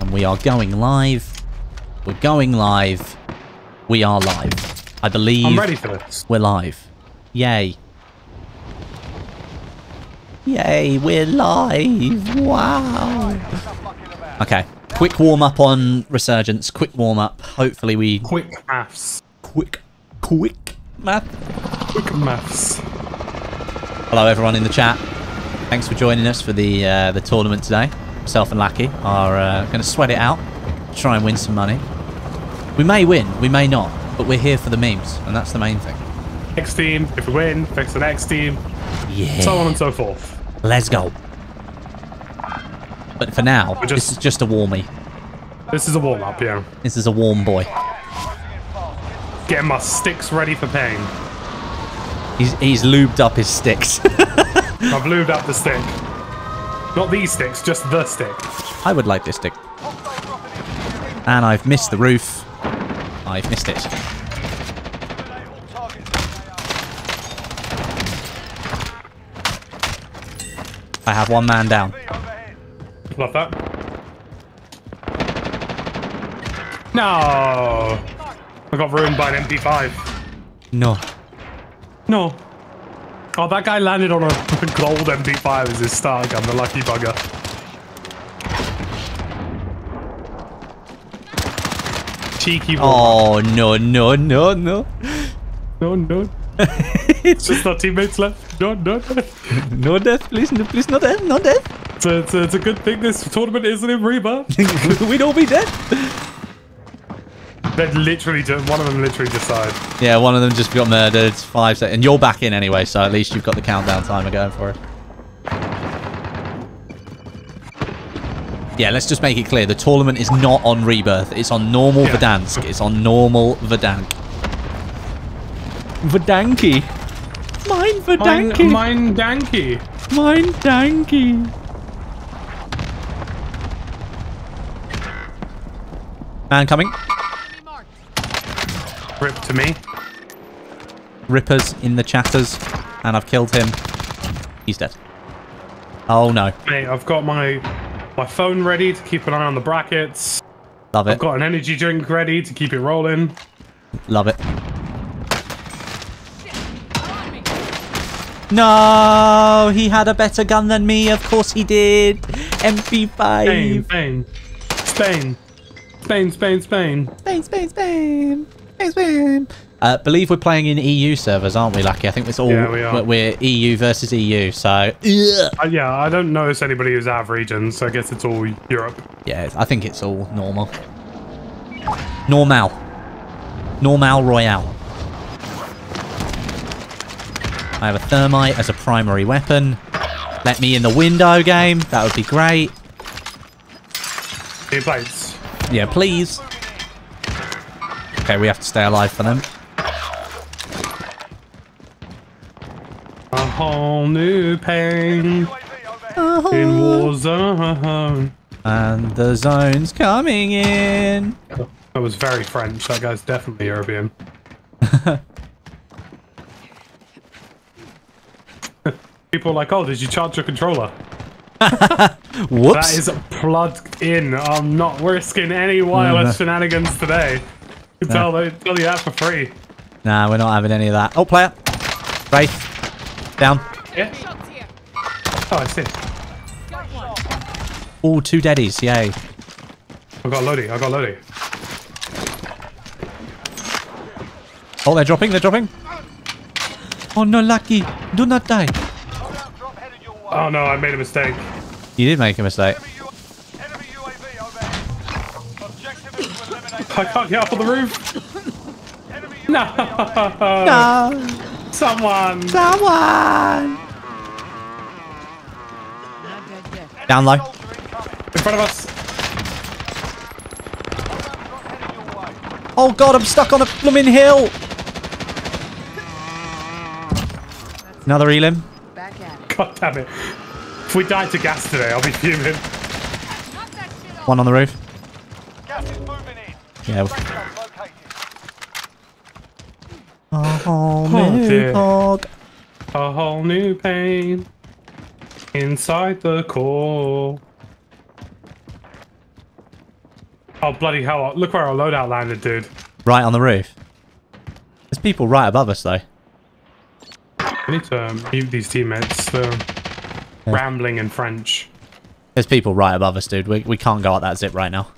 And we are going live. We're going live. We are live. I believe I'm ready for this. we're live. Yay. Yay, we're live. Wow. Okay. Quick warm up on Resurgence. Quick warm up. Hopefully we Quick maths. quick quick math. Quick maths. Hello everyone in the chat. Thanks for joining us for the uh, the tournament today. Myself and Lachy are uh, going to sweat it out, try and win some money. We may win, we may not, but we're here for the memes, and that's the main thing. Next team, if we win, fix the next team, Yeah. so on and so forth. Let's go. But for now, just- this is just a warmie. This is a warm up, yeah. This is a warm boy. Getting my sticks ready for pain. He's he's lubed up his sticks. I've lubed up the stick. Not these sticks, just the stick. I would like this stick. And I've missed the roof. I've missed it. I have one man down. Love that. No! I got ruined by an MP5. No. No. Oh, that guy landed on a gold MP5 as his start gun, the lucky bugger. Cheeky Oh no no no no No, no. it's just our teammates left. No, no, no. no death please no please no death no death It's a, it's, a, it's a good thing this tournament isn't in Reba. we'd all be dead. They literally just, one of them literally just died. Yeah, one of them just got murdered. It's five seconds, and you're back in anyway, so at least you've got the countdown timer going for it. Yeah, let's just make it clear. The tournament is not on Rebirth. It's on normal Yeah. Verdansk. It's on normal Verdank. Verdanky. Mine Verdanky. Mine, mine Danky. Mine Danky. Man coming. Rip to me. Rippers in the chatters. And I've killed him. He's dead. Oh no. Mate, I've got my my phone ready to keep an eye on the brackets. Love it. I've got an energy drink ready to keep it rolling. Love it. No, he had a better gun than me. Of course he did. MP5. Spain, Spain, Spain, Spain, Spain. Spain, Spain, Spain. Spain, Spain. Uh, believe we're playing in EU servers, aren't we, Lucky? I think it's all Yeah, we are. we're EU versus EU. So Ugh. Uh, yeah, I don't notice anybody who's out of region, so I guess it's all Europe. yeah, I think it's all normal. Normal. Normal Royale. I have a thermite as a primary weapon. Let me in the window game. That would be great. Any plates? Yeah, please. Okay, we have to stay alive for them. A whole new pain in war zone. And the zone's coming in. That was very French. That guy's definitely European. People are like, oh, did you charge your controller? That Whoops. is plugged in. I'm not risking any wireless no. shenanigans today. You can tell, they tell you that for free. Nah, we're not having any of that. Oh, player. Wraith. Down. Yeah. Oh, I see. Oh, two deadies. Yay. I got Lodi. I got Lodi. Oh, they're dropping. They're dropping. Oh, no, Lucky. Do not die. Oh no, I made a mistake. You did make a mistake. I can't get up on the roof. No. No. Someone. Someone. Down low. In front of us. Oh, God, I'm stuck on a blooming hill. Another elim. Back at it. God damn it. If we die to gas today, I'll be fuming. One on the roof. Yeah. Oh, Oh, dear. hog. A whole new pain inside the core. Oh, bloody hell. Look where our loadout landed, dude. Right on the roof. There's people right above us, though. I need to um, mute these teammates. They're rambling in French. There's people right above us, dude. We, we can't go out that zip right now.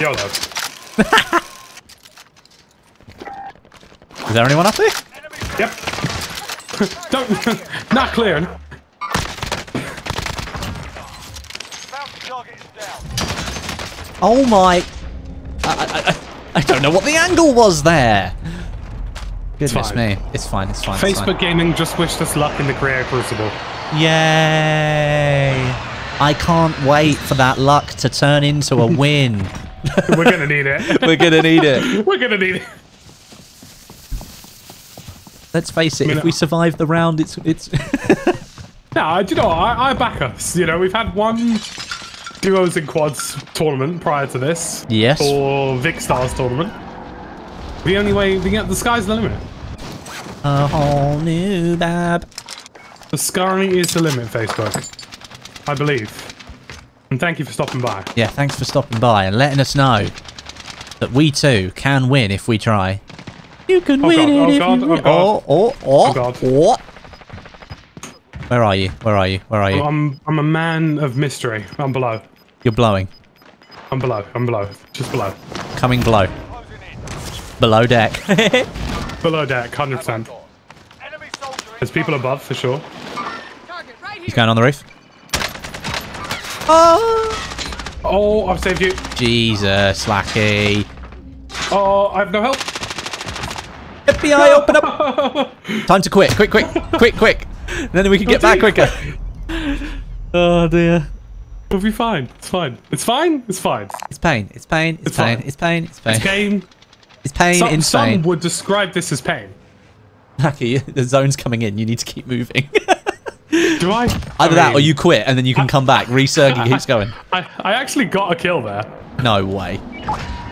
YOLO. Is there anyone up there? Yep. Don't. Not clearing. Oh my... I, I, I, I don't know what the angle was there. Goodness fine. me. It's fine, it's fine. it's Facebook fine. Gaming just wished us luck in the Creator Crucible. Yay! I can't wait for that luck to turn into a win. We're gonna need it. We're gonna need it. We're gonna need it. Let's face it, I mean, if we survive the round, it's it's No, do you know? I, I back us. You know, we've had one duos and quads tournament prior to this. Yes. Or Vikkstar's tournament. The only way we get the sky's the limit. a whole new bab. The sky is the limit, Facebook. I believe. And thank you for stopping by. Yeah, thanks for stopping by and letting us know that we too can win if we try. You can Oh win God, it oh if God, you oh win. God. Oh, oh, oh, Oh God. what? Where are you? Where are you? Where are you? I'm I'm a man of mystery. I'm below. You're blowing. I'm below. I'm below. Just below. Coming below. Below deck. Below deck, 100%. There's people above for sure. He's going on the roof. Oh! Oh, I've saved you. Jesus, Lachy. Oh, I have no help. FBI, open up! Time to quit. Quick, quick, quick, quick. And Then we can get back quicker. Oh dear. We'll be fine. It's fine. It's fine. It's fine. It's pain. It's pain. It's, pain. It's pain. fine. It's pain. It's pain. Game. It's pain Some, in some would describe this as pain. Lucky, the zone's coming in. You need to keep moving. Do I? Either I that or you quit and then you can come back. Resurging keeps going. I, I actually got a kill there. No way.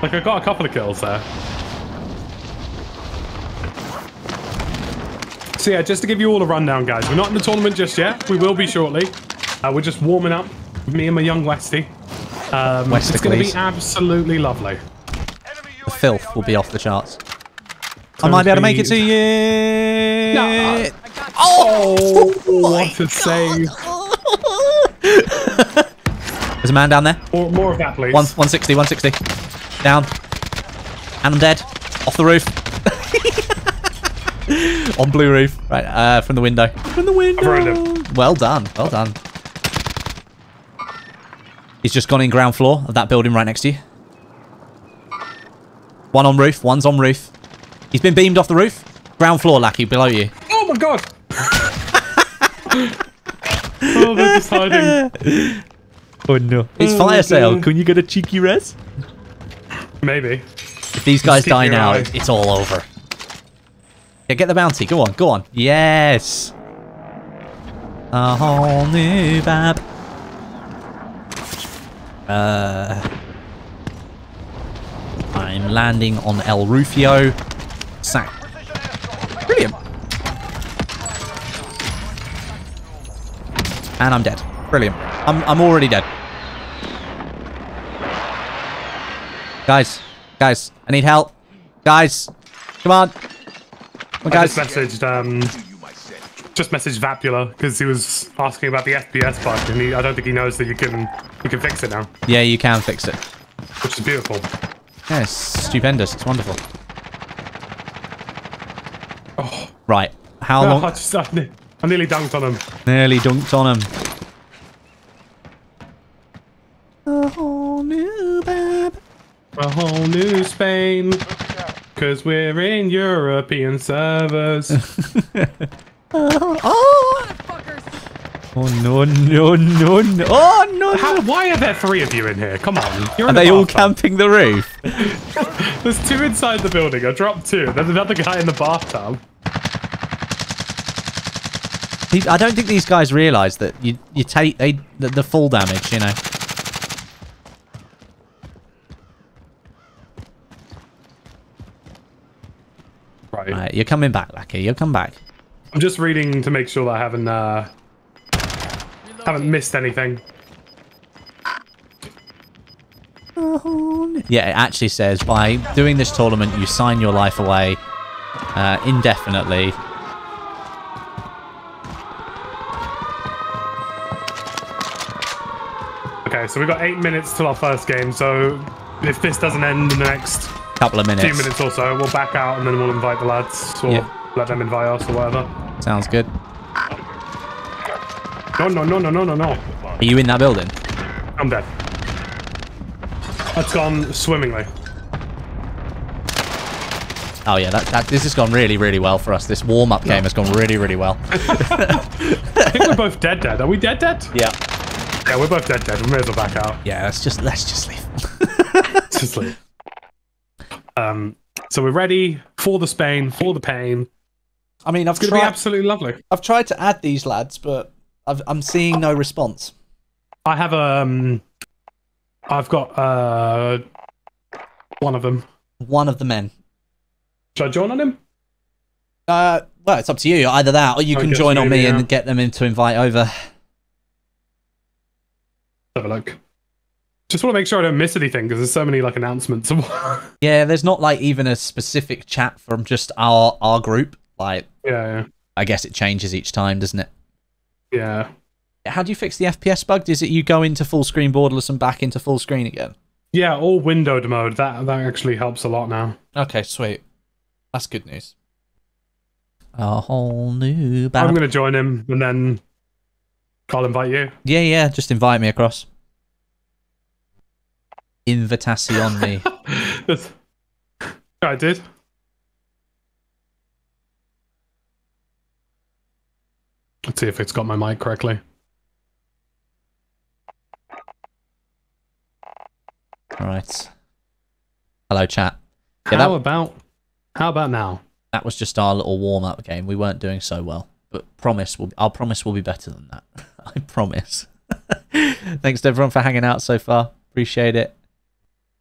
Like, I got a couple of kills there. So yeah, just to give you all a rundown, guys. We're not in the tournament just yet. We will be shortly. Uh, we're just warming up. Me and my young Westie. Um, it's going to be absolutely lovely. The filth will be off the charts. I might be able to make it to you. No. Oh, what a save. There's a man down there. More, more of that, please. One, 160, 160. Down. And I'm dead. Off the roof. On blue roof. Right, uh, from the window. From the window. Well done. Well done. He's just gone in ground floor of that building right next to you. One on roof. One's on roof. He's been beamed off the roof. Ground floor, Lachy, below you. Oh my god! oh, they're just hiding. Oh no. It's Oh, fire sale. dear. Can you get a cheeky res? Maybe. If these guys die now, eye. it's, all over. Yeah, get the bounty. Go on, go on. Yes. A whole new map. Uh, I'm landing on El Rufio. Sack. Brilliant. And I'm dead. Brilliant. I'm, I'm already dead. Guys, guys, I need help. Guys, come on. On, I guys. just messaged um, just messaged Vapula because he was asking about the FPS bug, and he, I don't think he knows that you can you can fix it now, Yeah, you can fix it. which is beautiful. Yeah, it's stupendous. It's wonderful. Oh, Right. How no, I long? just I, I nearly dunked on him. Nearly dunked on him. A whole new map. A whole new Spain, because we're in European servers. Oh! Oh oh no no no no! Oh no! How, why are there three of you in here? Come on, you're Are the they all bathtub. camping the roof? There's two inside the building. I dropped two. There's another guy in the bathtub. I don't think these guys realise that you you take they the, the full damage, you know. Right. right. You're coming back, Lucky. You'll come back. I'm just reading to make sure that I haven't uh, haven't missed anything. Yeah, it actually says by doing this tournament, you sign your life away uh, indefinitely Okay, so we've got eight minutes till our first game. So if this doesn't end in the next Couple of minutes. few minutes or so, we'll back out and then we'll invite the lads or let them invite us or whatever. Sounds good. No, no, no, no, no, no, no. Are you in that building? I'm dead. That's gone swimmingly. Oh yeah, that, that this has gone really, really well for us. This warm-up game has gone really, really well. I think we're both dead dead. Are we dead dead? yeah. Yeah, we're both dead dead. We may as well back out. Yeah, let's just let's just leave. Just leave. Um, so we're ready for the Spain, for the pain. I mean, I've It's going to be absolutely lovely. I've tried to add these lads, but I've, I'm seeing no response. I have um, I've got uh, one of them. One of the men. Should I join on him? Uh, well, it's up to you. Either that, or you I can join on me yeah. and get them in to invite over. Have a look. Just want to make sure I don't miss anything because there's so many like announcements. yeah, Yeah, there's not like even a specific chat from just our our group. Like, yeah, I guess it changes each time, doesn't it? yeah. How do you fix the FPS bug? Is it you go into full screen borderless and back into full screen again? Yeah, all windowed mode. That that actually helps a lot now. Okay, sweet. That's good news. A whole new battle. I'm gonna join him and then I'll invite you. Yeah, yeah. Just invite me across. Invitacion me. I did. Let's see if it's got my mic correctly. All right. Hello, chat. Yeah, how that, about how about now? that was just our little warm up game. We weren't doing so well, but promise we'll, I'll promise we'll be better than that. I promise. Thanks to everyone for hanging out so far. Appreciate it.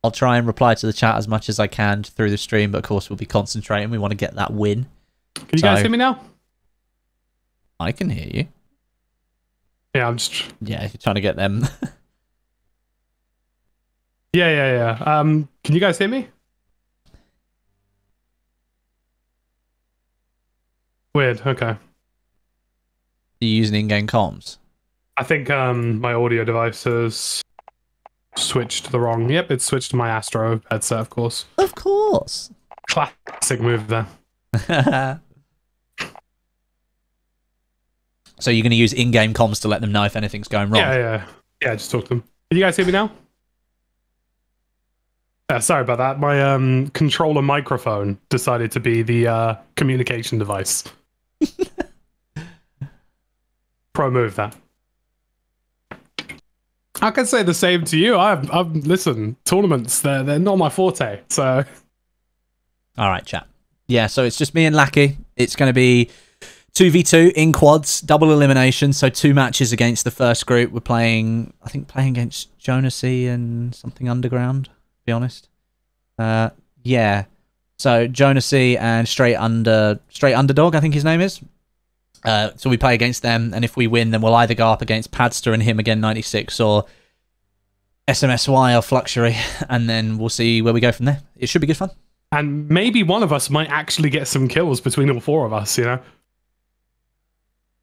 I'll try and reply to the chat as much as I can through the stream, but of course we'll be concentrating. We want to get that win. Can you guys hear me now? I can hear you. Yeah, I'm just Yeah, you're trying to get them. Yeah, yeah, yeah. Um, can you guys hear me? Weird. Okay. You using in-game comms. I think um my audio device has switched to the wrong. Yep, it's switched to my Astro headset, of course. Of course. Classic move there. so you're going to use in-game comms to let them know if anything's going wrong. Yeah, yeah, yeah. Just talk to them. Can you guys hear me now? Uh, sorry about that. My um controller microphone decided to be the uh, communication device. Pro move that. I can say the same to you. I've, I've listen tournaments. They're they're not my forte. So All right, chat. Yeah, so it's just me and Lachy. It's going to be 2v2 in quads, double elimination. So two matches against the first group. We're playing, I think, playing against Jonasy and something underground, to be honest. Uh, yeah. So Jonasy and straight under, straight underdog, I think his name is. Uh, so we play against them, and if we win, then we'll either go up against Padster and him again, 96, or SMSY or Fluxury, and then we'll see where we go from there. It should be good fun. and maybe one of us might actually get some kills between all four of us. You know.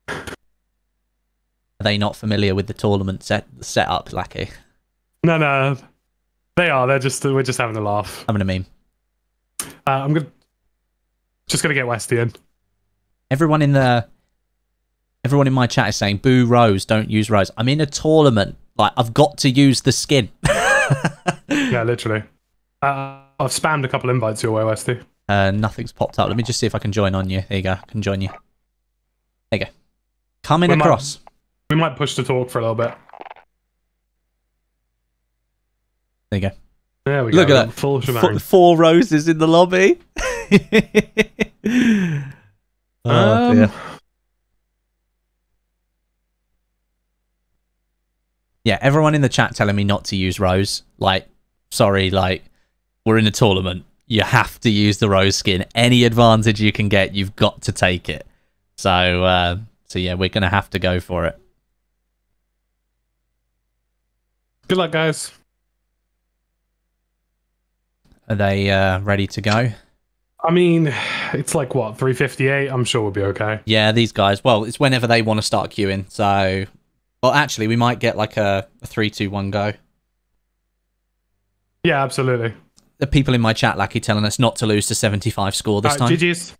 Are they not familiar with the tournament set setup, Lachy? No, no. They are. They're just. We're just having a laugh. I'm gonna meme. Uh, I'm gonna. Just gonna get Westie in. Everyone in the everyone in my chat is saying, "Boo Rose, don't use Rose." I'm in a tournament. Like I've got to use the skin. Yeah, literally. Uh, I've spammed a couple invites your way, Westie. uh, nothing's popped up. Let me just see if I can join on you. There you go. I can join you. There you go. Coming We might- across. We might push to talk for a little bit. There you go. There we Look go. Look at that. Full F- four roses in the lobby. oh Um, dear. Yeah, everyone in the chat telling me not to use rose. Like, sorry, like we're in a tournament. You have to use the rose skin. Any advantage you can get, you've got to take it. So, uh, so yeah, we're gonna have to go for it. Good luck, guys. Are they uh, ready to go? I mean, it's like what 358. I'm sure we'll be okay. Yeah, these guys. Well, it's whenever they want to start queuing. So, well, actually, we might get like a, a three, two, one, go. Yeah, absolutely. The people in my chat, Lucky, telling us not to lose to 75 score this All time. right, GG's.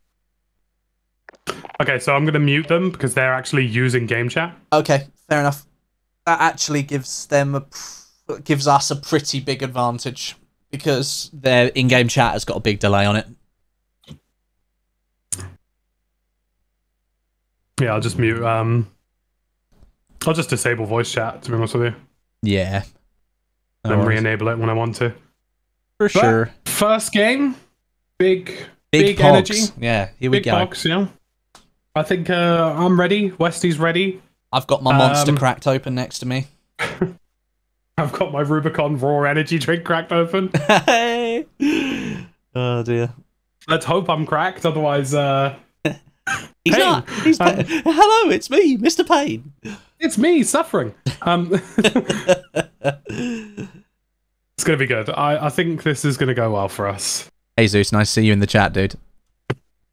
Okay, so I'm gonna mute them because they're actually using game chat. Okay, fair enough. That actually gives them a gives us a pretty big advantage because their in-game chat has got a big delay on it. Yeah, I'll just mute. Um, I'll just disable voice chat to be honest with you, Yeah. No then worries. re-enable it when I want to. For But sure. First game, big, Big, big energy. Yeah, here we big go. box. Yeah. I think uh, I'm ready. Westie's ready. I've got my monster Um, cracked open next to me. I've got my Rubicon Raw Energy drink cracked open. Hey. oh dear. Let's hope I'm cracked, otherwise, uh, He's Hey, not. He's um, Hello, it's me, Mr. Payne. it's me suffering. Um, it's gonna be good. I, I think this is gonna go well for us. Hey Zeus, nice to see you in the chat, dude.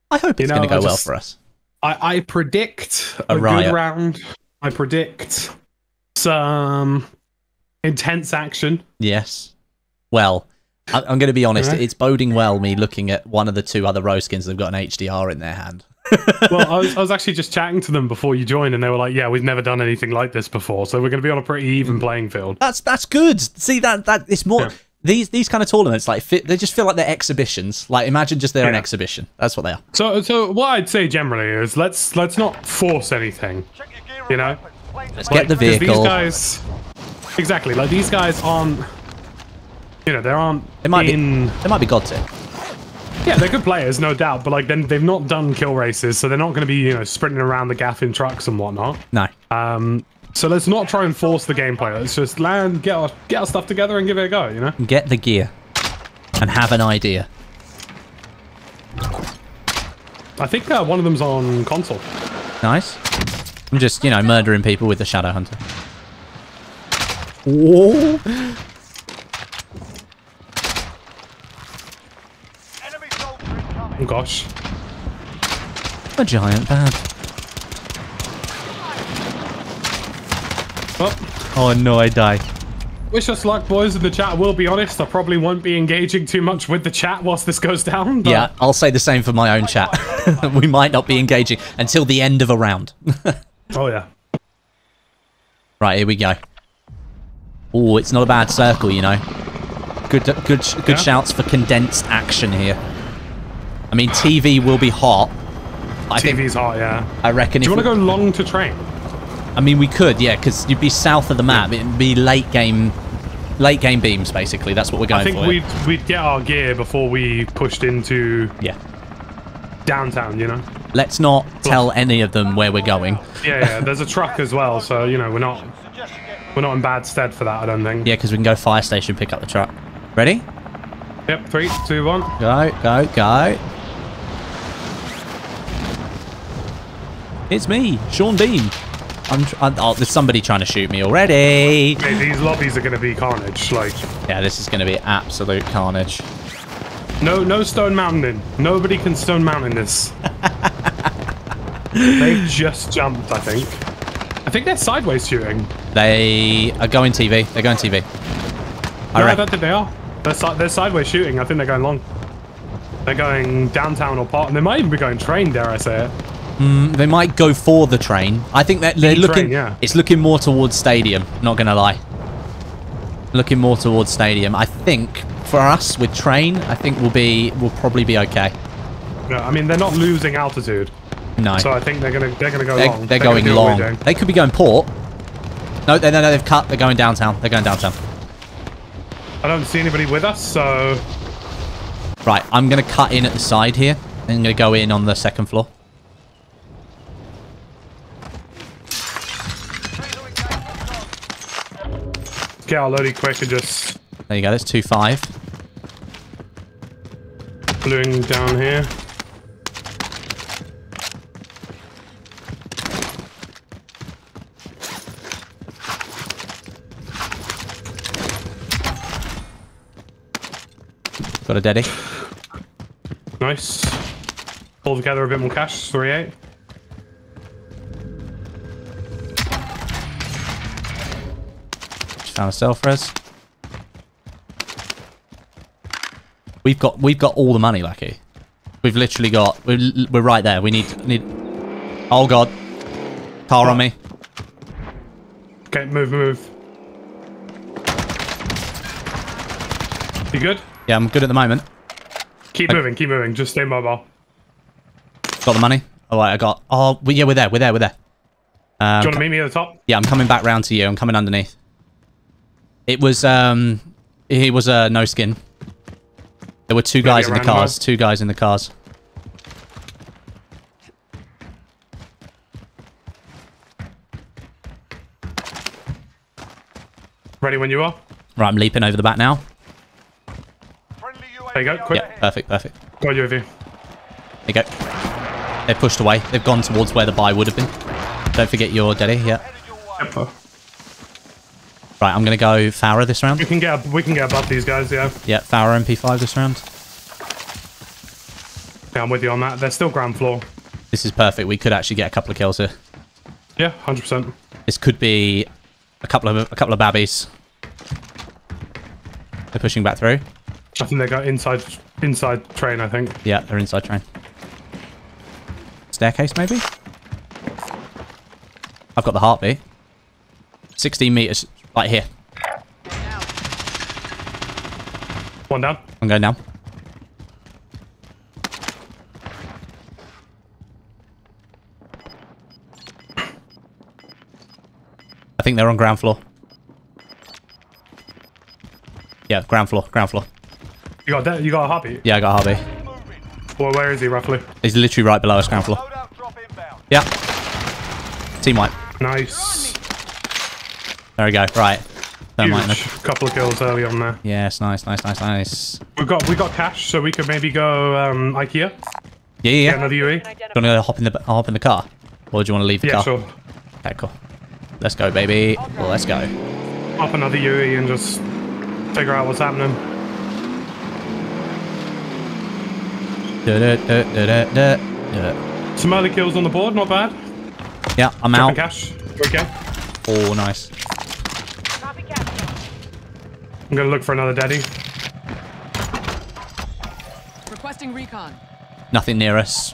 I hope You it's know, going to go I well for us. I, I predict A a, good round. I predict some intense action. Yes. Well, I- I'm going to be honest. Alright. It's boding well. Me looking at one of the two other row skins that've got an HDR in their hand. Well, I was, I was actually just chatting to them before you joined, and they were like, "Yeah, we've never done anything like this before, so we're going to be on a pretty even mm. playing field." That's that's good. See that that it's more Yeah. these these kind of tournaments like fit, they just feel like they're exhibitions. Like imagine just they're an exhibition. That's what they are. So, so what I'd say generally is let's let's not force anything. You know, Let's get the 'cause These vehicle. guys, exactly. Like these guys aren't. You know, they aren't It might in. be they might be god tier. Yeah, they're good players, no doubt. But like, then they've not done kill races, so they're not going to be you know sprinting around the gaff in trucks and whatnot. No. Um, so let's not try and force the gameplay. Let's just land, get our get our stuff together, and give it a go. You know. Get the gear and have an idea. I think uh, one of them's on console. Nice. I'm just, you know, murdering people with the Shadow Hunter. Whoa. Oh gosh. A giant bad. Well, Oh no, I die. wish us luck, boys, in the chat. I will be honest, I probably won't be engaging too much with the chat whilst this goes down. Yeah, I'll say the same for my own chat. we might not be engaging until the end of a round. Oh yeah. right, here we go. Oh, it's not a bad circle, you know. Good, good, good Yeah. shouts for condensed action here. I mean, TV will be hot. I think. TV's hot, yeah. I reckon. Do you want to go long to train? I mean, we could, yeah, because you'd be south of the map. It'd be late game, late game beams, basically. That's what we're going for. I think for. we'd we'd get our gear before we pushed into Yeah. downtown. You know. Let's not tell any of them where we're going. Yeah, yeah. There's a truck as well, so you know we're not we're not in bad stead for that. I don't think. Yeah, because we can go fire station, pick up the truck. Ready? Yep. Three, two, one. Go, go, go. It's me, Sean Bean. I'm, I'm oh, there's somebody trying to shoot me already. Mate, these lobbies are going to be carnage. Like Yeah, this is going to be absolute carnage. no no stone mountain. Nobody can stone mountain this. They've just jumped. I think. I think they're sideways shooting. They are going TV. They're going TV. I no, I reckon. don't think they are. They're, si- they're sideways shooting. I think they're going long. They're going downtown or part. and They might even be going train. Dare I say it? Mm, they might go for the train. I think that they're The looking. train, yeah. It's looking more towards stadium. Not gonna lie. Looking more towards stadium. I think for us with train, I think we'll be we'll probably be okay. No, I mean they're not losing altitude, No, so I think they're gonna they're gonna go they're, long. they're gonna going do what we're long. They could be going port. No, no, no, no, they've cut. They're going downtown. They're going downtown. I don't see anybody with us, so Right, I'm gonna cut in at the side here. I'm gonna go in on the second floor. Get our loading quick and just There you go. That's two five. bluing down here. Got a daddy. Nice. Pull together a bit more cash. 3-8. Found a self res. We've got we've got all the money, Lucky. We've literally got we're, we're right there. We need need. Oh god, car on me. Okay, move, move. You good? Yeah, I'm good at the moment. Keep moving, keep moving. Just stay mobile. Got the money. All right, I got. Oh, we, yeah, we're there. We're there. We're there. Um, Do you want to meet me at the top? yeah, I'm coming back round to you. I'm coming underneath. It was um, he was uh, no skin. There were two guys in the cars. Two guys in the cars. Ready when you are? Right, I'm leaping over the back now. There you go, quick. Yeah, perfect, perfect. Got you, UAV. There you go. They've pushed away. They've gone towards where the buy would have been. Don't forget your daddy. Yeah. Yep. Right, I'm gonna go Farah this round. We can get we can get above these guys, yeah. Yeah, Farah MP5 this round. Yeah, I'm with you on that. They're still ground floor. This is perfect. We could actually get a couple of kills here. Yeah, hundred percent. This could be a couple of a couple of babbies. They're pushing back through. I think they got inside inside train, I think. Yeah, they're inside train. Staircase, maybe? I've got the heartbeat. 16 meters, right here. One down. I'm going down. I think they're on ground floor. Yeah, ground floor, ground floor. You got that you got a heartbeat. Yeah, I got Harvey. Well, where is he roughly? He's literally right below us, ground floor. Yeah. Team white. Nice. There we go. Right. Don't mind Huge. them. Couple of kills early on there. Yes, nice, nice, nice, nice. We've got we got cash, so we could maybe go um IKEA. Yeah, yeah, Get yeah. another UE. Do you want to hop in the hop in the car, or do you want to leave the Yeah, car? sure. Okay, cool. Let's go, baby. Well, let's go. Hop another UE and just figure out what's happening. Da-da-da-da-da-da. Some early kills on the board, not bad. Yeah, I'm Dropping out. cash. Okay. Oh, nice. I'm gonna look for another daddy. Requesting recon. Nothing near us.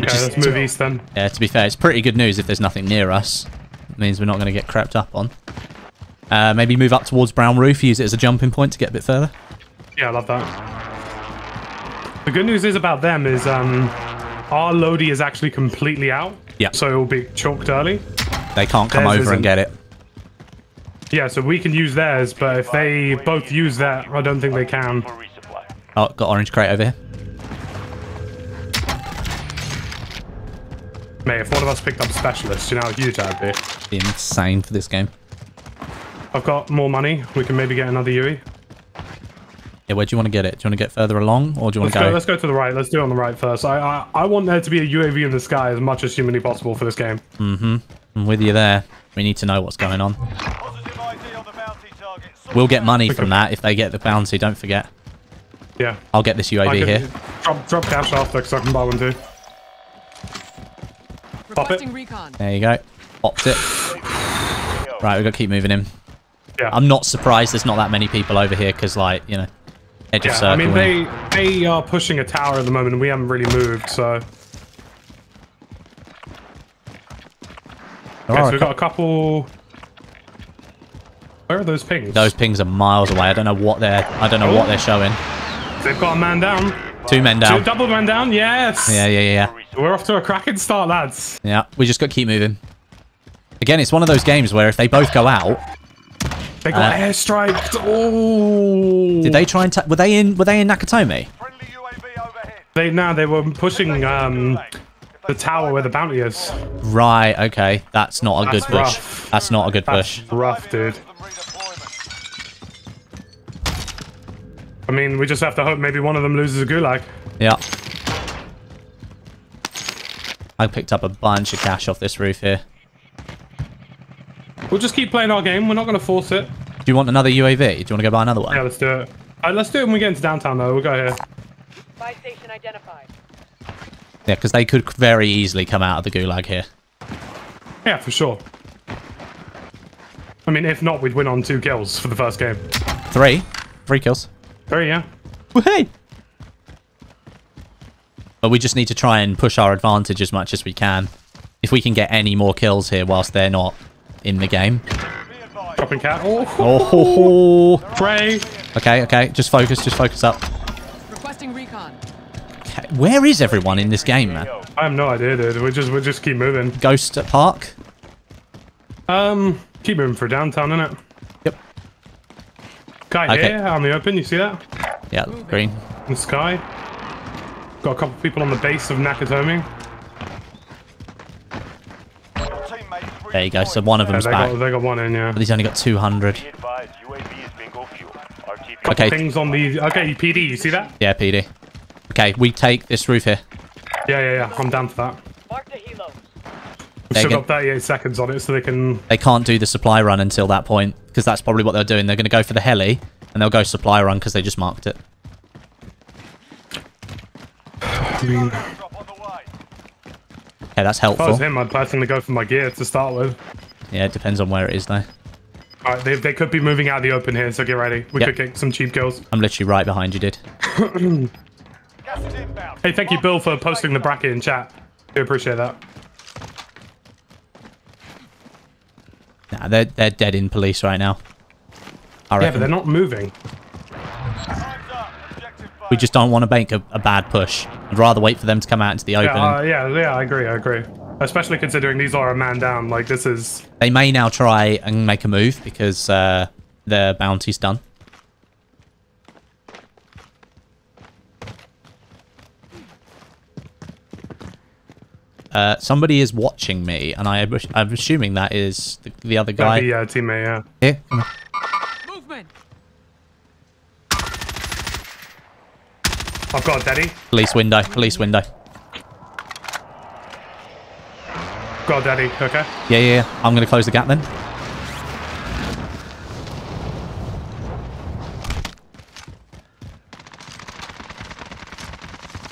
Okay, let's move east then. Yeah, to be fair, it's pretty good news if there's nothing near us. It means we're not going to get crept up on. Uh, maybe move up towards Brown Roof, use it as a jumping point to get a bit further. Yeah, I love that. The good news is about them is um our Lodi is actually completely out. Yeah. So it will be chalked early. They can't come Theirs over and isn't. get it. Yeah, so we can use theirs, but if they both use that, I don't think they can. Oh, got orange crate over here. Mate, if one of us picked up specialists, you know how huge that'd be. Be insane for this game. I've got more money. We can maybe get another UE. Yeah, where do you want to get it? Do you want to get further along, or do you want Let's to go. go? Let's go to the right. Let's do it on the right first. I, I I want there to be a UAV in the sky as much as humanly possible for this game. Mm-hmm. I'm with you there. We need to know what's going on. We'll get money from that if they get the bounty. Don't forget. Yeah. I'll get this I UAV can here. Drop drop cash after because I can buy one too. Pop it. Requesting recon. There you go. Popped it. Right, we've got to keep moving in. Yeah. I'm not surprised there's not that many people over here because, like, you know, edge of Yeah, circle. I mean they they are pushing a tower at the moment, and we haven't really moved. So, There okay, so we've got a couple. Where are those pings? Those pings are miles away. I don't know what they're. I don't know what they're showing. They've got a man down. Two men Two down. double man down. Yes. Yeah, yeah, yeah, We're off to a cracking start, lads. yeah. We just got to keep moving. Again, it's one of those games where if they both go out, They got Uh, airstriked. Oh. did they try and ta- were they in were they in Nakatomi? They now they were pushing um the tower where the bounty is. Right. Okay. That's not a good That's push. rough. That's not a good That's push. rough, dude. I mean, we just have to hope maybe one of them loses a gulag. Yeah. I picked up a bunch of cash off this roof here. We'll just keep playing our game. We're not going to force it. Do you want another UAV? Do you want to go buy another one? Yeah, let's do it. Alright, let's do it when we get into downtown though. We'll go here. Buy station identified. Yeah, because they could very easily come out of the gulag here. Yeah, for sure. I mean, if not, we'd win on two kills for the first game. Three. Three kills. Three, yeah. Hey. But we just need to try and push our advantage as much as we can. If we can get any more kills here whilst they're not in the game. Dropping cat. Oh, Oh, Trey. okay, okay. Just focus, just focus up. Requesting recon. Okay, Where is everyone in this game, man? I have no idea, dude. We just we just keep moving. Ghost at Park? Um, keep moving for downtown, innit? Yep. Guy Okay. here on the open. You see that? Yeah, green. In the sky. Got a couple people on the base of Nakatomi. There you go. So one of Yeah, them's they back. got they got one in, yeah. But he's only got 200. Couple Okay. things on the okay PD. You see that? Yeah, PD. Okay, we take this roof here. Yeah, yeah, yeah. I'm down for that. Mark the helo. We've They still can- got 38 seconds on it, so they can. They can't do the supply run until that point because that's probably what they're doing. They're going to go for the heli and they'll go supply run because they just marked it. Okay, that's helpful. If I was him, I'd personally go for my gear to start with. Yeah, it depends on where it is though. All right, they, they could be moving out of the open here, so get ready. We Yep. could get some cheap kills. I'm literally right behind you, dude. Hey, thank you, Bill, for posting the bracket in chat. Do appreciate that. Nah, they're they're dead in police right now. I Yeah, but they're not moving. we just don't want to make a, a bad push. I'd rather wait for them to come out into the open. Yeah, uh, yeah, yeah. I agree. I agree. Especially considering these are a man down. Like this is. They may now try and make a move because uh, their bounty's done. Uh, somebody is watching me, and I, I'm assuming that is the, the other guy. That'd be uh, teammate. Yeah. Here. Movement. I've got a daddy. police window, police window. Got a daddy. Okay. Yeah, yeah, yeah. I'm going to close the gap then.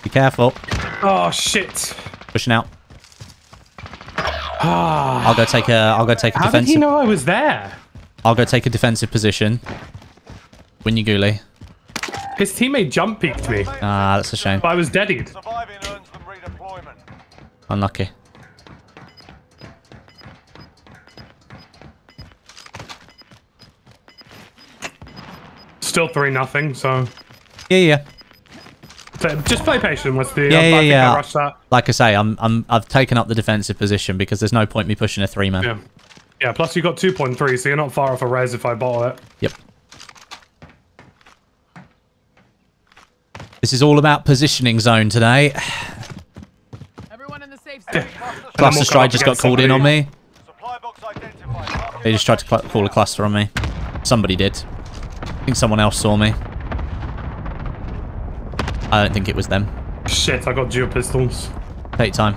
Be careful. Oh shit. Pushing out. I'll go take a. I'll go take a How did he know I was there? I'll go take a defensive position. Win you, Ghoulie. His teammate jump peeked me, Ah, that's a shame. but I was deadied. Surviving earns them. Unlucky. Still three nothing. So Yeah, yeah. So just play patient with the. Yeah, I yeah, think yeah. I that. Like I say, I'm, I'm, I've taken up the defensive position because there's no point me pushing a three man. Yeah. Yeah. Plus you got two point three, so you're not far off a res if I bottle it. Yep. This is all about positioning zone today. Everyone in the safe zone. Cluster we'll strike just got against called in on me. Supply box identified. They just tried to call a cluster on me. Somebody did. I think someone else saw me. I don't think it was them. Shit, I got dual pistols. Take time.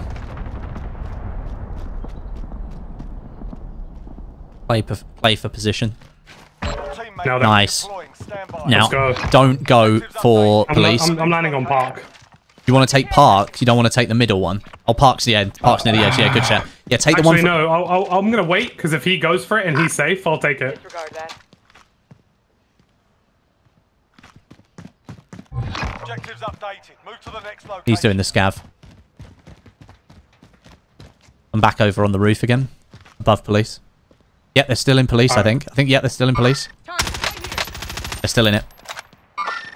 Play, for- play for position. Now. Nice. deploying. Stand by. Now, go. don't go for I'm, police. I'm, I'm landing on park. You want to take Park, you don't want to take the middle one. Oh, Park's the end. Park's near the edge. Yeah, good shot. Yeah, take the one Actually, no. I'll, I'll, I'm gonna wait because if he goes for it and he's safe, I'll take it. Disregard that. Objectives updated. Move to the next location. He's doing the scav. I'm back over on the roof again. Above police. Yeah, they're still in police, I think. I think, yeah, they're still in police. Target right here. They're still in it.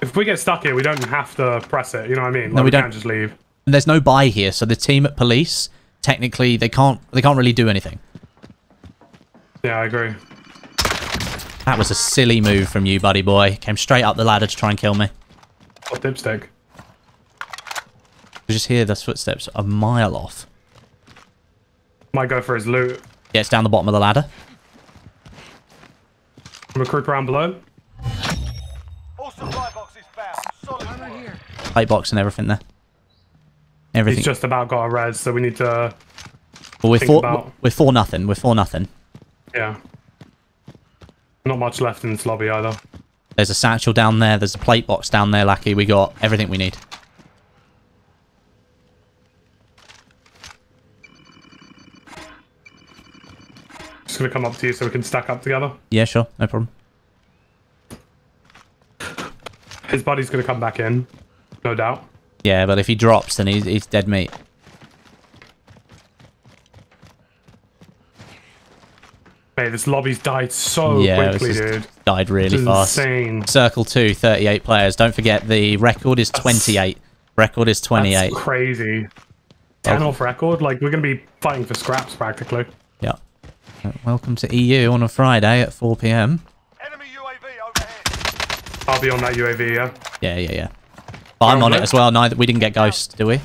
If we get stuck here, we don't have to press it. You know what I mean? Like, we don't. can't just leave. And there's no buy here, so the team at police, technically, they can't they can't really do anything. Yeah, I agree. That was a silly move from you, buddy boy. Came straight up the ladder to try and kill me. Or dipstick. You just hear those footsteps a mile off. Might go for his loot. Yeah, it's down the bottom of the ladder. Recruit around below. All supply boxes found. Solid Armor work. here. Plate box and everything there. Everything. He's just about got a res, so we need to. Well, we're think four. about- We're four nothing. We're four nothing. Yeah. Not much left in this lobby either. There's a satchel down there. There's a plate box down there, Lachy. We got everything we need. Just gonna come up to you so we can stack up together. Yeah, sure. No problem. His buddy's gonna come back in, no doubt. Yeah, but if he drops, then he's, he's dead meat. Mate, this lobby's died so yeah, quickly, just dude. died really It's fast. insane. Circle 2, 38 players. Don't forget the record is 28. Record is 28. That's crazy. Ten off record. Like we're gonna be fighting for scraps practically. Yeah. Uh, Welcome to EU on a Friday at 4 p.m. Enemy UAV overhead. I'll be on that UAV. Yeah. Yeah, yeah, yeah. But I'm on it as well. Neither we didn't get ghost, do we?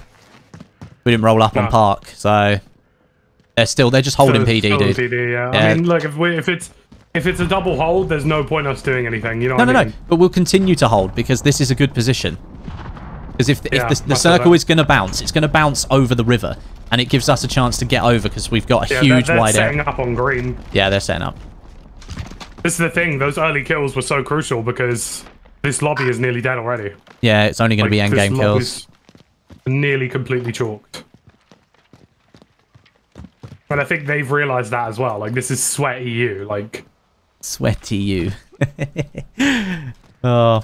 We didn't roll up on park, so they're still they're just holding So, PD, dude. PD, yeah. Yeah. I mean, look, if we if it's if it's a double hold, there's no point us doing anything. You know No, no, I no. But we'll continue to hold because this is a good position. Because if, if the, the circle is going to bounce, it's going to bounce over the river, and it gives us a chance to get over because we've got a Yeah, huge they're, they're wide setting area. up on green. Yeah, they're setting up. This is the thing. Those early kills were so crucial because this lobby is nearly dead already. Yeah, it's only going to be Like, end game kills. Nearly completely chalked. And I think they've realized that as well. Like this is sweaty you. Like Sweaty you. oh,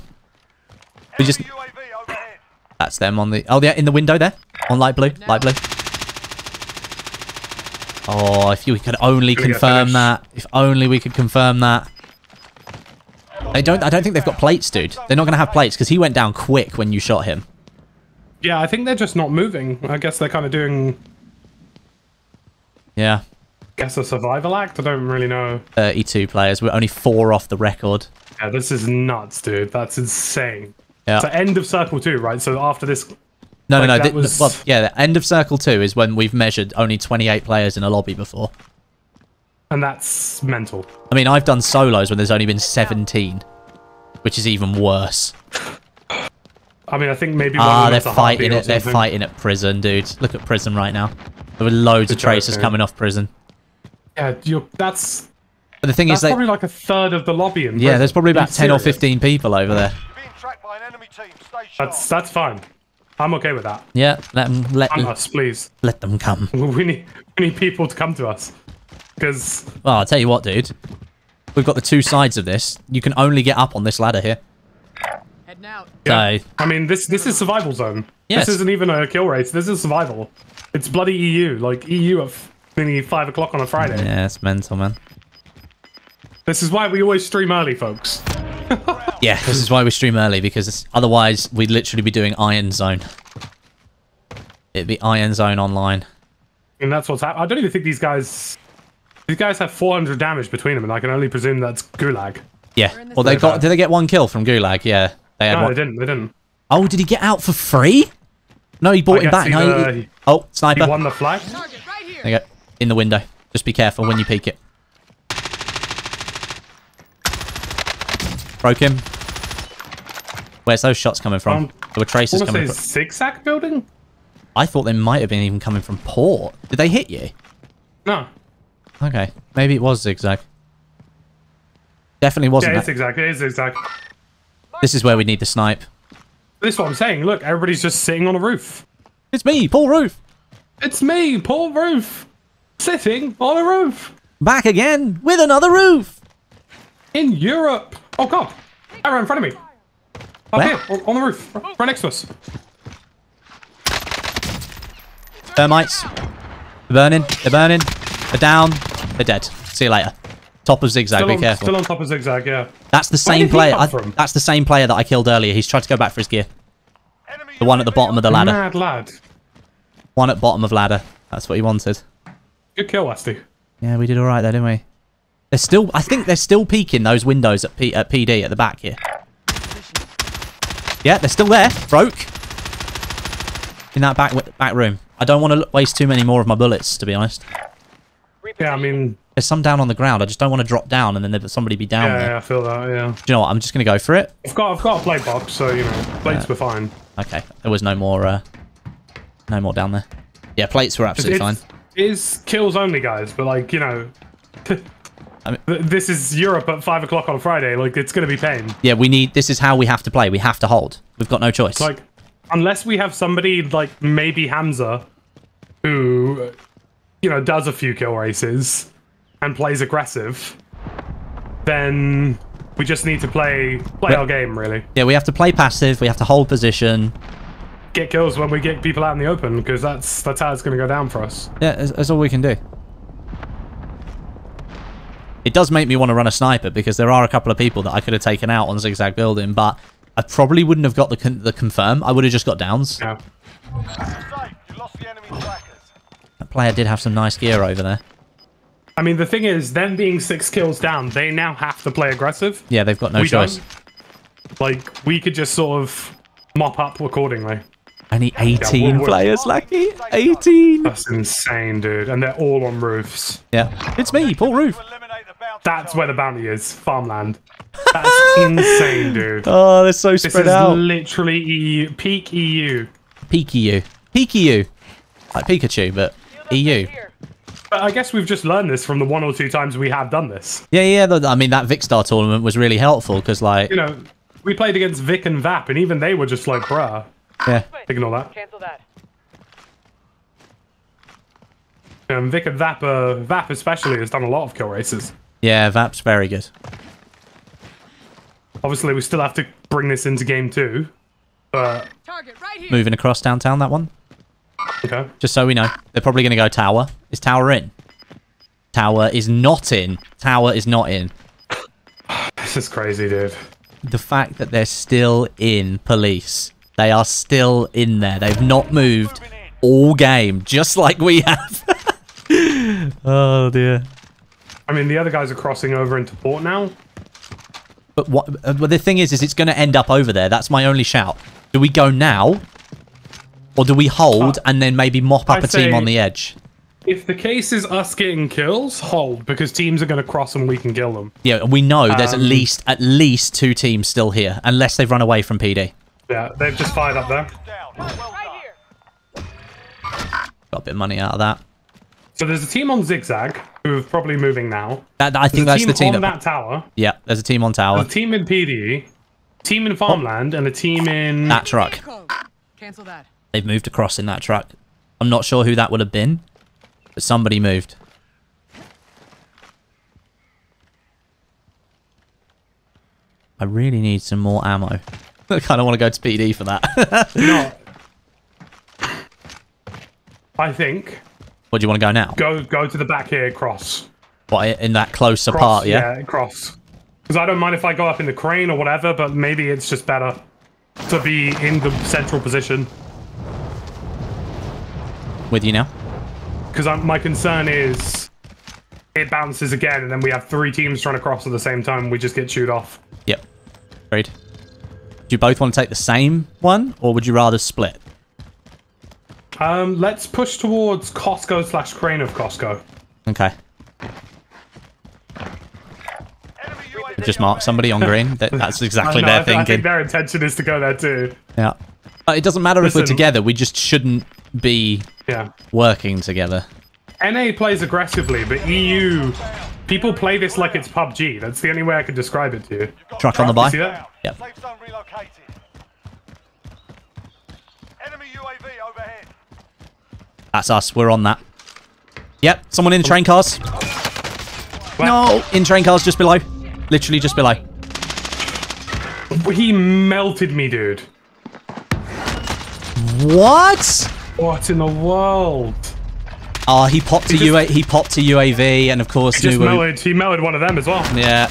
we just Enemy UAV overhead. that's them on the oh yeah in the window there on light blue light blue. Oh, if you could only confirm that. If only we could confirm that. They don't. I don't think they've got plates, dude. They're not going to have plates because he went down quick when you shot him. yeah, I think they're just not moving. I guess they're kind of doing. Yeah, guess a survival act. I don't really know. 32 players. We're only four off the record. Yeah, this is nuts, dude. That's insane. Yeah. So end of circle two, right? So after this, No, like, no, no. that was- well, yeah, the end of circle two is when we've measured only 28 players in a lobby before. and that's mental. I mean, I've done solos when there's only been 17, which is even worse. I mean, I think maybe Ah, of they're fighting it. They're fighting at prison, dude. Look at prison right now. There were loads of Good job, tracers dude. coming off prison. Yeah, you're, that's But the thing that's is, they, probably like a third of the lobby in yeah, prison. there's probably about 10 or 15 people over there. Being tracked by an enemy team. Stay sharp. That's that's fine. I'm okay with that. Yeah, let them let, Come us, please. let them come. We need we need people to come to us because Well, I'll tell you what, dude. We've got the two sides of this. You can only get up on this ladder here. Heading out. yeah. So, I mean this this is survival zone. Yes. This isn't even a kill race. This is survival. It's bloody EU. Like EU at f- nearly five o'clock on a Friday. yeah, it's mental, man. This is why we always stream early, folks. Yeah, this is why we stream early because otherwise we'd literally be doing Iron Zone. It'd be Iron Zone online. And that's what's happening. I don't even think these guys. These guys have 400 damage between them, and I can only presume that's Gulag. Yeah. in Well, they got. Did they get one kill from Gulag? Yeah. They No, one. they didn't. They didn't. Oh, did he get out for free? No, he bought I him back. No, he- he- oh, He won the flag. There you go. In the window. Just be careful when you peek it. Broke him. Where's those shots coming from? Um, there were tracers I want to coming from. zigzag building. I thought they might have been even coming from port. Did they hit you? No. Okay. Maybe it was zigzag. Definitely wasn't Yeah, it's zigzag. It is zigzag. This is where we need the snipe. This is what I'm saying. Look, everybody's just sitting on a roof. It's me, Paul Roof. It's me, Paul Roof, sitting on a roof Back again with another roof. in Europe. Oh God! Arrow in front of me. Up Where? here, on- the roof, right next to us. Thermites. They're burning. They're burning. They're down. They're dead. See you later. Top of zigzag. Still Be on, careful. still on top of zigzag. Yeah. That's the same player. I- that's the same player that I killed earlier. He's tried to go back for his gear. Enemy The one at the bottom of the ladder. Mad lad. One at bottom of ladder. That's what he wanted. Good kill, Westie. Yeah, we did all right there, didn't we? They're still. I think they're still peeking those windows at, P, at PD at the back here. Yeah, they're still there. Broke. In that back back room. I don't want to waste too many more of my bullets, to be honest. Yeah, I mean, There's some down on the ground. I just don't want to drop down and then there- somebody be down yeah, there. yeah, I feel that. Yeah. Do you know what? I'm just going to go for it. I've got, I've got a plate box, so you know, plates were fine. Okay. There was no more, uh, no more down there. Yeah, plates were absolutely fine. It's, kills only, guys. But like, you know, I mean, This is Europe at five o'clock on Friday. Like it's gonna be pain. yeah, we need. This is how we have to play. We have to hold. We've got no choice. Like unless we have somebody like maybe Hamza, who you know does a few kill races and plays aggressive, then we just need to play play But- our game really. yeah, we have to play passive. We have to hold position. Get kills when we get people out in the open because that's that's how it's gonna go down for us. Yeah, that's, that's all we can do. It does make me want to run a sniper because there are a couple of people that I could have taken out on zigzag building, but I probably wouldn't have got the con- the confirm. I would have just got downs. Yeah. Safe. You lost the enemy trackers. That player did have some nice gear over there. I mean, the thing is, them being six kills down, they now have to play aggressive. Yeah, they've got no we choice. don't. Like, we could just sort of mop up accordingly. Only 18 we're- players, Lachy. 18. That's insane, dude. And they're all on roofs. Yeah, it's me, Paul Roof. To eliminate the bounty That's where the bounty is. Farmland. That's insane, dude. Oh, they're so spread This spread is out. literally EU, peak E EU. Pikachu. Pikachu. Like Pikachu, but EU. But I guess we've just learned this from the one or two times we have done this. Yeah, yeah. th- I mean, that Vikkstar tournament was really helpful because, like, You know, we played against Vic and Vap, and even they were just like, bruh, yeah. ignore that. Cancel that. And Vic and Vap, uh, Vap especially, has done a lot of kill races. Yeah, Vap's very good. Obviously, we still have to bring this into game two. But, Target right here. Moving across downtown, that one. okay. Just so we know. They're probably going to go tower. Is tower in? Tower is not in. Tower is not in. This is crazy, dude. The fact that they're still in police. They are still in there. They've not moved all game, just like we have. oh, dear. I mean, the other guys are crossing over into port now. But what? Uh, but the thing is, is it's going to end up over there. That's my only shout. Do we go now, or do we hold and then maybe mop up I'd a team on the edge? If the case is us getting kills, hold, because teams are going to cross and we can kill them. Yeah, we know there's at Um, least at least two teams still here, unless they've run away from PD. Yeah, they've just fired up there. Down. Well Right done. here. Got a bit of money out of that. So there's a team on Zigzag who are probably moving now. That- I think There's that's a the team team on that. that tower. Yeah, there's a team on tower. A team in PD, team in farmland, and a team in. That truck. Cancel that. They've moved across in that truck. I'm not sure who that would have been, but somebody moved. I really need some more ammo. I kind of want to go to PD for that. No. I think What do you want to go now? go go to the back here, cross. What in that closer Cross, apart? Yeah. cross. Because I don't mind if I go up in the crane or whatever, but maybe it's just better to be in the central position. With you now. Because my concern is it bounces again, and then we have three teams trying to cross at the same time. We just get chewed off. Yep. Agreed. Do you both want to take the same one, or would you rather split? Um, let's push towards Costco slash crane of Costco. Okay. Enemy Just mark somebody on green. That, that's exactly know, their I, thi- I think their intention is to go there too. Yeah. But it doesn't matter if we're together. We just shouldn't be Yeah. working together. NA plays aggressively, but EU people play this like it's PUBG. That's the only way I could describe it to you. Truck on the You buy. Yep. Safe zone relocated. Enemy UAV overhead. That's us. We're on that. Yep. Someone in the train cars. No, in train cars just below. Literally just below. He melted me, dude. What? What in the world? Oh, he popped to just- UA. He popped to UAV, and of course, He just. He melted one of them as well. Yeah.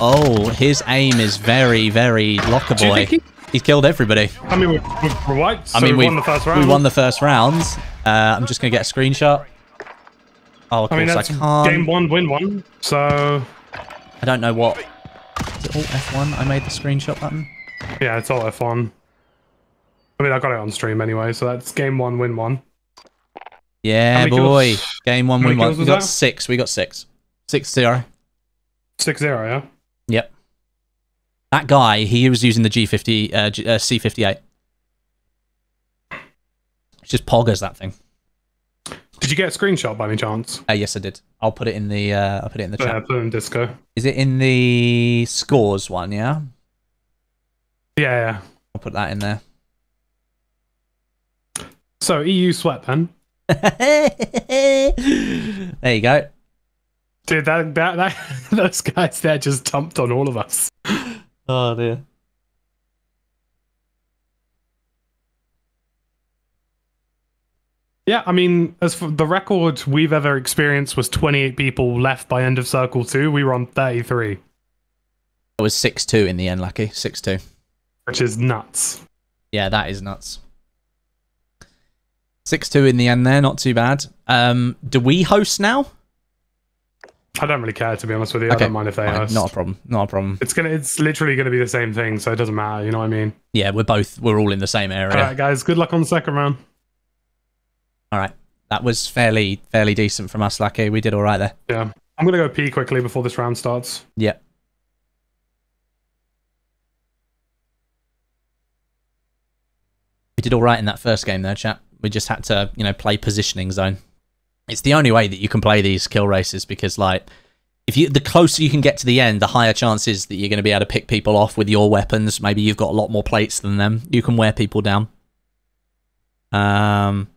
Oh, his aim is very, very locker boy. he- He's killed everybody. I mean, we're, we're, so I mean, we won the first round. We won the first round. Uh, I'm just gonna get a screenshot. Oh, of I mean, course that's I can't. game one, win one. So I don't know what. Is it all F1? I made the screenshot button. yeah, it's all F1. I mean, I got it on stream anyway, so that's game one, win one. Yeah, boy. kills- Game one, win one. We got that? six. We got six. Six zero. Six zero, yeah. Yep. That guy, he was using the G50, uh, G, uh, C58. It's just poggers that thing. Did you get a screenshot by any chance? Uh, yes, I did. I'll put it in the. Uh, I'll put it in the Yeah, chat. put it in disco. Is it in the scores one? Yeah. Yeah, yeah. I'll put that in there. So EU sweatpen. there you go. Dude, that, that, that those guys there just dumped on all of us. Oh dear. Yeah, I mean, as for the record we've ever experienced was 28 people left by end of circle two. We were on 33, It was six two in the end, Lachy. Six two. which is nuts. Yeah, that is nuts. Six two in the end there, not too bad. Um, do we host now? I don't really care to be honest with you. I don't mind if they host. Not a problem. Not a problem. It's gonna. It's literally gonna be the same thing, so it doesn't matter. You know what I mean? Yeah, we're both we're all in the same area. All right, guys. Good luck on the second round. All right. That was fairly fairly decent from us, Lachy. We did all right there. Yeah, I'm gonna go pee quickly before this round starts. Yeah. We did all right in that first game there, chap. We just had to, you know, play positioning zone. It's the only way that you can play these kill races because, like, if you the closer you can get to the end, the higher chances that you're going to be able to pick people off with your weapons. Maybe you've got a lot more plates than them. You can wear people down. Um,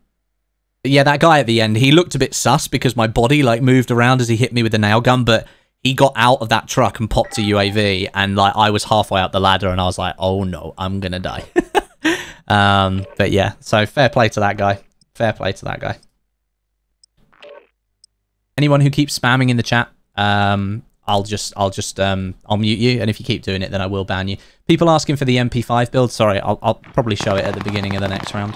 yeah, that guy at the end, he looked a bit sus because my body like moved around as he hit me with the nail gun, but he got out of that truck and popped a UAV, and like I was halfway up the ladder, and I was like, "Oh no, I'm gonna die." um, but yeah, so fair play to that guy. Fair play to that guy. Anyone who keeps spamming in the chat, um, I'll just, I'll just, um, I'll mute you, and if you keep doing it, then I will ban you. People asking for the MP5 build. Sorry, I'll, I'll probably show it at the beginning of the next round.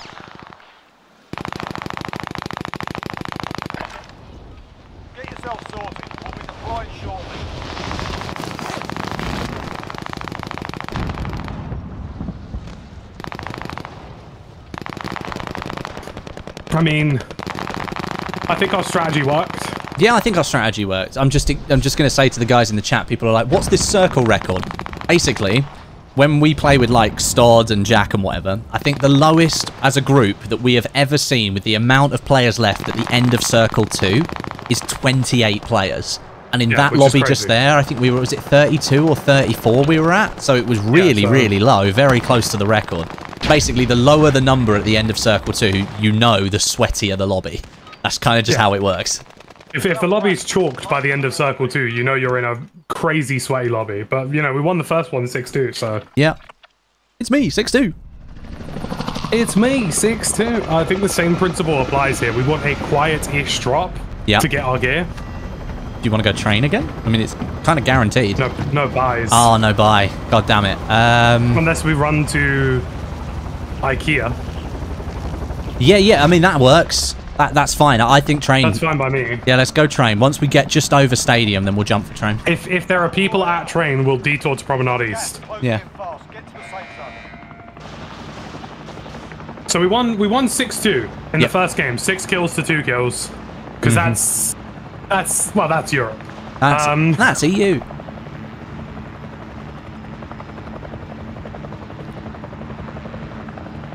Get yourself sorted. We'll be deploying shortly. I mean, I think our strategy worked. Yeah, I think our strategy worked. I'm just I'm just going to say to the guys in the chat, people are like, what's this circle record? Basically, when we play with like Stod and Jack and whatever, I think the lowest as a group that we have ever seen with the amount of players left at the end of Circle 2 is 28 players. And in Yeah, that lobby just there, I think we were, was it 32 or 34 we were at? So it was really, so- really low, very close to the record. Basically, the lower the number at the end of Circle 2, you know the sweatier the lobby. That's kind of just Yeah. how it works. If, if the lobby's chalked by the end of circle two, you know you're in a crazy sweaty lobby. But you know we won the first one 6-2, so Yeah. It's me, 6'2". it's me six two. I think the same principle applies here. We want a quiet-ish drop Yeah. to get our gear. Do you want to go train again? I mean, it's kind of guaranteed. No, no buys. Oh, no buy. God damn it. Um, Unless we run to IKEA. yeah, yeah. I mean, that works. That, that's fine. I think train. That's fine by me. Yeah, let's go train. Once we get just over stadium, then we'll jump for train. If if there are people at train, we'll detour to Promenade East. Yeah. in fast. Get to the safe zone. So we won we won six two in Yep. the first game, six kills to two kills, because that's that's well that's Europe. That's, Um, that's EU.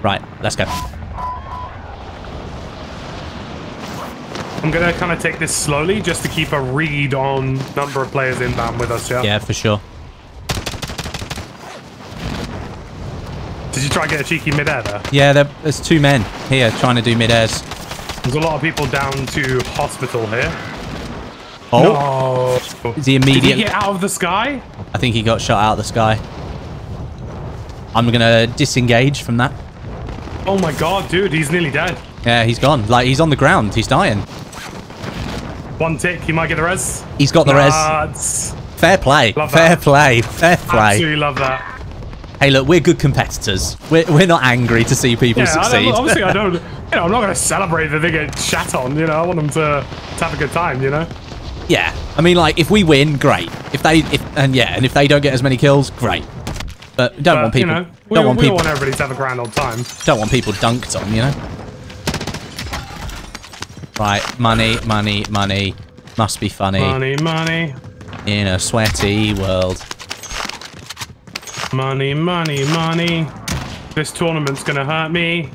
Right, let's go. I'm gonna kind of take this slowly just to keep a read on number of players inbound with us. Yeah. Yeah, for sure. Did you try and get a cheeky mid-air there? Yeah, there, there's two men here trying to do mid-airs. There's a lot of people down to hospital here. Oh, No. is he Did he get out of the sky? I think he got shot out of the sky. I'm gonna disengage from that. Oh my god, dude, he's nearly dead. Yeah, he's gone. Like he's on the ground. He's dying. One tick, he might get the res. He's got the res. Fair play. Love Fair that. play. Fair play. Absolutely love that. Hey, look, we're good competitors. We're, we're not angry to see people Yeah, succeed. don't, obviously I don't. You know, I'm not going to celebrate that they get shat on. You know, I want them to, to have a good time. You know. Yeah, I mean, like if we win, great. If they, if and yeah, and if they don't get as many kills, great. But don't But, want people. you know, we, don't want we people. want everybody to have a grand old time. Don't want people dunked on. You know. Right, money, money, money. Must be funny Money, money, in a sweaty world. money, money, money. This tournament's gonna hurt me.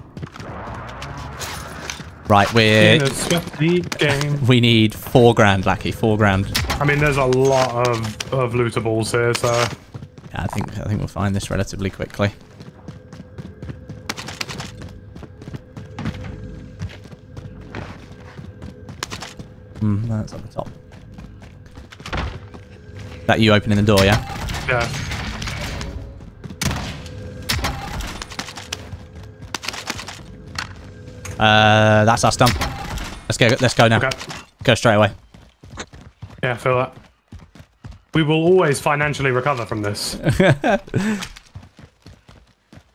Right, we're a sweaty game. we need four grand, Lachy. Four grand. I mean, there's a lot of, of lootables here, so... Yeah, I think I think we'll find this relatively quickly. Hmm, that's at the top. That you opening the door, yeah? Yeah. Uh, that's us done. Let's go. Let's go now. Okay. Go straight away. Yeah, I feel that. We will always financially recover from this.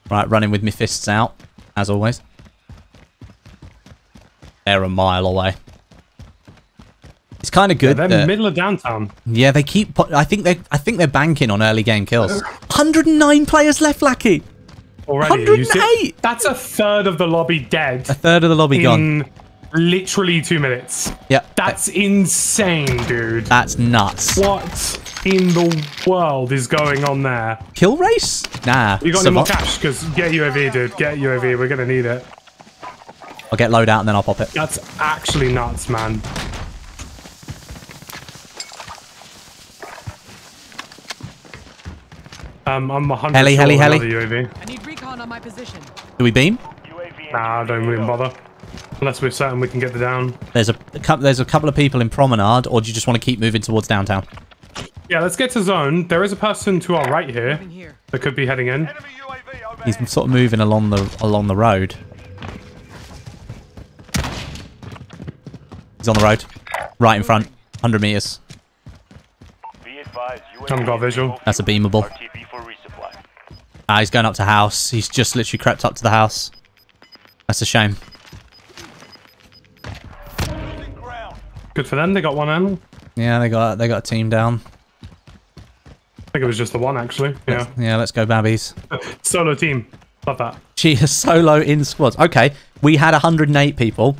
Right, running with my fists out, as always. They're a mile away. It's kind of good. They're that- middle of downtown. yeah, they keep. I think they. I think they're banking on early game kills. 109 players left, Lachy. Already. 108! That's a third of the lobby dead A third of the lobby gone. literally two minutes. Yep. That's insane, dude. That's nuts. What in the world is going on there? Kill race? Nah. You got any more cash? Because get UAV, dude. Get UAV. We're gonna need it. I'll get load out and then I'll pop it. That's actually nuts, man. Um, I'm 100 Heli, sure heli, heli. UAV. I need recon on my position. Do we beam? UAV Nah, don't even bother. Unless we're certain we can get the down. There's a, a couple. There's a couple of people in Promenade, or do you just want to keep moving towards downtown? Yeah, let's get to zone. There is a person to our right here that could be heading in. Enemy UAV overhead. He's sort of moving along the along the road. He's on the road, right in front, 100 meters. Advised, got visual. That's a beamable. RTB for resupply. Ah, he's going up to house. He's just literally crept up to the house. That's a shame. Good for them. They got one animal. Yeah, they got they got a team down. I think it was just the one, actually. Yeah. Yeah, let's go, babbies. Solo team. Love that. Gee, a solo in squads. Okay, we had 108 people.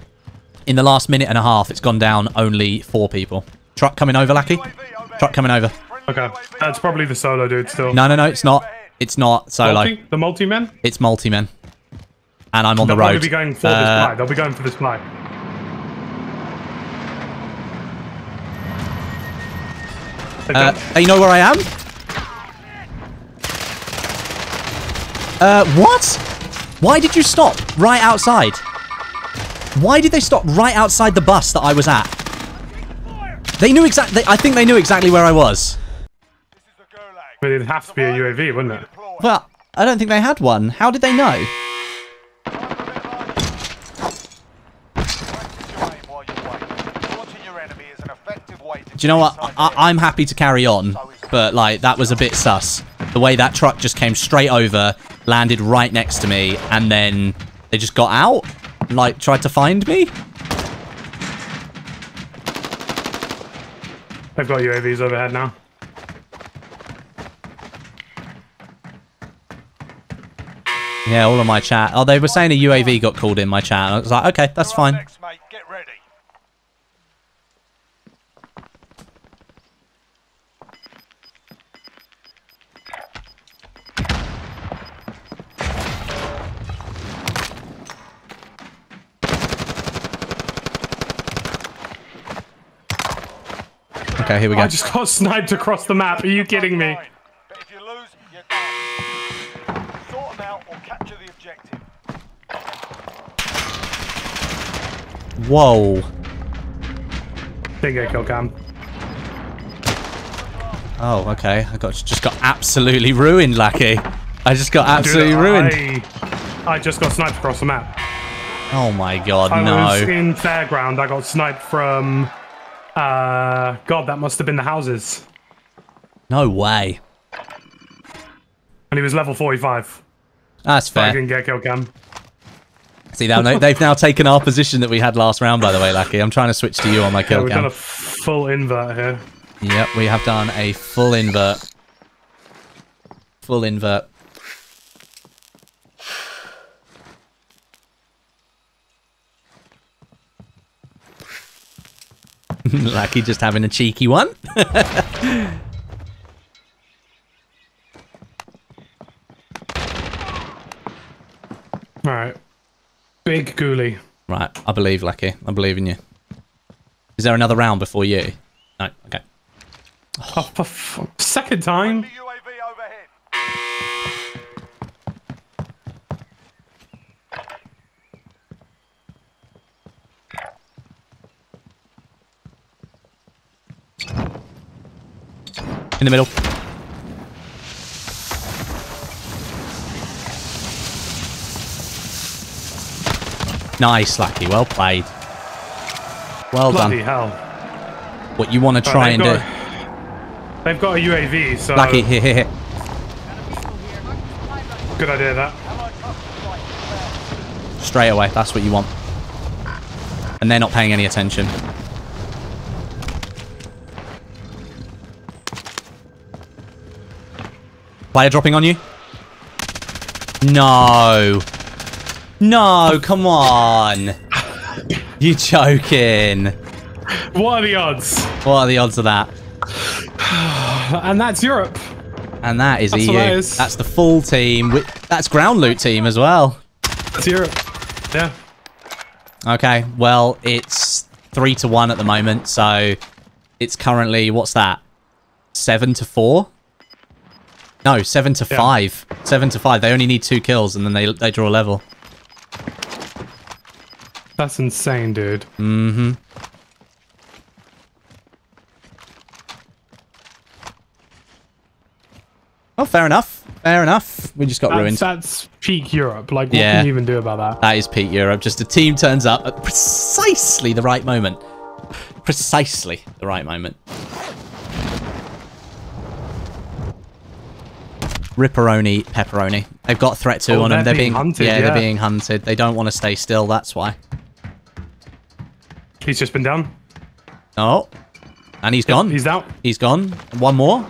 In the last minute and a half, it's gone down only four people. Truck coming over, Lachy. Truck coming over. Okay. That's probably the solo dude still. No, no, no, it's not. It's not solo. Multi? The multi-men? It's multi-men. And I'm on the They'll probably road. be going for Uh, this fly. They'll be going for this. They've Uh, they know where I am? Uh, what? Why did you stop right outside? Why did they stop right outside the bus that I was at? They knew exactly. I think they knew exactly where I was. This is the Gulag. But it'd have to be a UAV, wouldn't it? Well, I don't think they had one. How did they know? Practice your aim while you wait. Watching your enemy is an effective way to Do you know what? I I'm happy to carry on, but like that was a bit sus. The way that truck just came straight over, landed right next to me, and then they just got out, like tried to find me. They've got UAVs overhead now. Yeah, all of my chat. Oh, they were saying a UAV got called in my chat. I was like, okay, that's fine. Next, mate. Get ready. Okay, here we go. I just got sniped across the map. Are you kidding me? Fine. But if you lose, you're done. Sort them out or capture the objective. Whoa. Didn't get kill cam. Oh, okay. I got just got absolutely ruined, Lachy. I just got Dude, absolutely ruined. I, I just got sniped across the map. Oh my god, I was no. in Fairground. I got sniped from. Uh, God, that must have been the houses. No way. And he was level 45. That's I fair. didn't get kill cam. See, now they- they've now taken our position that we had last round, by the way, Lachy. I'm trying to switch to you on my Yeah, kill we've done a full invert here. Yep, we have done a full invert. Full invert. Lachy just having a cheeky one. All right. Big ghoulie. Right, I believe, Lachy. I believe in you. Is there another round before you? No, okay. Oh, for f- second time. The UAV overhead. In the middle. Nice, Lachy. Well played. Well Bloody done. hell. What you want to try and do. got- uh, They've got a UAV, so Lachy, here, here, here. good idea that. Straight away. That's what you want. And they're not paying any attention. Player dropping on you? No. No, come on. You joking. What are the odds? What are the odds of that? And that's Europe. And that is That's EU. what that is. That's the full team. That's ground loot team as well. That's Europe. Yeah. Okay, well, it's three to one at the moment, so it's currently what's that? Seven to four? No, seven to Yeah. five. Seven to five. They only need two kills, and then they they draw a level. That's insane, dude. Mm-hmm. Oh, fair enough. Fair enough. We just got That's, ruined. that's peak Europe. Like, what Yeah. can you even do about that? That is peak Europe. Just a team turns up at precisely the right moment. Precisely the right moment. Ripperoni, pepperoni. They've got threat two Oh, on them. they're They're being being, hunted, yeah, yeah. they're being hunted. They don't want to stay still. That's why. He's just been down. Oh, and he's gone. He's out. He's gone. One more.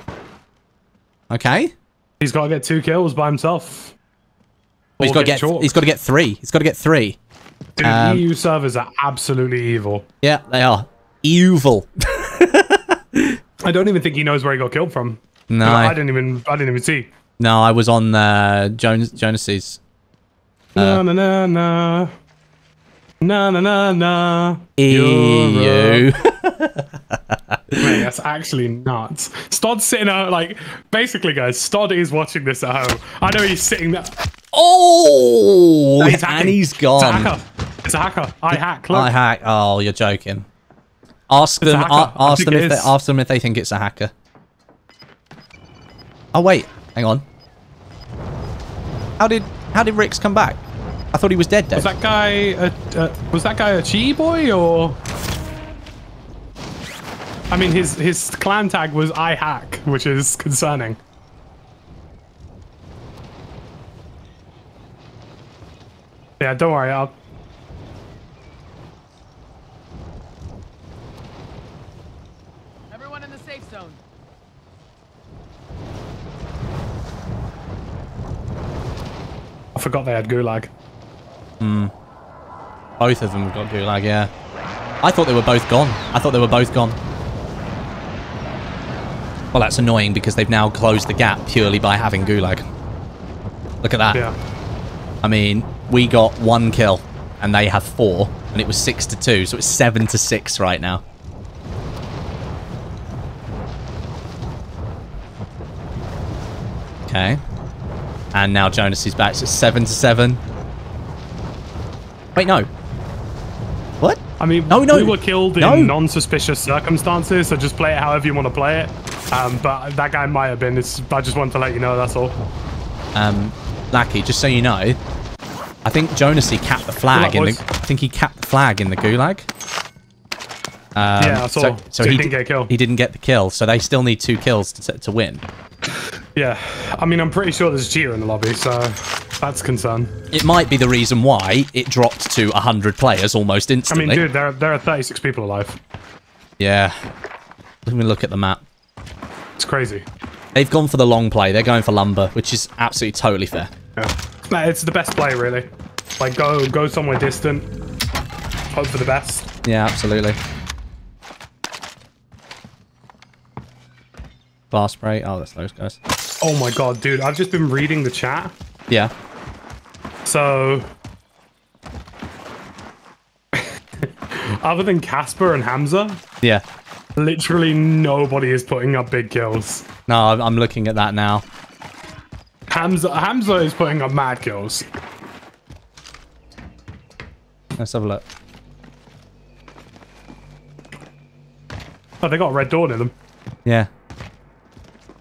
Okay. He's got to get two kills by himself. He's got to get. He's got to get three. He's got to get three. Dude, um, EU servers are absolutely evil. Yeah, they are evil. I don't even think he knows where he got killed from. no, I didn't even. I didn't even see. no. I was on uh, Jonas Jonas's. na na na na. Na na na na. EU. Mate, that's actually nuts. Stod's sitting out like basically, guys. Stod is watching this at home. I know he's sitting there. Oh, He's and he's It's a hacker. It's a hacker. I hack. Look. I hack. Oh, you're joking. Ask It's them. hacker. a- I ask them if they ask them if they think it's a hacker. Oh wait, hang on. How did how did Rix come back? I thought he was dead. Dead. Was that guy? A, uh, was that guy a chi boy or? I mean, his his clan tag was I hack, which is concerning. Yeah, don't worry. I'll. Everyone in the safe zone. I forgot they had gulag. Hmm. Both of them have got gulag. Yeah. I thought they were both gone. I thought they were both gone. Well, that's annoying because they've now closed the gap purely by having gulag. Look at that. Yeah. I mean, we got one kill and they have four, and it was six to two, so it's seven to six right now. Okay. And now Jonas is back, so it's seven to seven. Wait, no. What? I mean, No, no. we were killed in No. non-suspicious circumstances, so just play it however you want to play it. Um, but that guy might have been. It's, I just wanted to let you know. That's all. Um, Lachy, just so you know, I think Jonasy capped the flag in the. I think he capped the flag in the gulag. Um, Yeah, I saw. So, So he didn't get a kill. He didn't get the kill, so they still need two kills to, to win. Yeah, I mean, I'm pretty sure there's a cheater in the lobby, so that's concern. It might be the reason why it dropped to 100 players almost instantly. I mean, dude, there there are 36 people alive. Yeah. Let me look at the map. It's crazy. They've gone for the long play. They're going for lumber, which is absolutely totally fair. Yeah, it's the best play, really. Like, go go somewhere distant. Hope for the best. Yeah, absolutely. Bar spray. Oh, that's those guys. Oh my god, dude! I've just been reading the chat. Yeah. So other than Casper and Hamza, Yeah. literally nobody is putting up big kills. No, I'm, looking at that now. Hamza Hamza is putting up mad kills. Let's have a look. Oh, they got a red door near them. Yeah.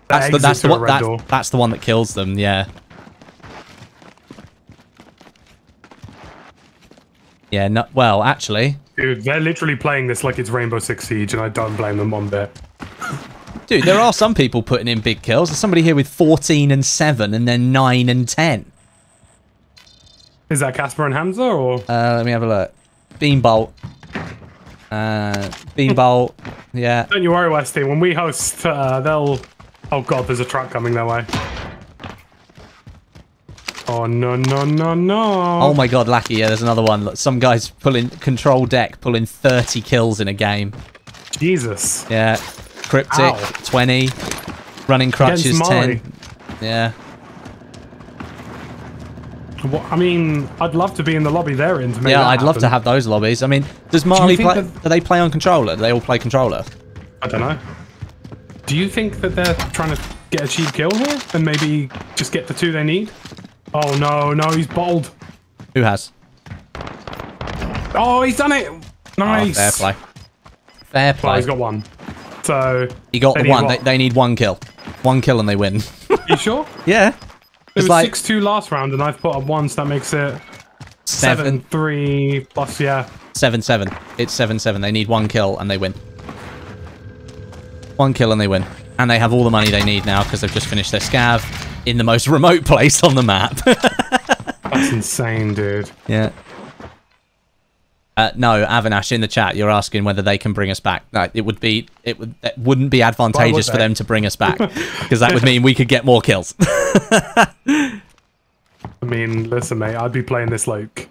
That's the, that's the one. That's, that's the one that kills them. Yeah. Yeah. No. Well, actually, Dude, they're literally playing this like it's Rainbow Six Siege, and I don't blame them one bit. dude, there are some people putting in big kills. There's somebody here with 14 and seven, and then nine and ten. Is that Casper and Hamza or? Uh, let me have a look. Beambolt. Uh, Beambolt. Yeah. Don't you worry, Westie. When we host, uh, they'll. Oh god, there's a truck coming their way. Oh no no no no! Oh my god, Lachy. Yeah, there's another one. Look, Some guys pulling control deck, pulling 30 kills in a game. Jesus! Yeah. Cryptic, Ow. 20. Running crutches, 10. Yeah. What, I mean, I'd love to be in the lobby they're in to make Yeah, that I'd love to have those lobbies. I mean, does Marley think play? that- Do they play on controller? Do they all play controller? I don't know. Do you think that they're trying to get a cheap kill here and maybe just get the two they need? Oh no, no, he's bold. Who has? Oh, he's done it! Oh, Nice. fair play. Fair Well, play. he's got one. So, he got the one. They, they need one kill. One kill and they win. you sure? yeah. It It's was like 6-2 last round and I've put up one, so that makes it seven, 7-3 plus, yeah. seven, seven. It's seven, seven. They need one kill and they win. One kill and they win. And they have all the money they need now because they've just finished their scav in the most remote place on the map. That's insane, dude. Yeah. Uh, no, Avanash in the chat, you're asking whether they can bring us back. No, it would be it would it wouldn't be advantageous for them to bring us back because that would mean we could get more kills. I mean, listen, mate, I'd be playing this like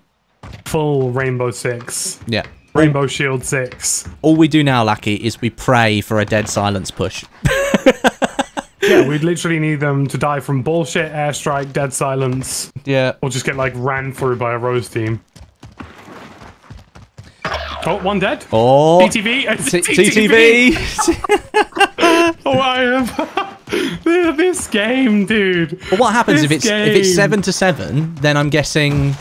full Rainbow Six, yeah. Rainbow Shield Six. All we do now, Lachy, is we pray for a dead silence push. Yeah, we'd literally need them to die from bullshit, airstrike, dead silence, Yeah. or just get like ran through by a Rose team. Oh, one dead. Oh. TTV. TTV. Oh, I am. this game, dude. but what happens if This it's if it's seven to seven? Then I'm guessing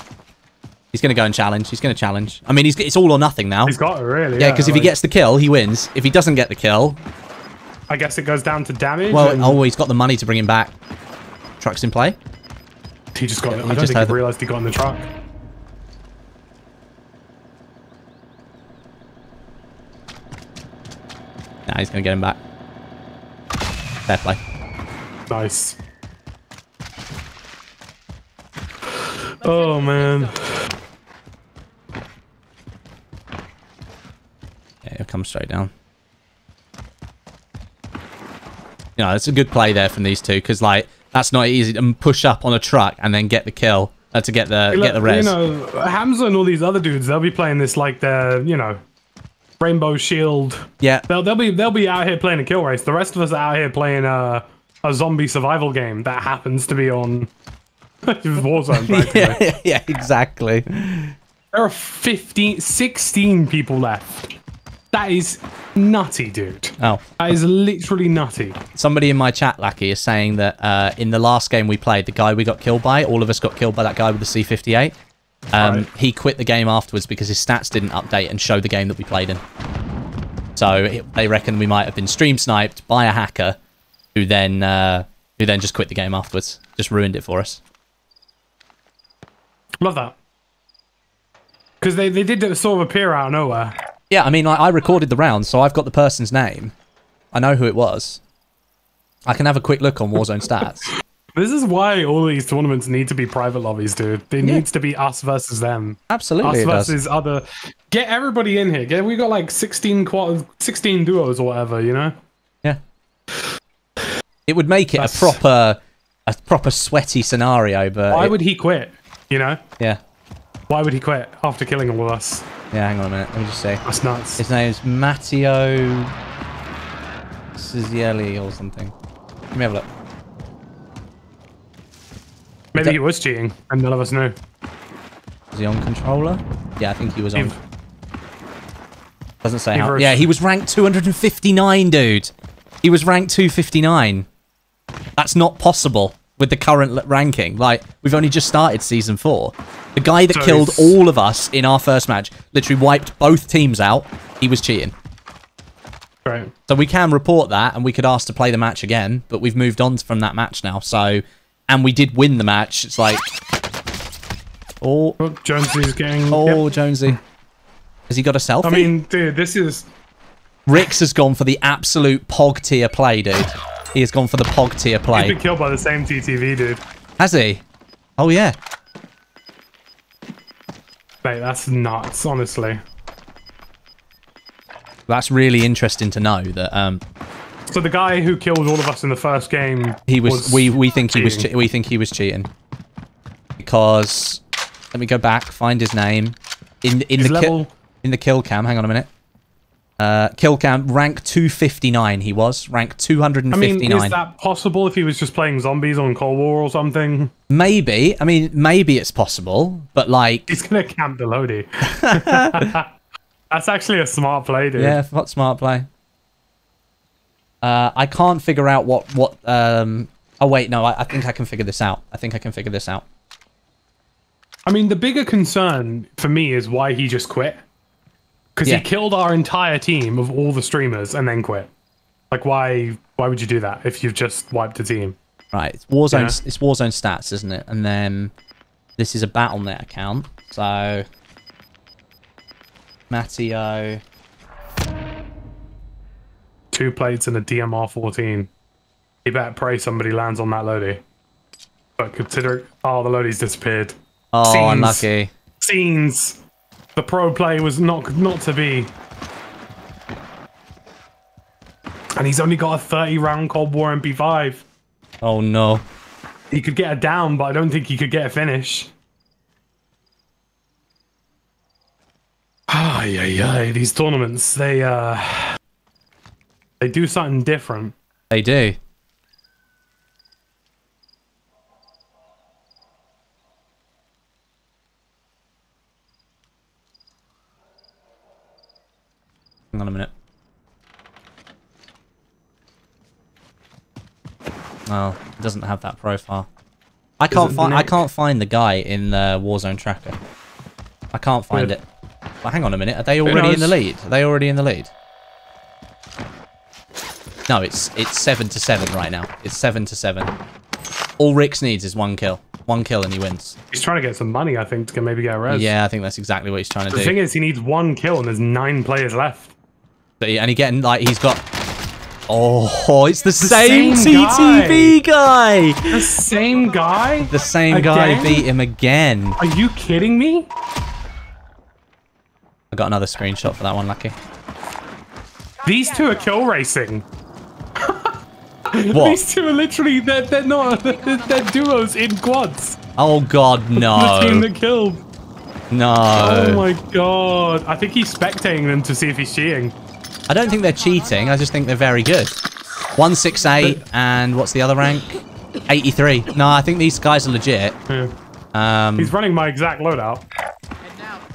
he's going to go and challenge. He's going to challenge. I mean, he's it's all or nothing now. He's got it, really. yeah, because if he gets the kill, he wins. If he doesn't get the kill, I guess it goes down to damage. well, oh, he's got the money to bring him back. Trucks in play. he just got. he I don't just think he realized he got in the truck. Nah, he's going to get him back. Fair play. Nice. Oh man. Yeah, he'll come straight down. You know, it's a good play there from these two because, like, that's not easy to push up on a truck and then get the kill uh, to get the get the res. You know, Hamza and all these other dudes, they'll be playing this like they're, you know, Rainbow Shield. yeah, They'll they'll be they'll be out here playing a kill race. The rest of us are out here playing a a zombie survival game that happens to be on Warzone. Yeah, yeah, exactly. There are 15, 16 people left. That is nutty, dude. Oh, That is literally nutty. somebody in my chat, Lachy, is saying that uh, in the last game we played, the guy we got killed by, all of us got killed by that guy with the C58. Um, Right. He quit the game afterwards because his stats didn't update and show the game that we played in. So it, they reckon we might have been stream sniped by a hacker, who then uh, who then just quit the game afterwards, just ruined it for us. Love that. Because they, they did sort of appear out of nowhere. Yeah, I mean, I, I recorded the round, so I've got the person's name. I know who it was. I can have a quick look on Warzone stats. This is why all these tournaments need to be private lobbies, dude. It needs to be us versus them. Absolutely, Us it does. versus other. Get everybody in here. Get we got like 16 quad, 16 duos or whatever, you know. Yeah. It would make it That's- a proper, a proper sweaty scenario, but Why it- would he quit? You know, yeah, why would he quit after killing all of us? Yeah. Hang on a minute. Let me just say. That's nuts. His name is Matteo Cizielli or something. Let me have a look. Maybe he was cheating, and none of us know. Is he on controller? Yeah, I think he was on. If- Doesn't say how. Yeah, he was ranked 259, dude. He was ranked 259. That's not possible with the current ranking. Like, we've only just started season four. The guy that So killed it's- all of us in our first match, literally wiped both teams out, he was cheating. Right. So we can report that, and we could ask to play the match again, but we've moved on from that match now. So, and we did win the match. It's like, oh, Oh, Jonesy's getting. oh, Yep. Jonesy, has he got a selfie? I mean, dude, this is. Rix has gone for the absolute pog tier play, dude. He has gone for the pog tier He's play. been killed by the same TTV, dude. Has he? Oh yeah. Mate, that's nuts, honestly. That's really interesting to know that um So the guy who killed all of us in the first game. he was, we we think he was cheating we think he was cheating. Because let me go back, find his name in in His the level- kill in the kill cam. Hang on a minute. Uh, kill cam rank 259 he was rank 259 I mean, is that possible if he was just playing zombies on Cold War or something? maybe i mean maybe it's possible but like He's gonna camp the loadie. That's actually a smart play, dude. Yeah, what smart play. Uh, I can't figure out what what. Um. Oh wait, no. I, I think I can figure this out. I think I can figure this out. I mean, the bigger concern for me is why he just quit. Because Yeah. he killed our entire team of all the streamers and then quit. Like, why? Why would you do that if you've just wiped a team? Right. It's Warzone. Yeah. It's Warzone stats, isn't it? And then this is a BattleNet account. So Matteo. Two plates and a DMR 14. You better pray somebody lands on that loadie. But consider, oh, the loadie's disappeared. Oh, Scenes. unlucky. Scenes. The pro play was not not to be. And he's only got a 30 round Cold War MP5. Oh no. He could get a down, but I don't think he could get a finish. Ah, yeah, yeah. These tournaments, they uh, they do something different. They do. On a minute. Oh, it doesn't have that profile. I can't find. I can't find the guy in the Warzone tracker. I can't find Weird. it. Well, hang on a minute. Are they already in the lead? Are they already in the lead? No, it's it's seven to seven right now. It's seven to seven. All Rix needs is one kill. One kill and he wins. He's trying to get some money, I think, to maybe get a res. Yeah, I think that's exactly what he's trying to The do. The thing is, he needs one kill, and there's nine players left. But he- and he getting like he's got. Oh, it's the, same, same TTV guy. The same guy? The same guy Again? beat him again. Are you kidding me? I got another screenshot for that one, Lachy. These two are kill racing. What? These two are literally they're, they're not they're, they're duos in quads. Oh God, no. The team that killed. no. Oh my god! I think he's spectating them to see if he's cheating. I don't think they're cheating. I just think they're very good. 168 and what's the other rank? 83. No, I think these guys are legit. Yeah. Um, He's running my exact loadout.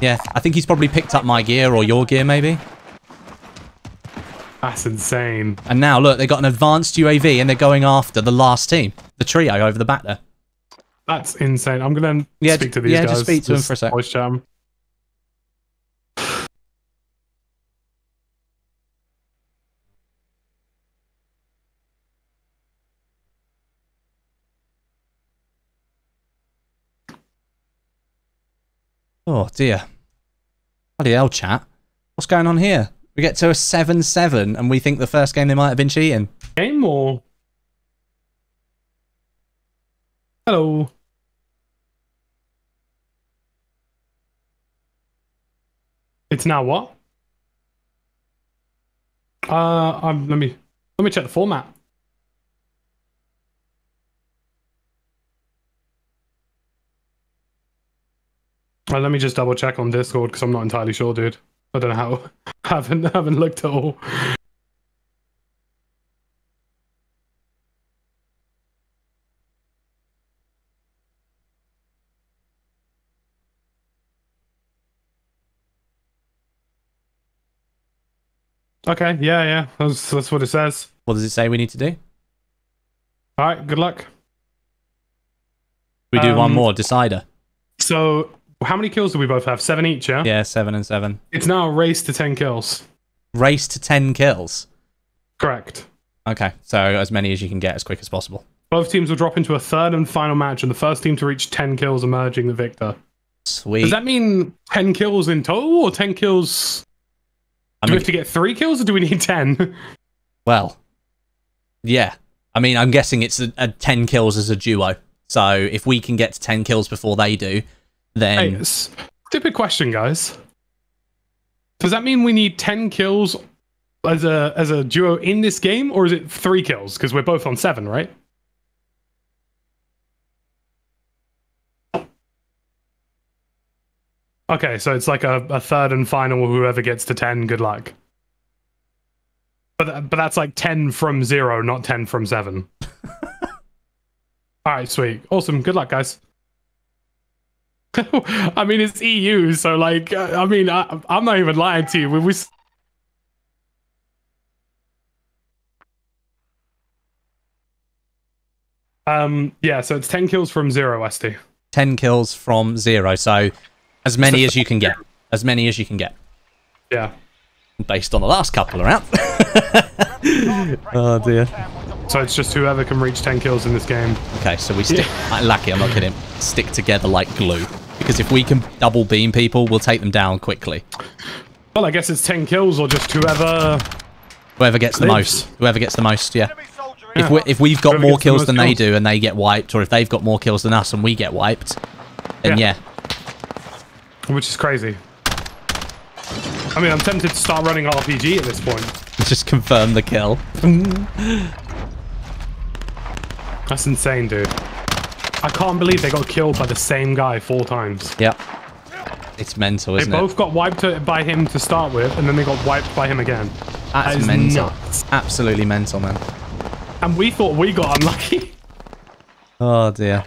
Yeah, I think he's probably picked up my gear or your gear maybe. That's insane. And now look, they got an advanced UAV and they're going after the last team, the trio over the back there. That's insane. I'm gonna Yeah, speak to these yeah, guys. just speak to them for a sec. Voice chat dear. Bloody hell, chat. What's going on here? We get to a 7-7 and we think the first game they might have been cheating. Game or hello. It's now what? Uh, let me let me check the format. Uh, let me just double check on Discord because I'm not entirely sure, dude. I don't know how. haven't haven't looked at all. Okay, yeah, yeah. That's, that's what it says. What does it say we need to do? All right, good luck. We do one Um, more decider. So, how many kills do we both have? Seven each, yeah? Yeah, seven and seven. It's now a race to 10 kills. Race to ten kills. Correct. Okay, so as many as you can get as quick as possible. Both teams will drop into a third and final match, and the first team to reach 10 kills emerging the victor. Sweet. Does that mean 10 kills in total, or 10 kills? I Do we have to get three kills, or do we need 10? well, yeah. I mean, I'm guessing it's a, a ten kills as a duo. So if we can get to ten kills before they do, then hey, stupid question, guys. Does that mean we need 10 kills as a as a duo in this game, or is it three kills? Because we're both on seven, right? Okay, so it's like a, a third and final. Whoever gets to 10, good luck. But, but that's like 10 from zero, not 10 from seven. All right, sweet. Awesome. Good luck, guys. I mean, it's EU, so like, uh, I mean, I, I'm not even lying to you. We, we um, yeah, so it's 10 kills from zero, Westie. ten kills from zero. So as many as you can get. As many as you can get. Yeah. Based on the last couple around. oh dear. So it's just whoever can reach 10 kills in this game. Okay, so we stick. uh, Lachy, I'm not kidding. Stick together like glue. Because if we can double beam people, we'll take them down quickly. Well, I guess it's 10 kills or just whoever. Whoever gets the most. Whoever gets the most, yeah. Enemy If, we, if we've got Whoever more gets the kills than they do and they get wiped, or if they've got more kills than us and we get wiped, then Yeah. yeah, Which is crazy. I mean, I'm tempted to start running RPG at this point. just confirm the kill. That's insane, dude. I can't believe they got killed by the same guy four times. Yeah. It's mental, They isn't both it? got wiped by him to start with, and then they got wiped by him again. That's that is mental. nuts. Absolutely mental, man. And we thought we got unlucky. Oh dear.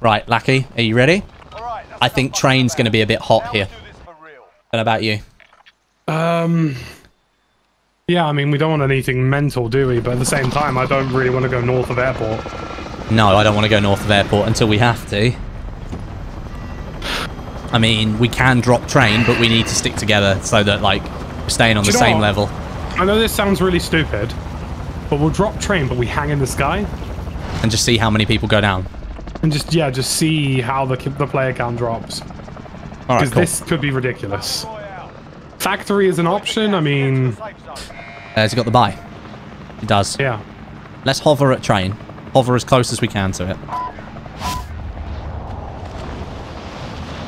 Right, Lachy, are you ready? All right, I think train's going to be a bit hot Now here. let's do this for real. What about you? Um. Yeah, I mean, we don't want anything mental, do we? But at the same time, I don't really want to go north of airport. No, I don't want to go north of airport until we have to. I mean, we can drop train, but we need to stick together so that, like, we're staying on Do the same what? level. I know this sounds really stupid, but we'll drop train, but we hang in the sky And just see how many people go down. and just yeah, just see how the the player count drops. All right, Because cool. this could be ridiculous. Factory is an option. I mean. Uh, has it got the buy? It does. yeah. Let's hover at train. Hover as close as we can to it.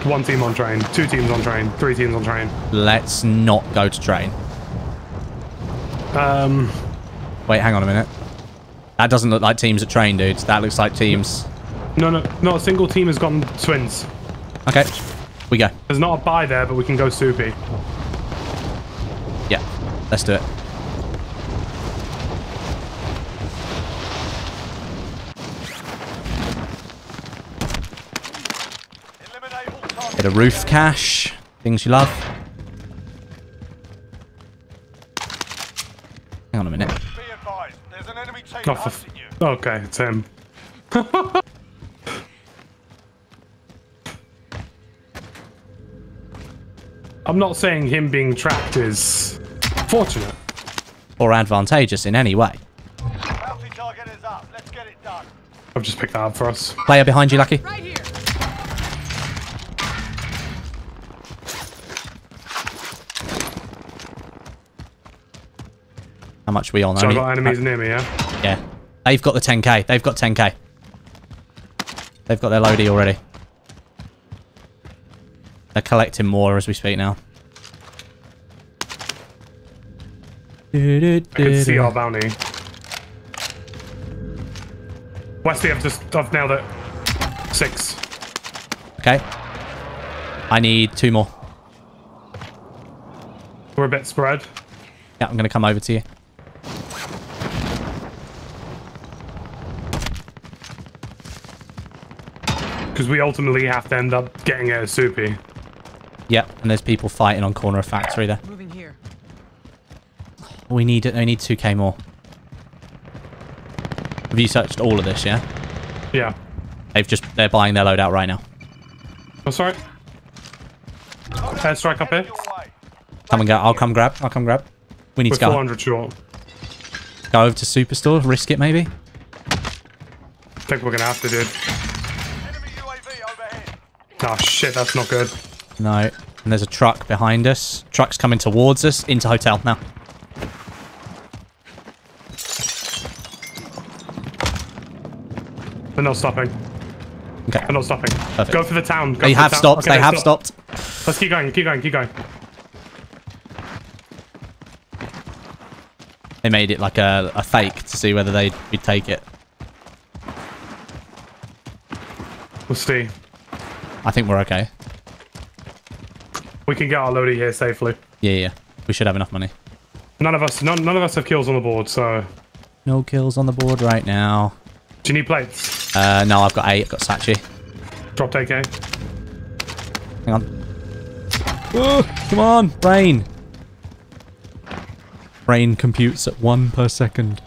One team on train, two teams on train, three teams on train. Let's not go to train. Um, Wait, hang on a minute. That doesn't look like teams at train, dudes. That looks like teams. no, no, not A single team has gone twins. Okay, we go. There's not a buy there, but we can go soupy. Yeah, let's do it. Bit of roof cash. Things you love. Hang on a minute. Be advised, there's an enemy team for f- hunting you. okay, it's him. I'm not saying him being trapped is fortunate. Or advantageous in any way. Is up. Let's get it done. I've just picked that up for us. Player behind you, Lachy. Right How much are we on? So I've got enemies uh, near me, yeah? Yeah. They've got the 10k. They've got 10k. They've got their loadie already. They're collecting more as we speak now. I can see our bounty. Westie, I've just I've nailed it. Six. Okay. I need two more. We're a bit spread. Yeah, I'm going to come over to you. Because we ultimately have to end up getting it as soupy. Yep, and there's people fighting on corner of factory there. Moving here. We need we need 2k more. Have you searched all of this, yeah? Yeah. They've just they're buying their loadout right now. I'm sorry. right. Airstrike up here. Come and go. I'll come grab. I'll come grab. We need We're to go. 400 short. Go over to Superstore. Risk it maybe. I think we're gonna have to, dude. Enemy UAV overhead. Oh shit, that's not good. No. And there's a truck behind us. Truck's coming towards us into hotel now. They're not stopping. Okay. They're not stopping. Perfect. Go for the town. Go They the have town. stopped. Okay, they have stop. stopped. Let's keep going. Keep going. Keep going. They made it like a, a fake to see whether they'd, we'd take it. We'll see. I think we're okay. We can get our loadie here safely. Yeah, yeah. We should have enough money. None of us. None, none of us have kills on the board. So, No kills on the board right now. do you need plates? Uh, no, I've got eight. I've got Sachi. Drop AK. Hang on. Oh, come on, brain. Brain computes at one per second.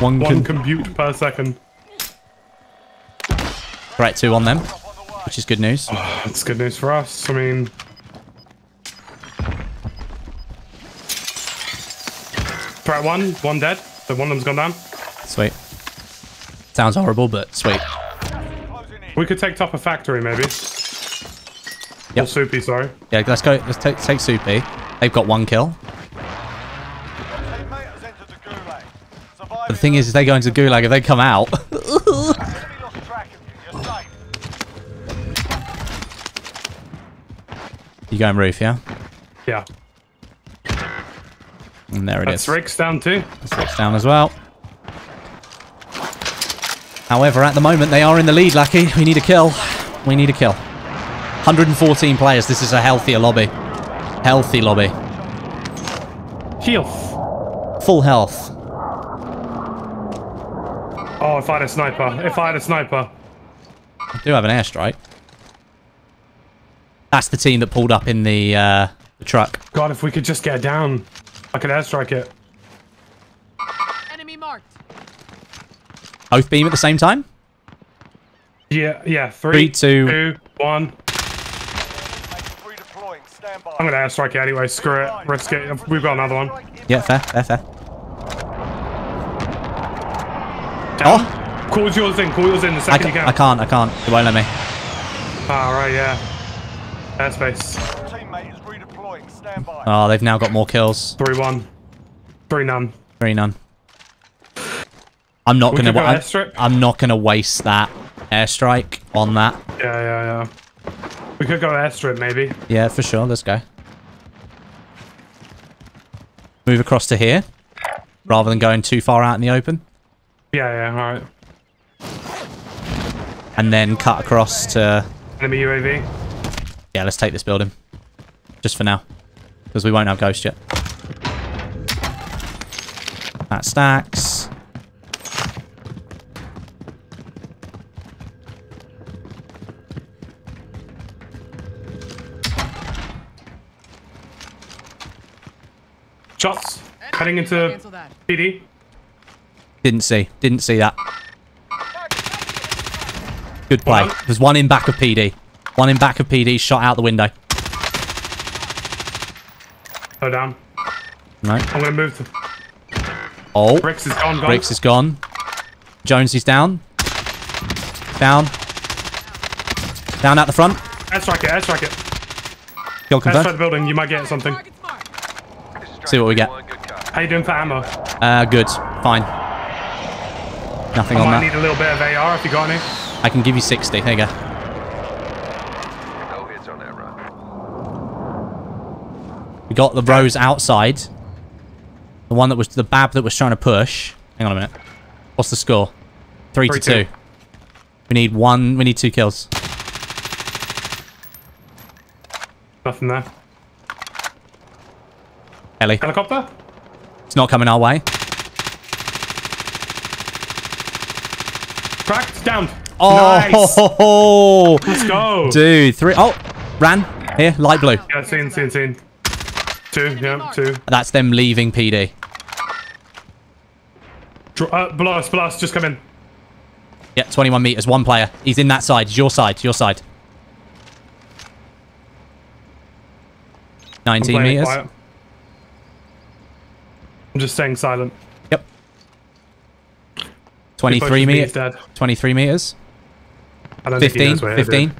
One, One compute per second. Right, two on them, On the way. Which is good news. Ah, That's good news for us. I mean, threat one. One dead. So one of them's gone down. Sweet. Sounds horrible, but sweet. We could take top of factory maybe. Yep. Or soupy, sorry. Yeah, let's go. Let's take take Soupy. They've got one kill. Teammate has entered the But the thing is, if they go into Gulag, if they come out, you go in roof, yeah. Yeah. And there it That's is. Rick's down too. Six down as well. However, at the moment, they are in the lead, Lachy. We need a kill. We need a kill. 114 players. This is a healthier lobby. Healthy lobby. Health. Full health. Oh, if I had a sniper. If I had a sniper. I do have an airstrike. That's the team that pulled up in the, uh, the truck. God, if we could just get down. I could airstrike it. Enemy marked. Both beam at the same time? Yeah, yeah. Three, Three, two- two, one. Stand by. I'm gonna airstrike it anyway. Screw it. Risk it. We've got another one. Yeah, fair, fair, fair. Down. Oh! Call yours in. Call yours in the second ca- you can. I can't, I can't. It won't let me. Ah, right, yeah. Airspace. Teammate is redeploying. Stand by. Oh, ah, they've now got more kills. Three, one. Three, none. Three none. I'm not We gonna. could go I'm. I'm not gonna waste that airstrike on that. Yeah, yeah, yeah. We could go airstrip maybe. Yeah, for sure. Let's go. Move across to here, rather than going too far out in the open, Yeah, yeah, alright. and then cut across to. Enemy UAV. Yeah, let's take this building, just for now, because we won't have ghost yet. That stacks. Shots. Heading into PD. Didn't see. Didn't see that. Good play. There's one in back of PD. One in back of PD shot out the window. Go down. No. I'm gonna move to. Oh. Bricks is gone, gone. Briggs is gone. Jonesy's down. Down. Down at the front. Airstrike it, airstrike it. Kill Airstrike the confirmed. building, you might get something. See what we get. How you doing for ammo? Uh, good. Fine. Nothing I on that. need a little bit of AR if you got any. I can give you 60. There you go. No hits on that run. We got the Rose outside. The one that was the Bab that was trying to push. Hang on a minute. What's the score? Three, to two. two. We need one. We need two kills. Nothing there. Ellie. Helicopter? It's not coming our way. Cracked, down. Oh, Nice. Let's go. dude. Three. Oh, ran. Here, light blue. Yeah, seen, seen, seen. Two, yeah, two. That's them leaving PD. Dr- Uh, below us, below us, just come in. Yeah, 21 meters. One player. He's in that side. It's your side. Your side. 19 meters. quiet. I'm just staying silent. Yep. 23 pushes me, meters. 23 meters. I don't 15. knows where it is. 15.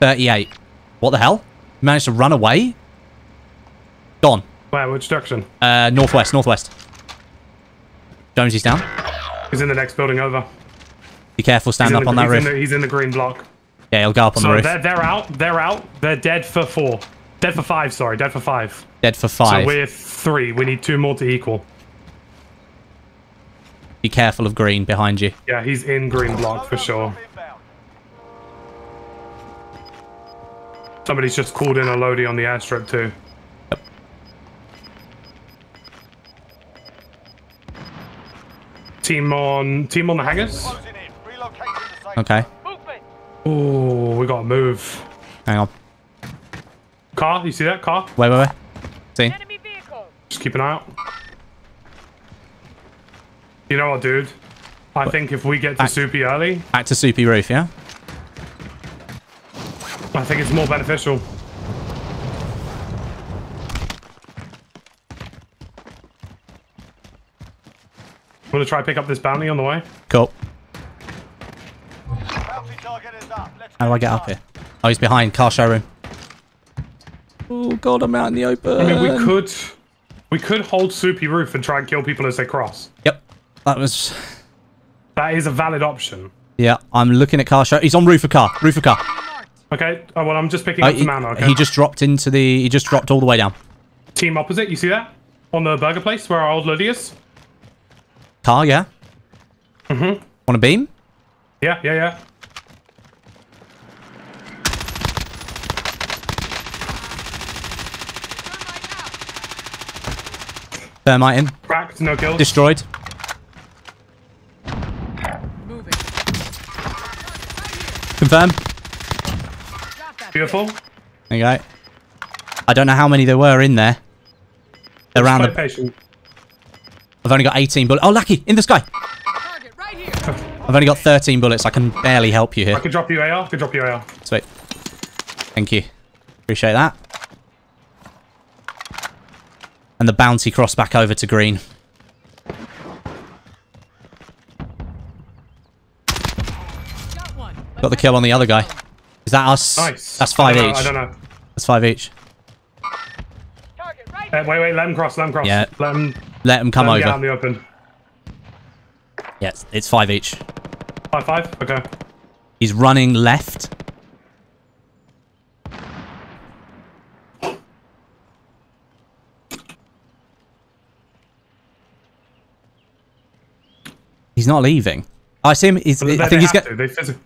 38. What the hell? Managed to run away? Gone. Where? Which direction? Uh, northwest. Northwest. Jonesy's down. He's in the next building over. Be careful. Stand up the, on that he's roof. In the, he's in the green block. Yeah, he'll go up on the roof. they're, they're out. They're out. They're dead for four. Dead for five, sorry. Dead for five. Dead for five. So we're three. We need two more to equal. Be careful of green behind you. Yeah, he's in green block for sure. drop inbound. Somebody's just called in a loadie on the airstrip too. Team on team on the hangars. Closing in. Relocating the safe. Okay. Oh, we gotta move. Hang on. Car, you see that car? Wait, wait, wait. See? Enemy vehicle. Just keep an eye out. You know what, dude? I think if we get to Back- Soupy early, Back to Soupy Roof, yeah? I think it's more beneficial. Want to try pick up this bounty on the way? Cool. Bounty target is up. Let's How do I get up here? Oh, he's behind. Car showroom. Oh, God, I'm out in the open. I mean, we could, we could hold Soupy Roof and try and kill people as they cross. Yep. That was... That is a valid option. Yeah, I'm looking at car show. He's on roof of car. Roof of car. Marked. Okay. Oh well, I'm just picking Oh, up he, some ammo. Okay. he just dropped into the... He just dropped all the way down. Team opposite. You see that on the burger place where our old lady is? Car, yeah? Mm-hmm. Want a beam? Yeah, yeah, yeah. Thermite in. Cracked. No kills. Destroyed. Moving. Confirm. Beautiful. There you go. I don't know how many there were in there. They're around the... patient. I've only got 18 bullets. Oh, lucky! In the sky! Right. I've only got 13 bullets. I can barely help you here. I could drop you AR. Could drop you AR. Sweet. Thank you. Appreciate that. And the bounty cross back over to green. Got the kill on the other guy. Is that us? Nice. That's five I don't know, each. I don't know. That's five each. Right Uh, wait, wait. Let him cross. Let him cross. Yeah. Let him, Let them come let him get out in the open. Yeah, it's, it's five each. Five, five. Okay. He's running left. He's not leaving. I see him. He's, They, I think he's have got.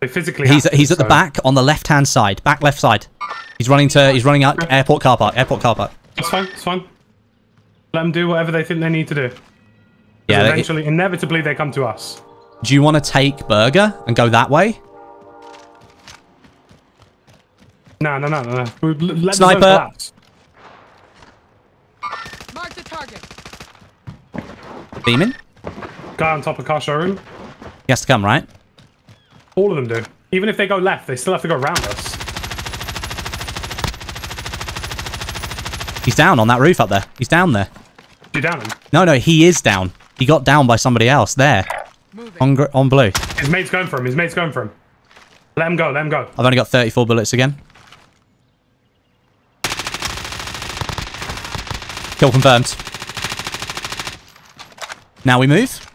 To. They, physically. He's have to, he's at the back on the left hand side, back left side. He's running to. He's running out airport car park. Airport car park. It's fine. It's fine. Let them do whatever they think they need to do. Yeah. they- Eventually, inevitably, they come to us. do you want to take Burger and go that way? No, no, no, no, no. Let the zone Sniper. collapse. Mark the target. Beaming. Guy on top of car showroom. He has to come right. All of them do. Even if they go left, they still have to go around us. He's down on that roof up there. He's down there. You down him. No, no, he is down. He got down by somebody else there Moving. on gr- on blue. His mate's going for him. His mate's going for him. Let him go. Let him go. I've only got 34 bullets again. Kill confirmed. Now we move.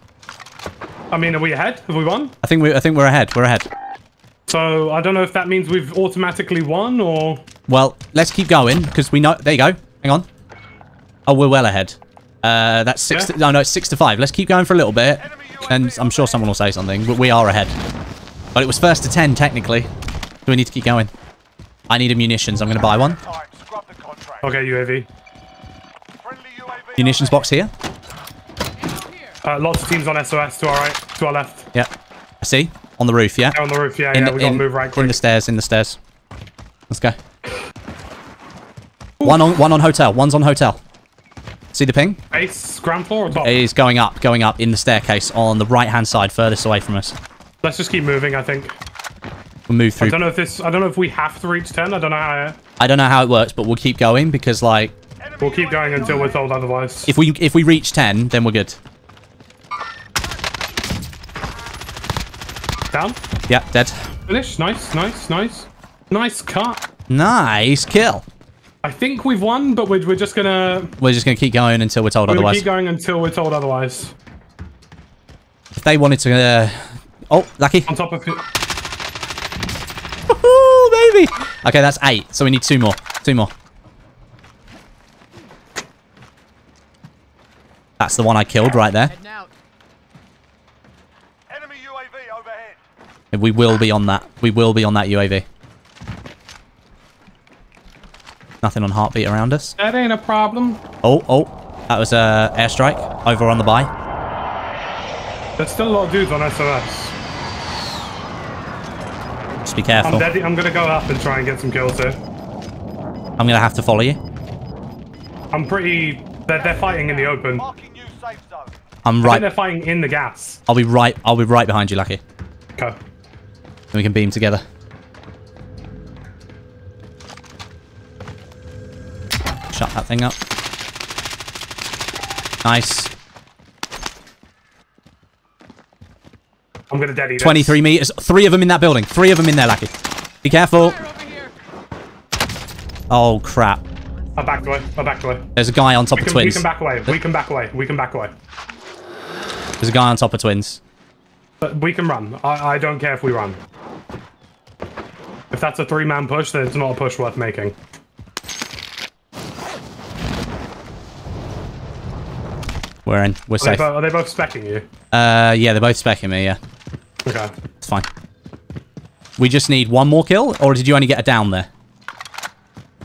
I mean, are we ahead? Have we won? I think we I think we're ahead. We're ahead. So I don't know if that means we've automatically won or. Well, let's keep going because we know. There you go. Hang on. Oh, we're well ahead. Uh, that's six. Yeah. To, no, no, it's six to five. Let's keep going for a little bit, and I'm sure someone will say something. But we are ahead. But it was first to ten technically. So we need to keep going. I need a munitions. I'm going to buy one. Time. Scrub the contract. Okay, UAV. UAV. Munitions box here. Uh, lots of teams on SOS to our right, to our left. Yeah. I see. On the roof. Yeah. They're on the roof. Yeah, in yeah. the, We gotta in- move right in quick. the stairs. In the stairs. Let's go. One on one on hotel. One's on hotel. See the ping? Base, ground floor or top? He's going up, going up in the staircase on the right hand side, furthest away from us. Let's just keep moving, I think. We'll move I don't know if this, I don't know if we have to reach 10. I don't know how, I don't know how it works, but we'll keep going because like we'll keep going until we're told otherwise. if we if we reach 10, then we're good. Down. Yeah, dead. Finish. Nice, nice, nice. Nice cut. Nice kill. I think we've won, but we're, we're just gonna, We're just gonna keep going until we're told we're gonna otherwise. keep going until we're told otherwise. If they wanted to, uh... oh, lucky. On top of it. Woohoo, baby. Okay, that's eight. So we need two more. Two more. That's the one I killed right there. Heading out. Enemy UAV overhead. We will be on that. We will be on that UAV. Nothing on heartbeat around us. That ain't a problem. Oh, oh. That was a airstrike over on the buy. There's still a lot of dudes on SOS. Just be careful. I'm careful. dead. I'm gonna go up and try and get some kills here. I'm gonna have to follow you. I'm pretty. They're, they're fighting in the open. I Marking new safe zone. I'm think right. they're fighting in the gas. I'll be right. I'll be right behind you, Lachy. Okay. We can beam together. Shut that thing up. Nice. I'm gonna dead eat it. 23 meters. Three of them in that building. Three of them in there, Lachy. Be careful. Fire over here. Oh, crap. I backed away. I backed away. There's a guy on top We of can, we can back away. We can back away. We can back away. There's a guy on top of twins. But we can run. I, I don't care if we run. If that's a three-man push, then it's not a push worth making. We're in. We're Are they, safe. bo- are they both specking you? Uh, yeah, they're both specking me, yeah. Okay. It's fine. We just need one more kill, or did you only get a down there?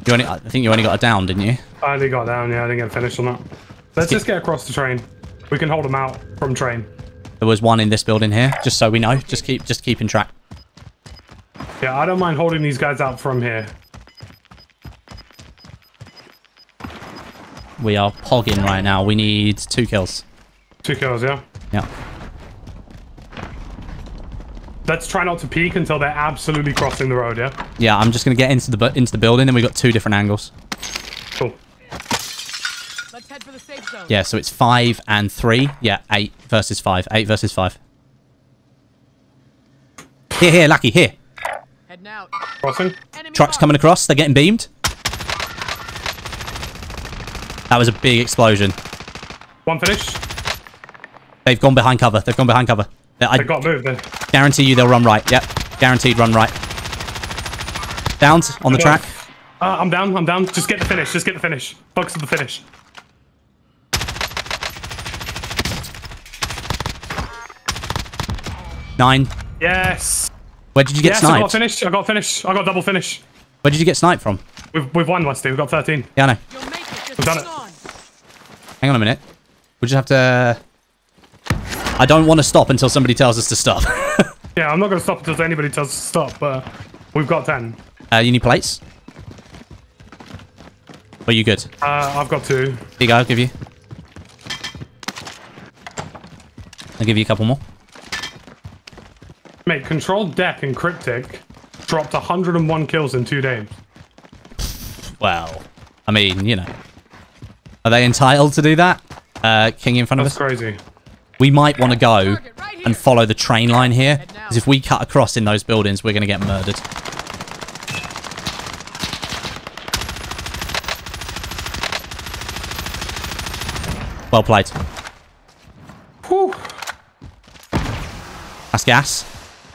You only, I think you only got a down, didn't you? I only got down. Yeah, I didn't get finished on that. Let's just get across the train. We can hold them out from train. There was one in this building here, just so we know. Just keep, just keeping track. Yeah, I don't mind holding these guys out from here. We are pogging right now. We need two kills. Two kills, yeah? Yeah. Let's try not to peek until they're absolutely crossing the road, yeah? Yeah, I'm just gonna get into the into the building, and we've got two different angles. Cool. Let's head for the safe zone. Yeah, so it's five and three. Yeah, eight versus five. Eight versus five. Here, here, Lachy, here. Heading out. Crossing. Enemy Trucks marked. coming across. They're getting beamed. That was a big explosion. One finish. They've gone behind cover. They've gone behind cover. I They got moved. They- guarantee you they'll run right. Yep. Guaranteed run right. Downs on the track. Uh, I'm down. I'm down. Just get the finish. Just get the finish. Focus on the finish. Nine. Yes. Where did you get Yes, I got finish. I got finish. I got double finish. Where did you get sniped from? We've, we've won, Westie. We've got 13. Yeah, I know. You'll make it. Just We've done hang it. on. Hang on a minute. We just have to... I don't want to stop until somebody tells us to stop. Yeah, I'm not going to stop until anybody tells us to stop, but we've got 10. uh, you need plates? Are you good? Uh, I've got two. Here you go, I'll give you. I'll give you a couple more. Mate, Control Deck and Cryptic dropped 101 kills in two days. Well, I mean, you know. Are they entitled to do that? Uh, King in front of us? That's us? crazy. We might want to go Target right here. and follow the train line here. Because if we cut across in those buildings, we're going to get murdered. Well played. Whew. That's gas.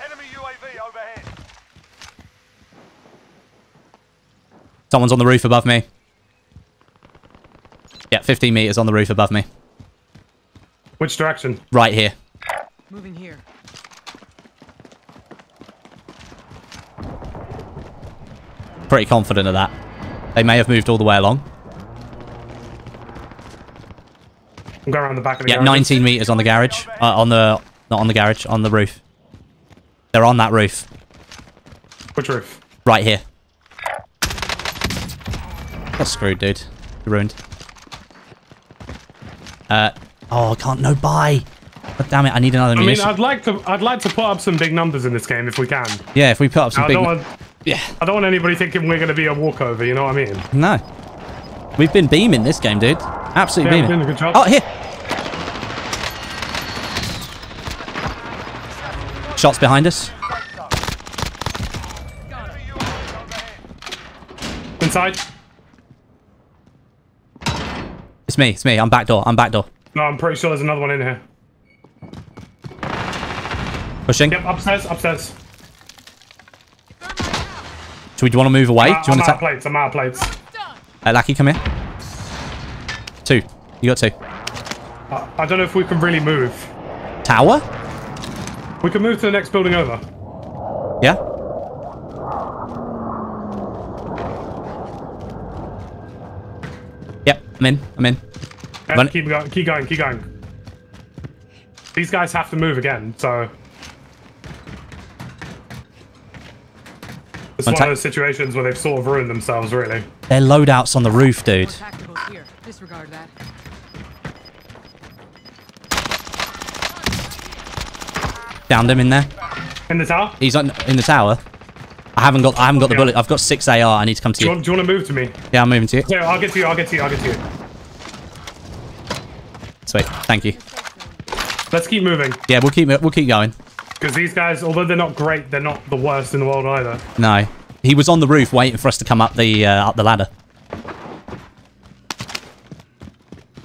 Enemy UAV overhead. Someone's on the roof above me. Yeah, 15 meters on the roof above me. Which direction? Right here. Moving here. Pretty confident of that. They may have moved all the way along. I'm going around the back of the Yeah, garage. 19 meters on the garage. Uh, on the... Not on the garage, on the roof. They're on that roof. Which roof? Right here. Get screwed, dude. You're ruined. Uh, oh, I can't. No buy. God damn it! I need another I mean, I'd like to. I'd like to put up some big numbers in this game if we can. yeah, if we put up some I big. don't want. Yeah. I don't want anybody thinking we're going to be a walkover. You know what I mean? No. We've been beaming this game, dude. Absolutely Yeah, beaming. doing a good job. Oh, here. Shots behind us. Inside. It's me. It's me. I'm back door. I'm back door. No, I'm pretty sure there's another one in here. Pushing. Yep, upstairs, upstairs. Do we want to move away? Do you I'm want out to of plates. I'm out of plates. Uh, Lachy, come here. Two. You got two. Uh, I don't know if we can really move. Tower? We can move to the next building over. Yeah. Yep. I'm in. I'm in. Yeah, Run- keep going. Keep going. Keep going. These guys have to move again, so. It's one Contact- of those situations where they've sort of ruined themselves, really. They're loadouts on the roof, dude. Tacticals here. Disregard that. Downed him in there. In the tower? He's on, in the tower. I haven't got. I haven't got the bullet. I've got six AR. I need to come to Do you, you. want, do you want to move to me? Yeah, I'm moving to you. Yeah, I'll get to you. I'll get to you. I'll get to you. Sweet. Thank you. Let's keep moving. Yeah, we'll keep. We'll keep going. Because these guys, although they're not great, they're not the worst in the world either. No, he was on the roof waiting for us to come up the uh, up the ladder.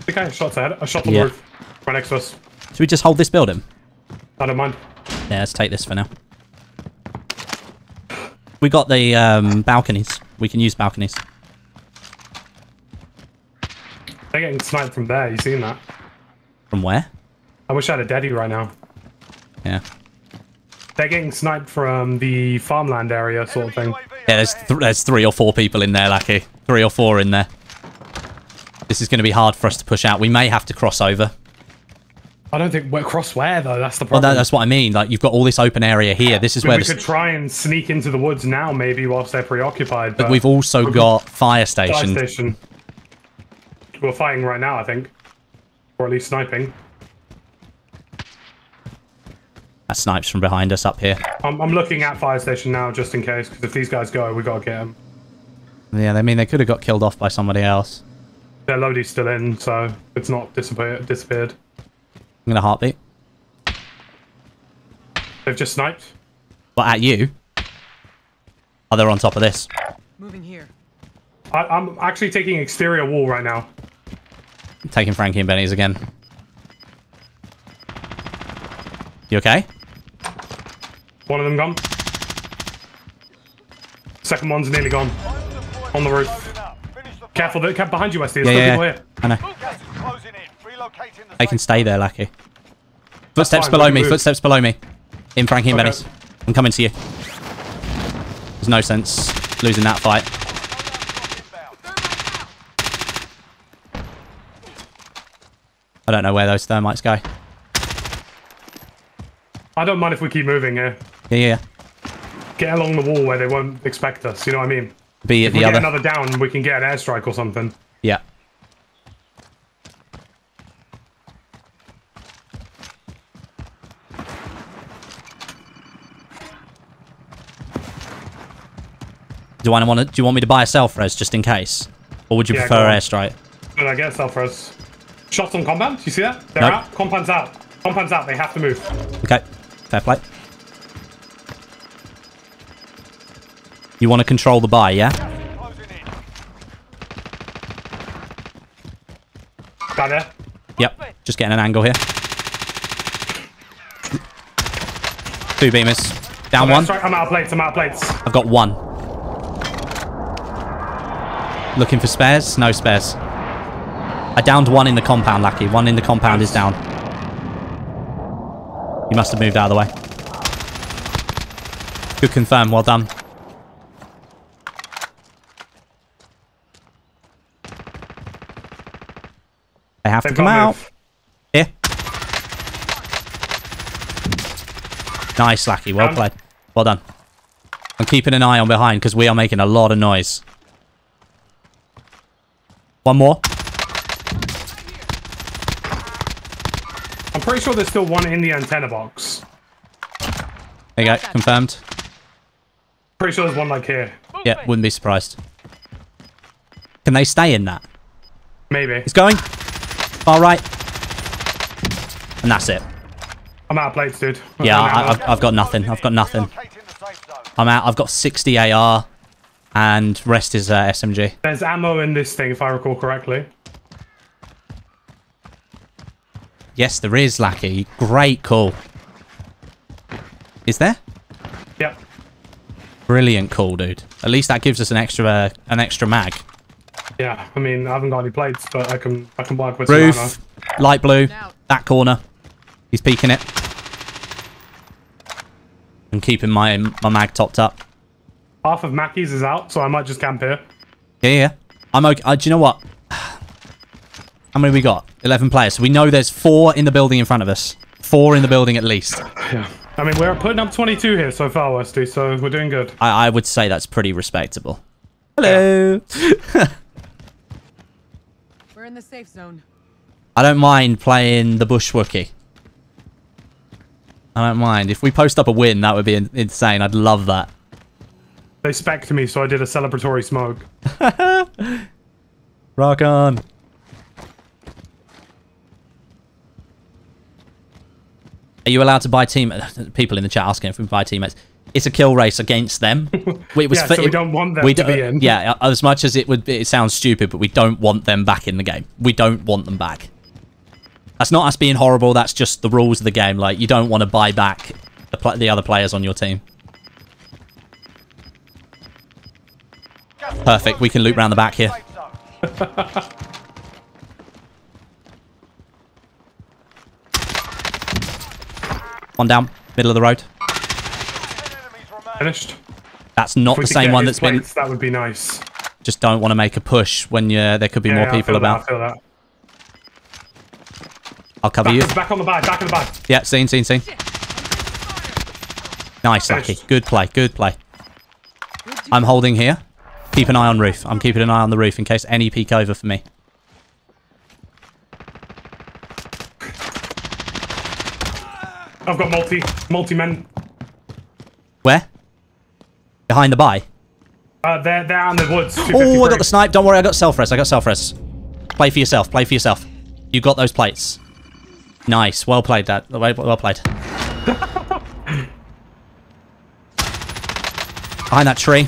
I I have shots ahead. A shot on Yeah. the roof. Right next to us. Should we just hold this building? I don't mind. Yeah, let's take this for now. We got the um, balconies. We can use balconies. They're getting sniped from there. You seen that? From where? I wish I had a daddy right now. Yeah. They're getting sniped from the farmland area sort of thing. Yeah, there's th there's three or four people in there, Lachy. Three or four in there. This is going to be hard for us to push out. We may have to cross over. I don't think we're cross where though. That's the Well, problem. that, that's what I mean. Like you've got all this open area here. This is we where we the, could try and sneak into the woods now, maybe whilst they're preoccupied. But but we've also got fire fire station. station. We're fighting right now, I think, or at least sniping. That snipes from behind us up here. I'm, I'm looking at fire station now just in case, because if these guys go, we gotta get them. Yeah, I mean they could have got killed off by somebody else. Their loadie's still in, so it's not disappear- disappeared. I'm gonna heartbeat. They've just sniped. But at you. Oh, they're on top of this. Moving here. I, I'm actually taking exterior wall right now. Taking Frankie and Benny's again. You okay? One of them gone. Second one's nearly gone. On the roof. Careful, they're behind you, Westie. There's Yeah, yeah, people here. I know. Gas is closing in. Relocating the They can stay there, Lachy. Footsteps fine, below me. move. Footsteps below me. In Frankie and Okay. Benny's. I'm coming to you. There's no sense losing that fight. I don't know where those thermites go. I don't mind if we keep moving here. Yeah, yeah. Get along the wall where they won't expect us. You know what I mean? Be at If we the get another down, we can get an airstrike or something. Yeah. Do I want to? Do you want me to buy a self res just in case, or would you Yeah, prefer airstrike? But I guess self res. Shots on compound. You see that? They're Nope. out. Compound's out. Compound's out. They have to move. Okay, fair play. You want to control the buy, yeah? in. There. Yep. Just getting an angle here. Two beamers. Down one. Airstrike. I'm out of plates. I'm out of plates. I've got one. Looking for spares? No spares. I downed one in the compound, Lachy. One in the compound is down. You must have moved out of the way. Good confirm. Well done. They have to They've come out. move. Here. Nice, Lachy. Well Down. played. Well done. I'm keeping an eye on behind because we are making a lot of noise. One more. I'm pretty sure there's still one in the antenna box. There you go. Confirmed. Pretty sure there's one like here. Yeah, wouldn't be surprised. Can they stay in that? Maybe. It's going. Far right. And that's it. I'm out of plates, dude. Yeah, I'm I, out. I've, I've got nothing. I've got nothing. Relocating the safe zone. I'm out. I've got 60 AR, and rest is uh, SMG. There's ammo in this thing, if I recall correctly. Yes, there is, Lachy. Great call. Is there? Yep. Brilliant call, dude. At least that gives us an extra uh, an extra mag. Yeah. I mean, I haven't got any plates, but I can I can work with some ammo. Roof, light blue, that corner. He's peeking it. And keeping my my mag topped up. Half of Mackey's is out, so I might just camp here. Yeah, yeah. I'm okay. Uh, do you know what? How many we got? 11 players. So we know there's four in the building in front of us. Four in the building at least. Yeah. I mean, we're putting up 22 here so far, Westie, so we're doing good. I, I would say that's pretty respectable. Hello. We're in the safe zone. I don't mind playing the Bush Wookie. I don't mind. If we post up a win, that would be insane. I'd love that. They spec'd me, so I did a celebratory smoke. Rock on. Are you allowed to buy team? People in the chat asking if we buy teammates. It's a kill race against them. It was Yeah, for- so we don't want them we to don't- be in. Yeah, as much as it would, be, it sounds stupid, but we don't want them back in the game. We don't want them back. That's not us being horrible. That's just the rules of the game. Like you don't want to buy back the, the other players on your team. Perfect, we can loop round the back here. Safe zone. One down, middle of the road. Ten enemies remain. Finished. That's not If the same one his that's been. That would be nice. Just don't want to make a push when you there could be Yeah, more I people feel that, about. I feel that. I'll cover you. Back, back on the bag, back on the bag. Yeah, seen, seen, seen. Nice, Lucky. Good play, good play. I'm holding here. Keep an eye on roof. I'm keeping an eye on the roof in case any peek over for me. I've got multi, multi-men. Where? Behind the buy. Uh, they're, they're out in the woods. Oh, I got the snipe. Don't worry, I got self-res. I got self-res. Play for yourself. Play for yourself. You got those plates. Nice. Well played, Dad. Well, well played. Behind that tree.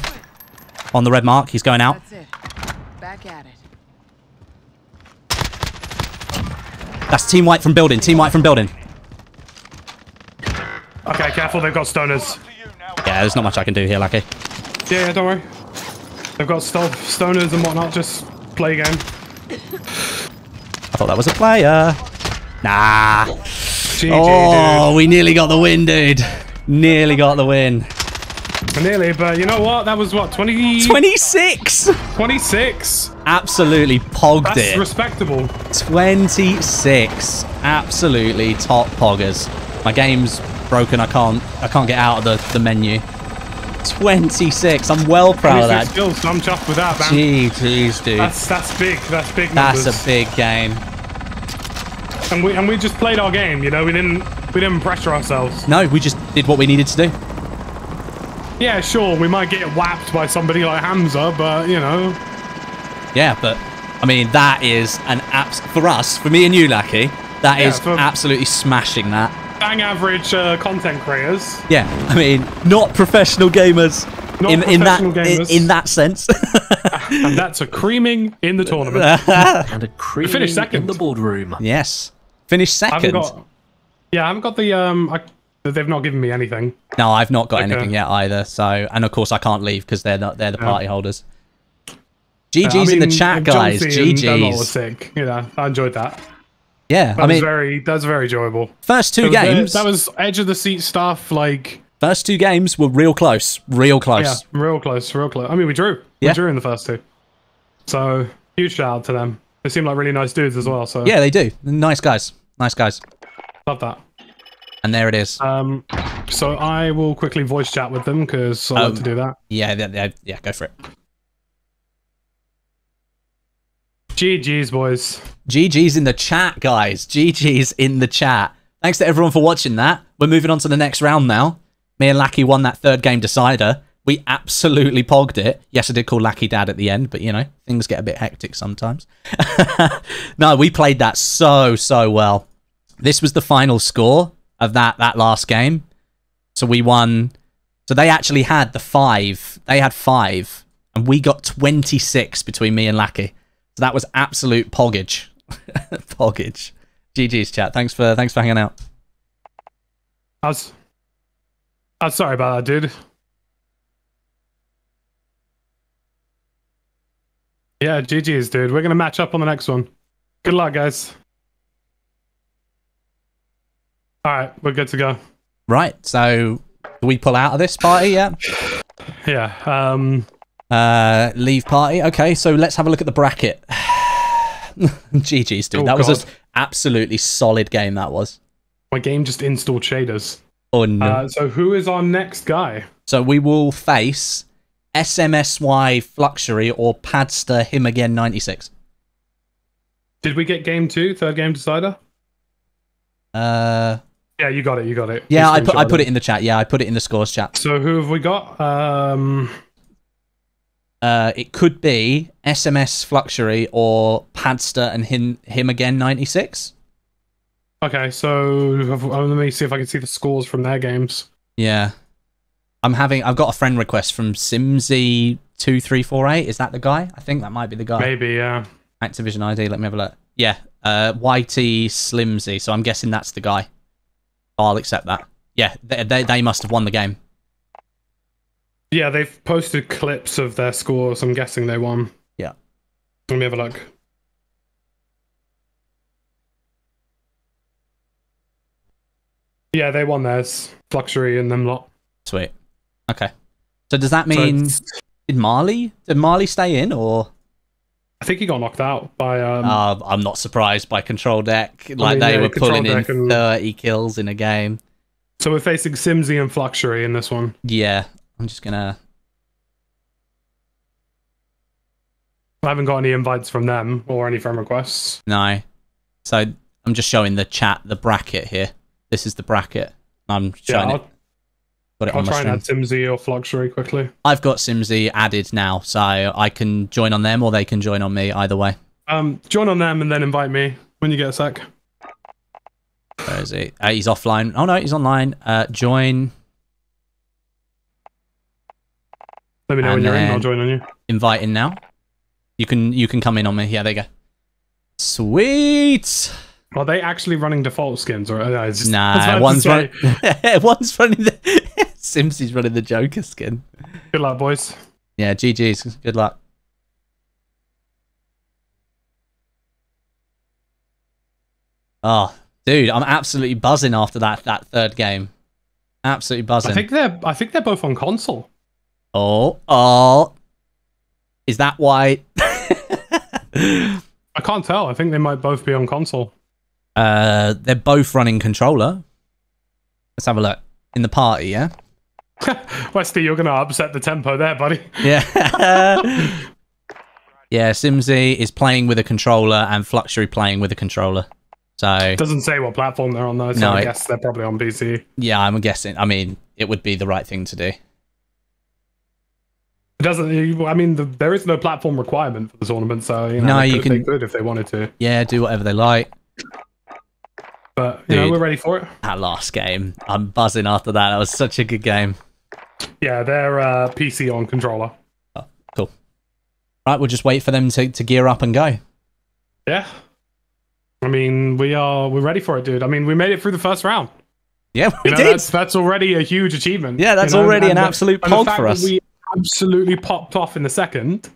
On the red mark. He's going out. That's it. Back at it. That's Team White from building. Team White from building. Okay, careful, they've got stoners. To you now. Yeah, there's not much I can do here, Lucky. Yeah, yeah, don't worry. They've got sto- stoners and whatnot, just play a game. I thought that was a player. Nah. GG, Oh, we nearly got the win, dude. Nearly got the win. Nearly, but you know what? That was what, 20... 26. 26? Absolutely pogged That's it. respectable. 26. Absolutely top poggers. My game's broken. I can't. I can't get out of the, the menu. 26. I'm well proud of that. kills, so I'm chuffed with that, man. Gee, jeez, dude. That's that's big. That's big numbers. That's a big game. and we and we just played our game. You know, we didn't we didn't pressure ourselves. No, we just did what we needed to do. Yeah, sure, we might get whapped by somebody like Hamza, but you know, Yeah, but I mean that is an abs for us, for me and you, Lucky. That Yeah, is for- absolutely smashing that. bang average uh, content creators. Yeah, I mean, not professional gamers. Not in, in that professional in, gamers. in that sense. And that's a creaming in the tournament. and a cream finished in the boardroom. yes. Finished I second. got. Yeah, I haven't got the um. I, they've not given me anything. No, I've not got Okay. anything yet either. So, and of course I can't leave because they're not they're the Yeah. party holders. Uh, GG's I in the chat, guys. Jonesy and Dunlop was GG's. sick. You know, I enjoyed that. Yeah, That I was mean, very. That was very enjoyable. first two games. that was edge of the seat stuff. Like, first two games were real close, real close. yeah, real close, real close. I mean, we drew. Yeah. We drew in the first two. So huge shout out to them. They seem like really nice dudes as well. So Yeah, they do. Nice guys. Nice guys. love that. And there it is. Um, so I will quickly voice chat with them because I Um, like to do that. Yeah, yeah, yeah, yeah, go for it. GG's, boys. GG's in the chat, guys. GG's in the chat. Thanks to everyone for watching that. We're moving on to the next round now. Me and Lachy won that third game decider. We absolutely pogged it. Yes, I did call Lachy dad at the end, but you know, things get a bit hectic sometimes. no, we played that so, so well. This was the final score of that that last game. So we won. So they actually had the five. They had five, and we got 26 between me and Lachy. So that was absolute poggage. poggage. GG's chat. Thanks for thanks for hanging out. I was. I'm sorry about that, dude. Yeah, GG's, dude. We're gonna match up on the next one. Good luck, guys. All right, we're good to go. Right. So do we pull out of this party? Yeah. Yeah. Um. Uh, leave party. Okay. So let's have a look at the bracket. GG's, dude. Oh, that was God. an absolutely solid game. That was. My game just installed shaders. Oh no. Uh, so who is our next guy? So we will face SMSY Fluxury or Padster Him Again 96. Did we get game two, third game decider? Uh, Yeah, you got it. You got it. yeah, I put I put it in the chat. Yeah, I put it in the scores chat. So who have we got? Um. Uh, it could be SMS Fluxury or Padster and Him Him Again 96. Okay, so have- oh, let me see if I can see the scores from their games. Yeah. I'm having I've got a friend request from Simsy two three four eight. Is that the guy? I think that might be the guy. Maybe, yeah. Activision ID. Let me have a look. Yeah. Uh, YT Slimsy. So I'm guessing that's the guy. I'll accept that. Yeah, they, they they must have won the game. Yeah, they've posted clips of their scores. I'm guessing they won. Yeah. Let me have a look. Yeah, they won theirs. Fluxury and them lot. Sweet. Okay. So does that mean it's- did Marley did Marley stay in or? I think he got knocked out by. Um, Uh, I'm not surprised by Control Deck. Like mean, they yeah, were pulling in and- 30 kills in a game. so we're facing Simsy and Fluxury in this one. Yeah. I'm just gonna. I haven't got any invites from them or any friend requests. No. So I'm just showing the chat the bracket here. This is the bracket. I'm Yeah, showing it. I'll, Got it I'll try and add Simsy or Flux Fluxury quickly. I've got Simsy added now, so I can join on them or they can join on me. Either way. Um, join on them and then invite me when you get a sec. Where is he? Uh, he's offline. Oh no, he's online. Uh, join. Let me know And when you're in. I'll join on you. Invite in now. You can you can come in on me. Yeah, there you go. Sweet. Are they actually running default skins or uh, it's just, Nah, one's running. one's running the. Simsy's running the Joker skin. Good luck, boys. Yeah, GG's. Good luck. Oh, dude, I'm absolutely buzzing after that that third game. Absolutely buzzing. I think they're I think they're both on console. Oh, oh. Is that why? I can't tell. I think they might both be on console. Uh, they're both running controller. Let's have a look in the party. Yeah. Westie, you're gonna upset the tempo there, buddy. Yeah. yeah. Simsy is playing with a controller and Fluxury playing with a controller. So Doesn't say what platform they're on though, so No, I it- guess they're probably on PC. yeah, I'm guessing. I mean, it would be the right thing to do. It doesn't. I mean, the, there is no platform requirement for the tournament, so you know No, they, you could, they can- could if they wanted to. Yeah, do whatever they like. But you know, we're ready for it. That last game, I'm buzzing after that. That was such a good game. Yeah, they're uh, PC on controller. Cool. Right, we'll just wait for them to, to gear up and go. Yeah. I mean, we are we're ready for it, dude. I mean, we made it through the first round. Yeah, we You know, did. that's that's already a huge achievement. Yeah, that's you know, already and an the- absolute pog for us. We absolutely popped off in the second.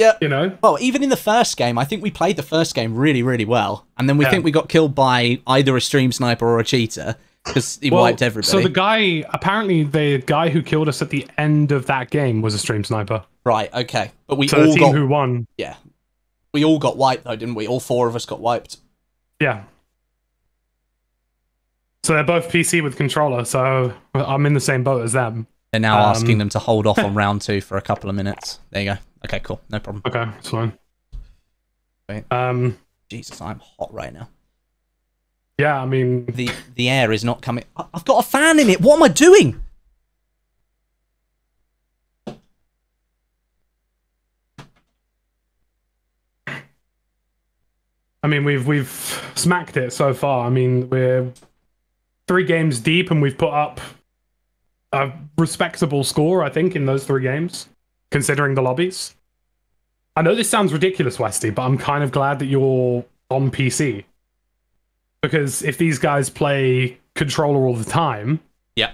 Yeah. You know, Well, even in the first game, I think we played the first game really, really well, and then we Yeah. think we got killed by either a stream sniper or a cheater because he Well, wiped everybody. So the guy, apparently, the guy who killed us at the end of that game was a stream sniper. right, okay, but we So the all team got who won, yeah, we all got wiped though, didn't we? All four of us got wiped. yeah. So they're both PC with controller. So I'm in the same boat as them. They're now Um, asking them to hold off on round two for a couple of minutes. There you go. Okay, cool, no problem. Okay, it's fine. Um, Jesus, I'm hot right now. yeah, I mean, The the air is not coming. I've got a fan in it. What am I doing? I mean, we've we've smacked it so far. I mean, we're three games deep, and we've put up a respectable score. I think in those three games, considering the lobbies. I know this sounds ridiculous, Westie, but I'm kind of glad that you're on PC because if these guys play controller all the time Yeah.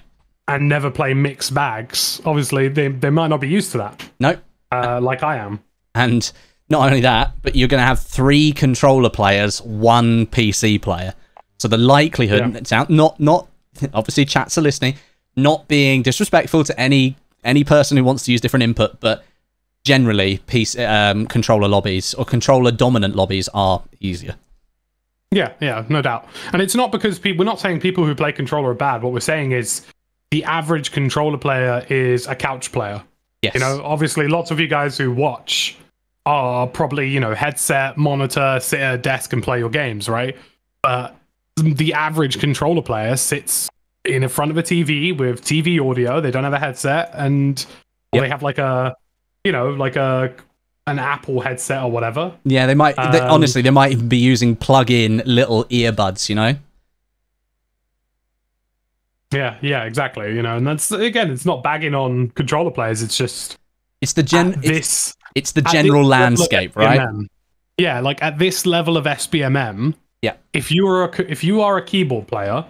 and never play mixed bags, obviously they they might not be used to that, No. uh, like I am. And not only that, but you're going to have three controller players, one PC player. So the likelihood, Yeah. it's out, not not obviously chats are listening, not being disrespectful to any any person who wants to use different input, but generally, PC um, controller lobbies or controller dominant lobbies are easier. Yeah, yeah, no doubt. And it's not because people, we're not saying people who play controller are bad. What we're saying is the average controller player is a couch player. Yes. You know, obviously, lots of you guys who watch are probably, you know, headset, monitor, sit at a desk and play your games, right? But the average controller player sits in front of a TV with TV audio. They don't have a headset and Yep. they have like a, you know, like a an Apple headset or whatever. Yeah, they might. they, Um, honestly, they might even be using plug-in little earbuds. You know. Yeah, yeah, exactly. You know, and that's again, it's not bagging on controller players. It's just It's the gen. It's, this it's the general this level of landscape, right? SBMM, Yeah, like at this level of SBMM, Yeah. If you are a, if you are a keyboard player,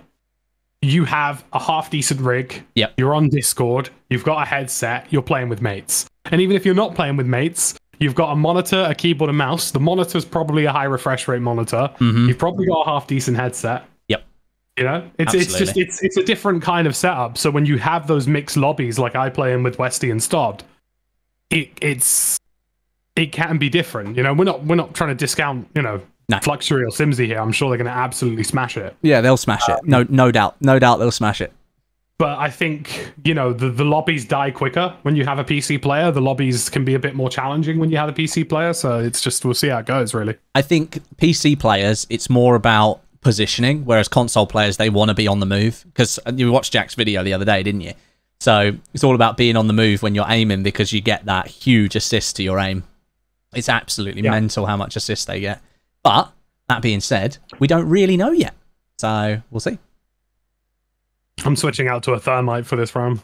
you have a half decent rig. Yep. You're on Discord. You've got a headset. You're playing with mates. And even if you're not playing with mates, you've got a monitor, a keyboard, a mouse. The monitor's probably a high refresh rate monitor. Mhm. You've probably got a half decent headset. Yep. You know, it's it's just it's it's a different kind of setup. So when you have those mixed lobbies, like I play in with Westie and Stobbed, it it's it can be different. You know, we're not we're not trying to discount you know No. Fluxury or Simsy here. I'm sure they're going to absolutely smash it. Yeah, they'll smash it. Um, no, no doubt. No doubt they'll smash it. But I think you know the the lobbies die quicker when you have a PC player. The lobbies can be a bit more challenging when you have a PC player. So it's just we'll see how it goes. Really. I think PC players, it's more about positioning, whereas console players, they want to be on the move. Because you watched Jack's video the other day, didn't you? So it's all about being on the move when you're aiming because you get that huge assist to your aim. It's absolutely Yeah. mental how much assist they get. But that being said, we don't really know yet. So we'll see. I'm switching out to a thermite for this round.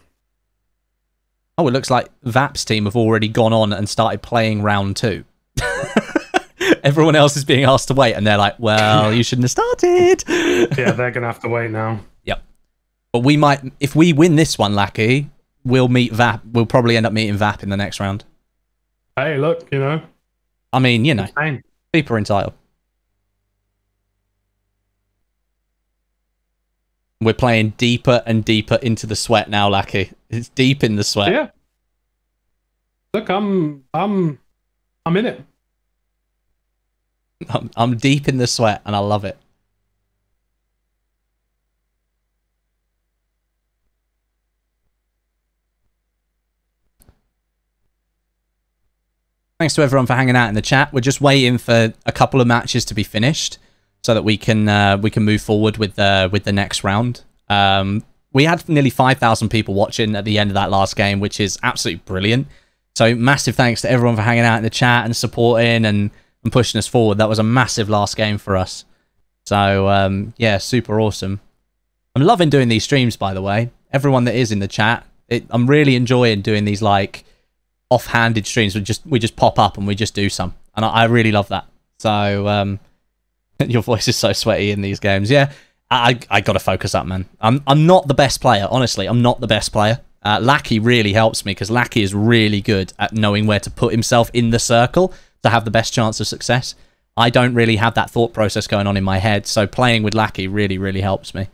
Oh, it looks like Vap's team have already gone on and started playing round two. Everyone else is being asked to wait, and they're like, well, you shouldn't have started. Yeah, they're gonna have to wait now. Yep. But we might, if we win this one, Lachy, we'll meet Vap. We'll probably end up meeting Vap in the next round. Hey, look, you know, I mean, you know, people are entitled. We're playing deeper and deeper into the sweat now, Lachy. It's deep in the sweat. Yeah. Look, I'm I'm I'm in it. I'm, I'm deep in the sweat, and I love it. Thanks to everyone for hanging out in the chat. We're just waiting for a couple of matches to be finished so that we can uh, we can move forward with the with the next round. Um, we had nearly five thousand people watching at the end of that last game, which is absolutely brilliant. So massive thanks to everyone for hanging out in the chat and supporting and, and pushing us forward. That was a massive last game for us. So um, yeah, super awesome. I'm loving doing these streams, by the way. Everyone that is in the chat, it, I'm really enjoying doing these like off-handed streams. We just we just pop up and we just do some, and I, I really love that. So um, your voice is so sweaty in these games. Yeah, I I got to focus up, man. I'm I'm not the best player, honestly. I'm not the best player. Uh, Lachy really helps me because Lachy is really good at knowing where to put himself in the circle to have the best chance of success. I don't really have that thought process going on in my head, so playing with Lachy really, really helps me.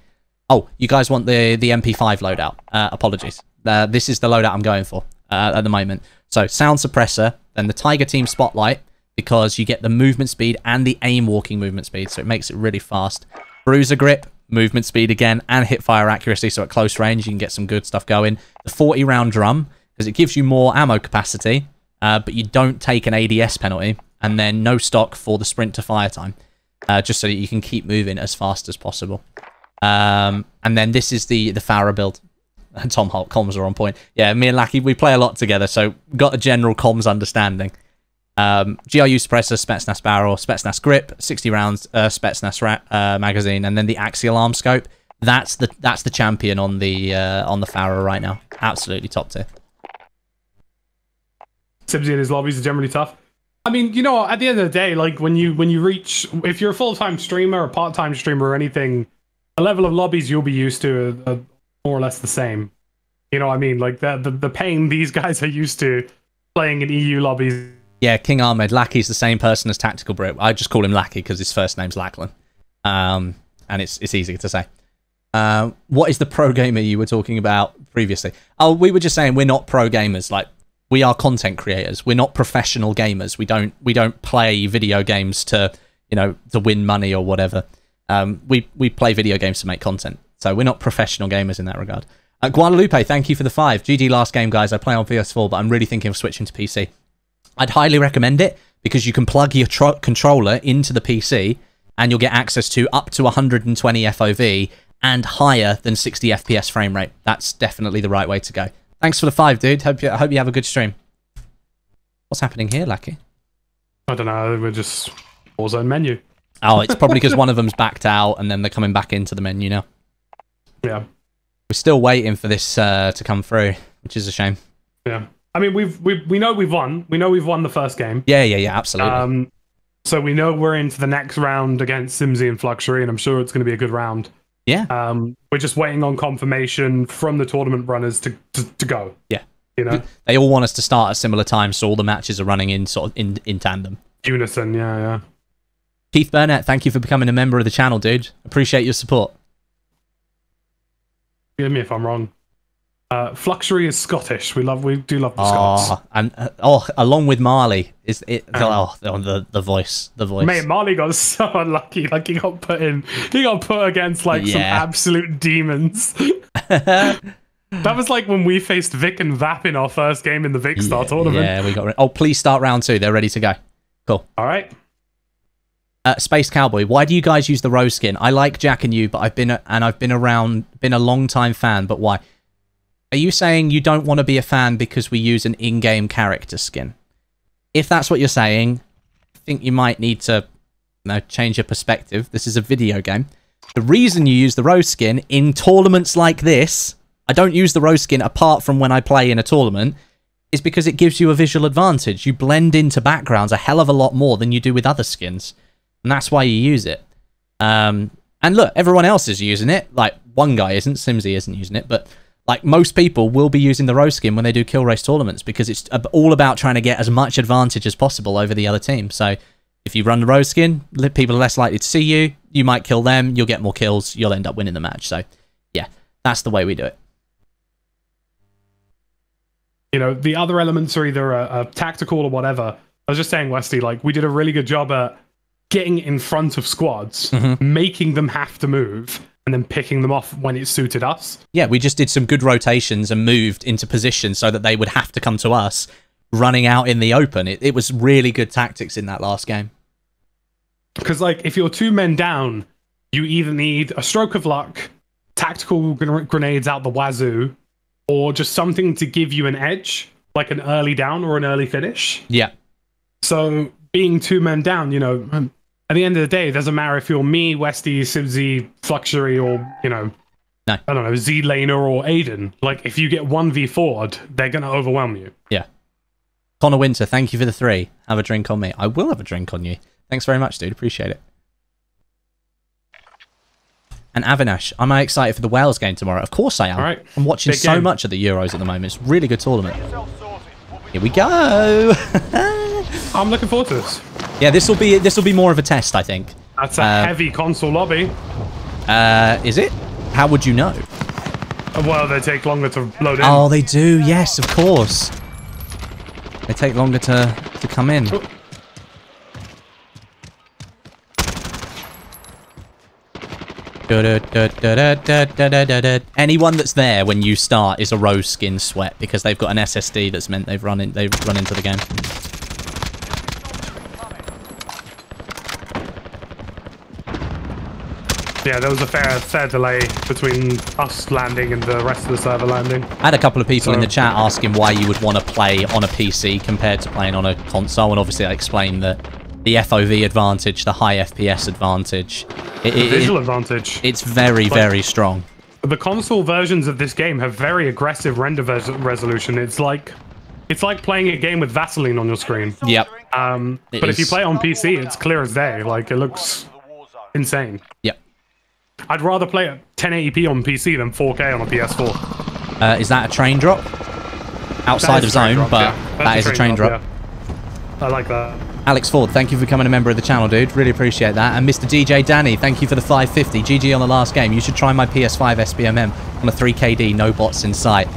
Oh, you guys want the the MP5 loadout? Uh, apologies. Uh, this is the loadout I'm going for uh, at the moment. So sound suppressor, then the Tiger Team Spotlight because you get the movement speed and the aim walking movement speed, so it makes it really fast. Bruiser grip, movement speed again, and hit fire accuracy, so at close range you can get some good stuff going. The 40 round drum because it gives you more ammo capacity, uh, but you don't take an ADS penalty and then no stock for the sprint to fire time, uh, just so that you can keep moving as fast as possible. Um, and then this is the the FARA build. Tom Holt comms are on point. Yeah, me and Lachy we play a lot together, so got a general comms understanding. Um, GRU suppressor, Spetsnaz barrel, Spetsnaz grip, 60 rounds, uh, Spetsnaz uh, magazine, and then the axial arm scope. That's the that's the champion on the uh, on the FARA right now. Absolutely top tier. Simsy and his lobbies are generally tough. I mean, you know, at the end of the day, like when you when you reach, if you're a full time streamer, a part time streamer, or anything, the level of lobbies you'll be used to are, are more or less the same. You know, what I mean, like the, the the pain these guys are used to playing in EU lobbies. Yeah, King Ahmed. Lachy's the same person as Tactical Brit. I just call him Lachy because his first name's Lachlan, um, and it's it's easy to say. Uh, what is the pro gamer you were talking about previously? Oh, we were just saying we're not pro gamers. Like we are content creators. We're not professional gamers. We don't we don't play video games to you know to win money or whatever. Um, we we play video games to make content. So we're not professional gamers in that regard. Uh, Guadalupe, thank you for the five. GG last game, guys. I play on PS4, but I'm really thinking of switching to PC. I'd highly recommend it because you can plug your tro- controller into the PC and you'll get access to up to 120 FOV and higher than 60 FPS frame rate. That's definitely the right way to go. Thanks for the five, dude. Hope you, hope you have a good stream. What's happening here, Lucky? I don't know. We're just Warzone menu. Oh, it's probably because one of them's backed out and then they're coming back into the menu now. Yeah, We're still waiting for this uh, to come through, which is a shame. yeah. I mean, we've we we know we've won. We know we've won the first game. Yeah, yeah, yeah, absolutely. Um, so we know we're into the next round against Simsy and Fluxury, and I'm sure it's going to be a good round. yeah, Um, we're just waiting on confirmation from the tournament runners to to, to go. yeah. You know, They all want us to start at similar times, so all the matches are running in sort of in, in tandem. unison. Yeah, yeah. Keith Burnett, thank you for becoming a member of the channel, dude. Appreciate your support. Forgive me if I'm wrong. Uh, Fluxury is Scottish. We love, we do love the Scots. Oh, and uh, oh, along with Marley is it? oh, the the voice, the voice. Mate, Marley got so unlucky. Like he got put in, he got put against like some absolute demons. that was like when we faced Vic and Vap in our first game in the Vic Star tournament. Yeah, we got. Re- oh, please start round two. They're ready to go. Cool. All right. Uh, Space Cowboy, why do you guys use the rose skin? I like Jack and you, but I've been a, and I've been around, been a long time fan. But why? Are you saying you don't want to be a fan because we use an in-game character skin? If that's what you're saying, I think you might need to, you know, change your perspective. This is a video game. The reason you use the rose skin in tournaments like this, I don't use the rose skin apart from when I play in a tournament, is because it gives you a visual advantage. You blend into backgrounds a hell of a lot more than you do with other skins and that's why you use it. Um, and look, everyone else is using it. Like one guy isn't, Simsy isn't using it, but like most people will be using the rose skin when they do kill race tournaments because it's all about trying to get as much advantage as possible over the other team. So if you run the rose skin, people are less likely to see you. You might kill them. You'll get more kills. You'll end up winning the match. So yeah, that's the way we do it. You know, the other elements are either a, a tactical or whatever. I was just saying, Westie, like we did a really good job at getting in front of squads, Mm-hmm. making them have to move, and then picking them off when it suited us. Yeah, we just did some good rotations and moved into position so that they would have to come to us running out in the open. It, it was really good tactics in that last game. Because like if you're two men down, you either need a stroke of luck, tactical gren- grenades out the wazoo, or just something to give you an edge, like an early down or an early finish. Yeah. So being two men down, you know, at the end of the day, it doesn't matter if you're me, Westie, Simsy, Fluxury, or you know, No. I don't know, Zlaner or Aiden. Like if you get one v forward, they're gonna overwhelm you. Yeah. Connor Winter, thank you for the three. Have a drink on me. I will have a drink on you. Thanks very much, dude. Appreciate it. And Avinash, am I excited for the Wales game tomorrow? Of course I am. Right. I'm watching Big so game. much of the Euros at the moment. It's a really good tournament. Yourself sorted. We'll be Here we go. I'm looking forward to this. Yeah, this will be this will be more of a test, I think. That's a Uh, heavy console lobby. Uh, is it? How would you know? Well, they take longer to load in. Oh, they do. Yes, of course. They take longer to to come in. Oh. Anyone that's there when you start is a rose skin sweat because they've got an SSD that's meant they've run in they've run into the game. Yeah, there was a fair fair delay between us landing and the rest of the server landing. I had a couple of people in the chat asking why you would want to play on a PC compared to playing on a console, and obviously I explained the the FOV advantage, the high FPS advantage. It, The it- visual it- advantage. it's very, very strong. the console versions of this game have very aggressive render ves- resolution. It's like it's like playing a game with Vaseline on your screen. Yep. Um, but if you play on PC, it's clear as day. Like it looks The war zone. insane. Yep. I'd rather play at 1080p on PC than 4K on a PS4. Uh, is that a train drop? Outside of is a train zone, drop, but yeah. that is a train drop. yeah. I like that. Alex Ford, thank you for becoming a member of the channel, dude. Really appreciate that. And Mr. DJ Danny, thank you for the 550. GG on the last game. You should try my PS5 SBMM on a 3KD, no bots in sight.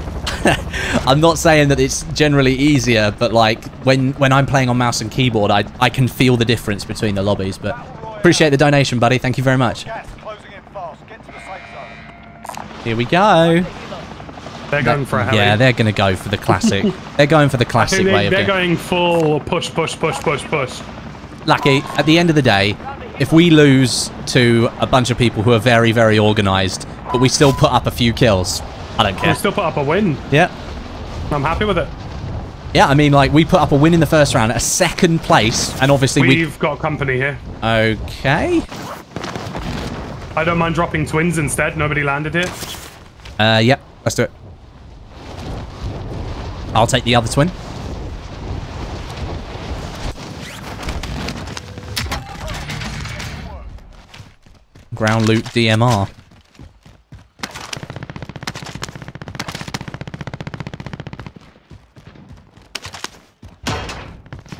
I'm not saying that it's generally easier, but like when when I'm playing on mouse and keyboard, I I can feel the difference between the lobbies. But appreciate the donation, buddy. Thank you very much. Here we go. They're going for a heli. Yeah, they're gonna go for the classic. they're going for the classic they, way of they're going full push, push, push, push, push. Lucky, at the end of the day, if we lose to a bunch of people who are very, very organised, but we still put up a few kills, I don't care. We still put up a win. Yeah. I'm happy with it. Yeah, I mean, like, we put up a win in the first round, a second place, and obviously we... We've got company here. Okay. I don't mind dropping twins instead. Nobody landed here. Uh, yep, let's do it. I'll take the other twin. Ground loot DMR.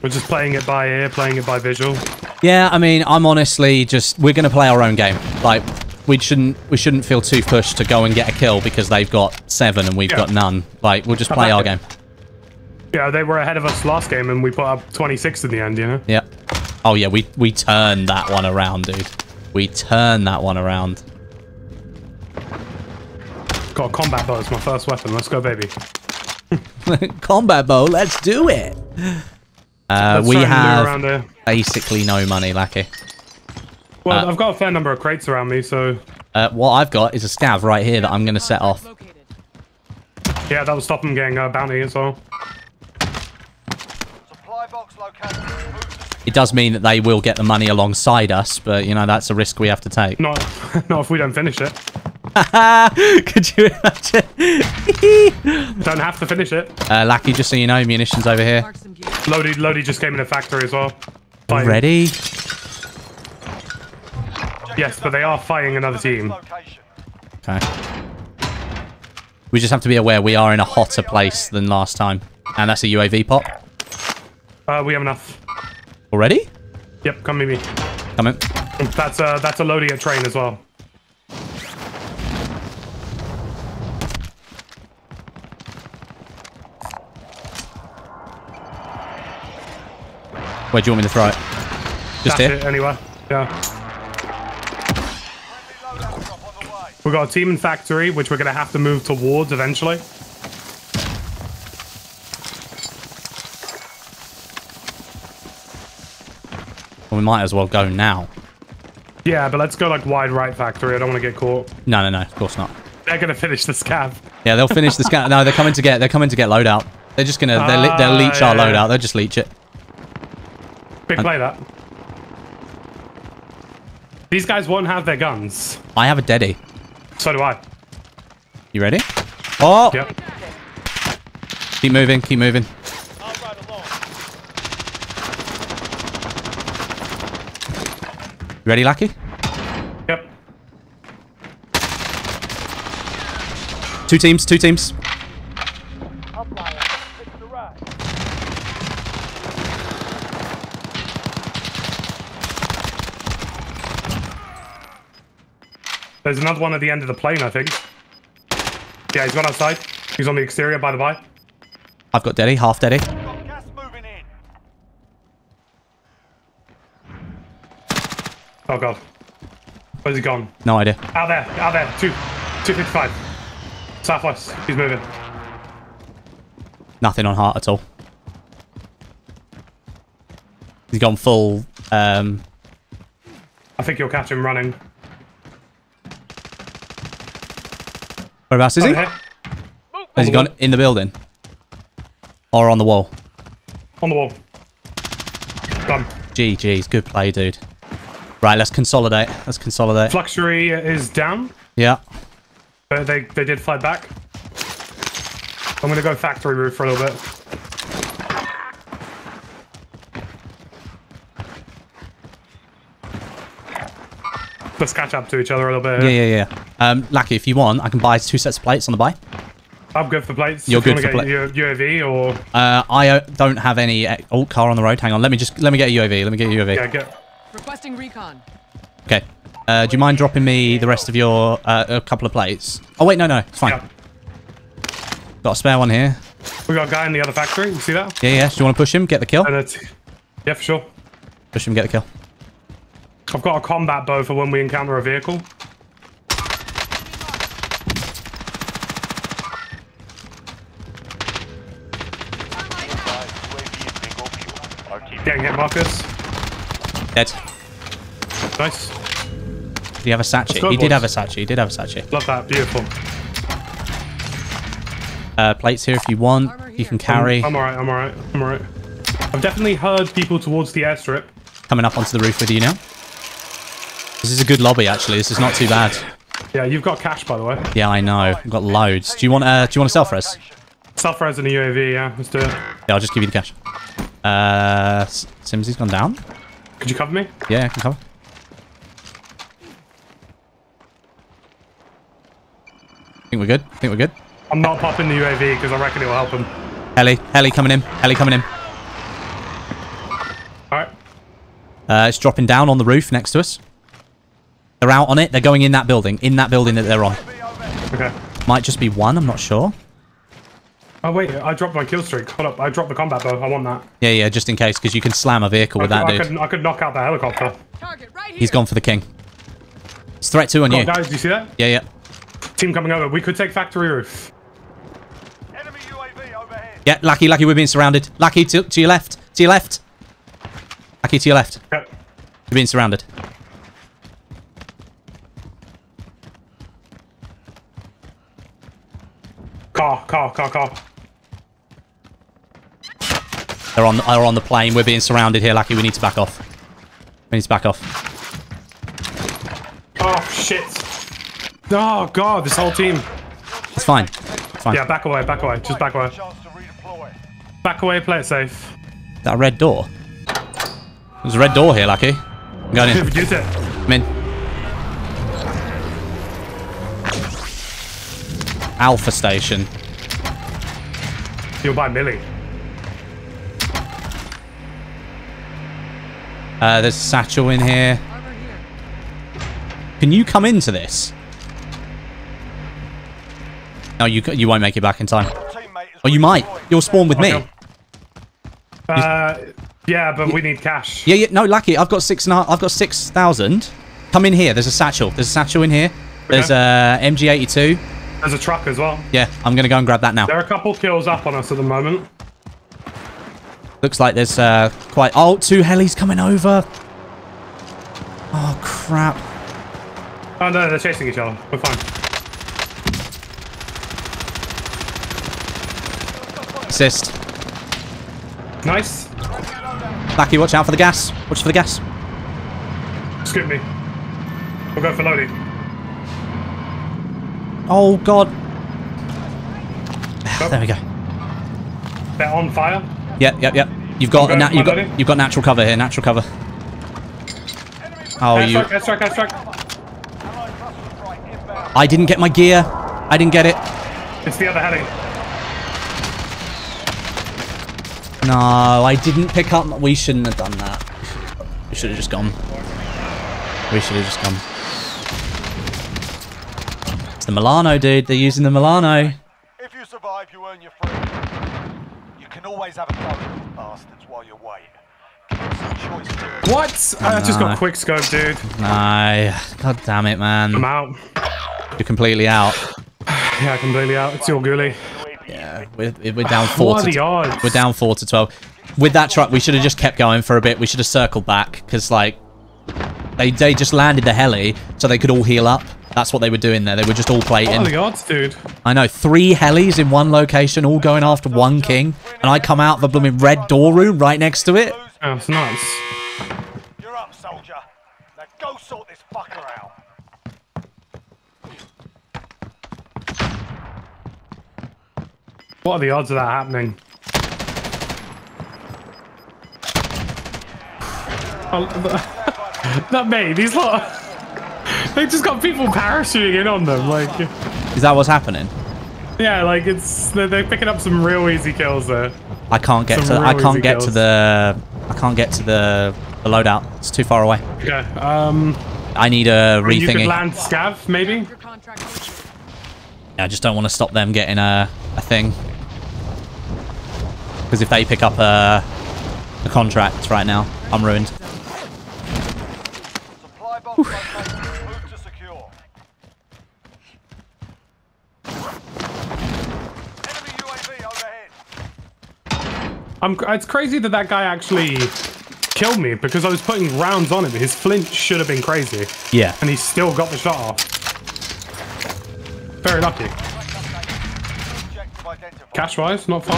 We're just playing it by ear, playing it by visual. Yeah, I mean, I'm honestly just we're gonna play our own game. Like, we shouldn't we shouldn't feel too pushed to go and get a kill because they've got seven and we've Yeah. got none. Like, we'll just play our game. Yeah, they were ahead of us last game and we put up 26 in the end, you know? Yeah. Oh yeah, we we turned that one around, dude. We turned that one around. Got a combat bow It's my first weapon. Let's go, baby. Combat bow, let's do it. Uh, we try and loot have basically no money, Lucky. Well, uh, I've got a fair number of crates around me, so Uh, what I've got is a scav right here that I'm going to set off. Yeah, that will stop them getting a bounty as well. Supply box located. It does mean that they will get the money alongside us, but, you know, that's a risk we have to take. Not, not if we don't finish it. Could you imagine? Don't have to finish it. uh, Lucky, just so you know, munitions over here. Lodi, loadie just came in the factory as well. Fighting. Ready? Yes, but they are fighting another team. Okay. We just have to be aware we are in a hotter place than last time. And that's a UAV pop. Uh, we have enough. Already? Yep, come meet me. Come in. That's a that's a loadie at train as well. Where do you want me to throw it? Just That's here? it anyway. Yeah. Friendly loadout drop on the way. We've got a team in factory, which we're gonna have to move towards eventually. Well, we might as well go now. Yeah, but let's go like wide right factory. I don't want to get caught. No, no, no. Of course not. They're gonna finish the scav. Yeah, they'll finish the scan. No, they're coming to get. They're coming to get loadout. They're just gonna. They'll, le- they'll Ah, leech our yeah, yeah. loadout. They'll just leech it. Big play that. These guys won't have their guns. I have a deady. So do I. You ready? Oh! Yep. Keep moving. Keep moving. I'll ride along. You ready, Lucky? Yep. Two teams. Two teams. I'll fly out. Fix the ride. There's another one at the end of the plane, I think. Yeah, he's gone outside. He's on the exterior by the by. I've got deady. Half deady. Got gas moving in. Oh god. Where's he gone? No idea. Out there, out there. Two, 255. Southwest. He's moving. Nothing on heart at all. He's gone full. Um, I think you'll catch him running. Whereabouts is he? Has he gone in the building? Or on the wall? On the wall. Done. GG's. Good play, dude. Right, let's consolidate. Let's consolidate. Fluxury is down. Yeah. But they, they did fight back. I'm gonna go factory roof for a little bit. Let's catch up to each other a little bit. Yeah, yeah, yeah. Um, Lucky, if you want, I can buy two sets of plates on the buy. I'm good for plates. You're If good wanna for get U- UAV or Uh, I uh, don't have any oh, car on the road. Hang on, let me just let me get a UAV. Let me get a UAV. yeah, get Requesting recon. Okay. Uh, do you mind dropping me the rest of your uh, a couple of plates? Oh wait, no, no, it's fine. yeah. Got a spare one here. We got a guy in the other factory. You see that? Yeah, yeah. Do you want to push him? Get the kill. Yeah, for sure. Push him, get the kill. I've got a combat bow for when we encounter a vehicle. Getting hit, Marcus. Dead. Nice. Did he have a Sachi? go, He did have a Sachi. He did have a Sachi. Love that. Beautiful. Uh, plates here if you want. Armor You can carry. I'm alright. I'm alright. I'm alright. I've definitely heard people towards the airstrip. Coming up onto the roof with you now. This is a good lobby actually. This is not too bad. Yeah, you've got cash, by the way. Yeah, I know. I've got loads. Do you want uh, do you want a self res? Self-res and a UAV, yeah. Let's do it. Yeah, I'll just give you the cash. Uh, Simsy's gone down. Could you cover me? Yeah, I can cover. Think we're good. Think we're good. I'm not popping the UAV because I reckon it will help him. Heli, heli coming in. Heli coming in. Alright. Uh, it's dropping down on the roof next to us. They're out on it. They're going in that building. In that building that they're on. Okay. Might just be one. I'm not sure. Oh, wait. I dropped my kill streak. Hold up. I dropped the combat bow. I want that. Yeah, yeah, just in case, because you can slam a vehicle with I, that I dude. could, I could knock out the helicopter. Right. He's gone for the king. It's threat two on Oh, you. guys, do you see that? Yeah, yeah. Team coming over. We could take factory roof. Enemy UAV overhead. Yeah, Lucky, Lucky, we're being surrounded. Lucky, to, to your left. To your left. Lucky, to your left. Okay. You're being surrounded. Car, car, car, car. They're on, they're on the plane. We're being surrounded here, Lucky. We need to back off. We need to back off. Oh, shit. Oh, God. This whole team. It's fine. It's fine. Yeah, back away, back away. Just back away. Chance to redeploy. Back away, play it safe. That red door? There's a red door here, Lucky. I'm going in. Use it. I'm in. Alpha station. You'll buy Millie. Uh, there's a satchel in here. Can you come into this? No, you you won't make it back in time. Oh, you might. You'll spawn with me. Uh, yeah, but we need cash. Yeah, yeah. No, lucky. I've got six and a. I've got six thousand. Come in here. There's a satchel. There's a satchel in here. There's a MG82. There's a truck as well. Yeah, I'm gonna go and grab that now. There are a couple kills up on us at the moment. Looks like there's uh, quite. Oh, two helis coming over. Oh crap. Oh no, they're chasing each other. We're fine. Assist. Nice. Lucky, watch out for the gas. Watch for the gas. Scoop me. We'll go for loading. Oh god. There we go. They're on fire. Yep, yep, yep. You've got a na- you've got you've got natural cover here. Natural cover. Oh, you. airstrike, airstrike, airstrike. Allied cluster strike inbound. I didn't get my gear. I didn't get it. It's the other heli. No, I didn't pick up. We shouldn't have done that. We should have just gone. We should have just gone. It's the Milano, dude. They're using the Milano. If you survive, you earn your freedom. You can always have a go at these bastards while you wait. Give them some choice. What? I just got quick scope, dude. No. God damn it, man. I'm man. out. You're completely out. Yeah, completely out. It's your ghoulie. Yeah, we're, we're down four What are the odds? we're down four to twelve. With that truck, we should have just kept going for a bit. We should have circled back because like they they just landed the heli so they could all heal up. That's what they were doing there. They were just all What are the odds, dude? I know, three helis in one location, all going after one king, and I come out of the blooming red door room right next to it. Lose, Oh, it's nuts. you're up, soldier. Now go sort this fucker out. What are the odds of that happening? Oh, not me. These lot. They just got people parachuting in on them. Like, Is that what's happening? yeah, like it's they're, they're picking up some real easy kills there. I can't get Some to. I can't easy get to the. I can't get to the, the loadout. It's too far away. Okay. Um, I need a you could land scav maybe. Your contract negotiated. I just don't want to stop them getting a, a thing. Because if they pick up a, a contract right now, I'm ruined. Supply box located. Move to secure. Enemy UAV overhead. I'm. It's crazy that that guy actually killed me because I was putting rounds on him. His flint should have been crazy, Yeah. and he still got the shot off. Very lucky. Objective. Cash wise, not far.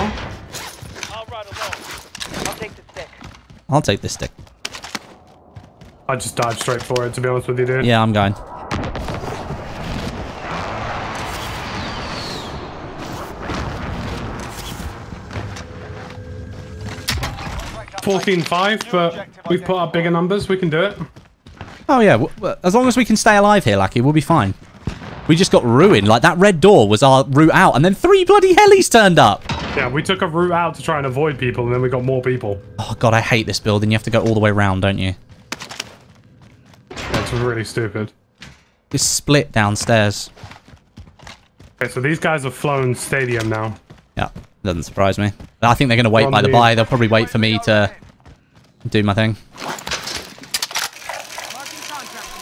I'll ride along. I'll take the stick. I'll take this stick. I just dived straight for it. To be honest with you, dude. Yeah, I'm going. Fourteen five, but we've put up bigger numbers. We can do it. Oh yeah, as long as we can stay alive here, Lachy, we'll be fine. We just got ruined. Like that red door was our route out, and then three bloody helis turned up. Yeah, we took a route out to try and avoid people, and then we got more people. Oh god, I hate this building. You have to go all the way around, don't you? That's really stupid. It's split downstairs. Okay, so these guys have flown stadium now. Yeah, doesn't surprise me. I think they're going to wait On by the the- by. They'll probably wait for me to do my thing.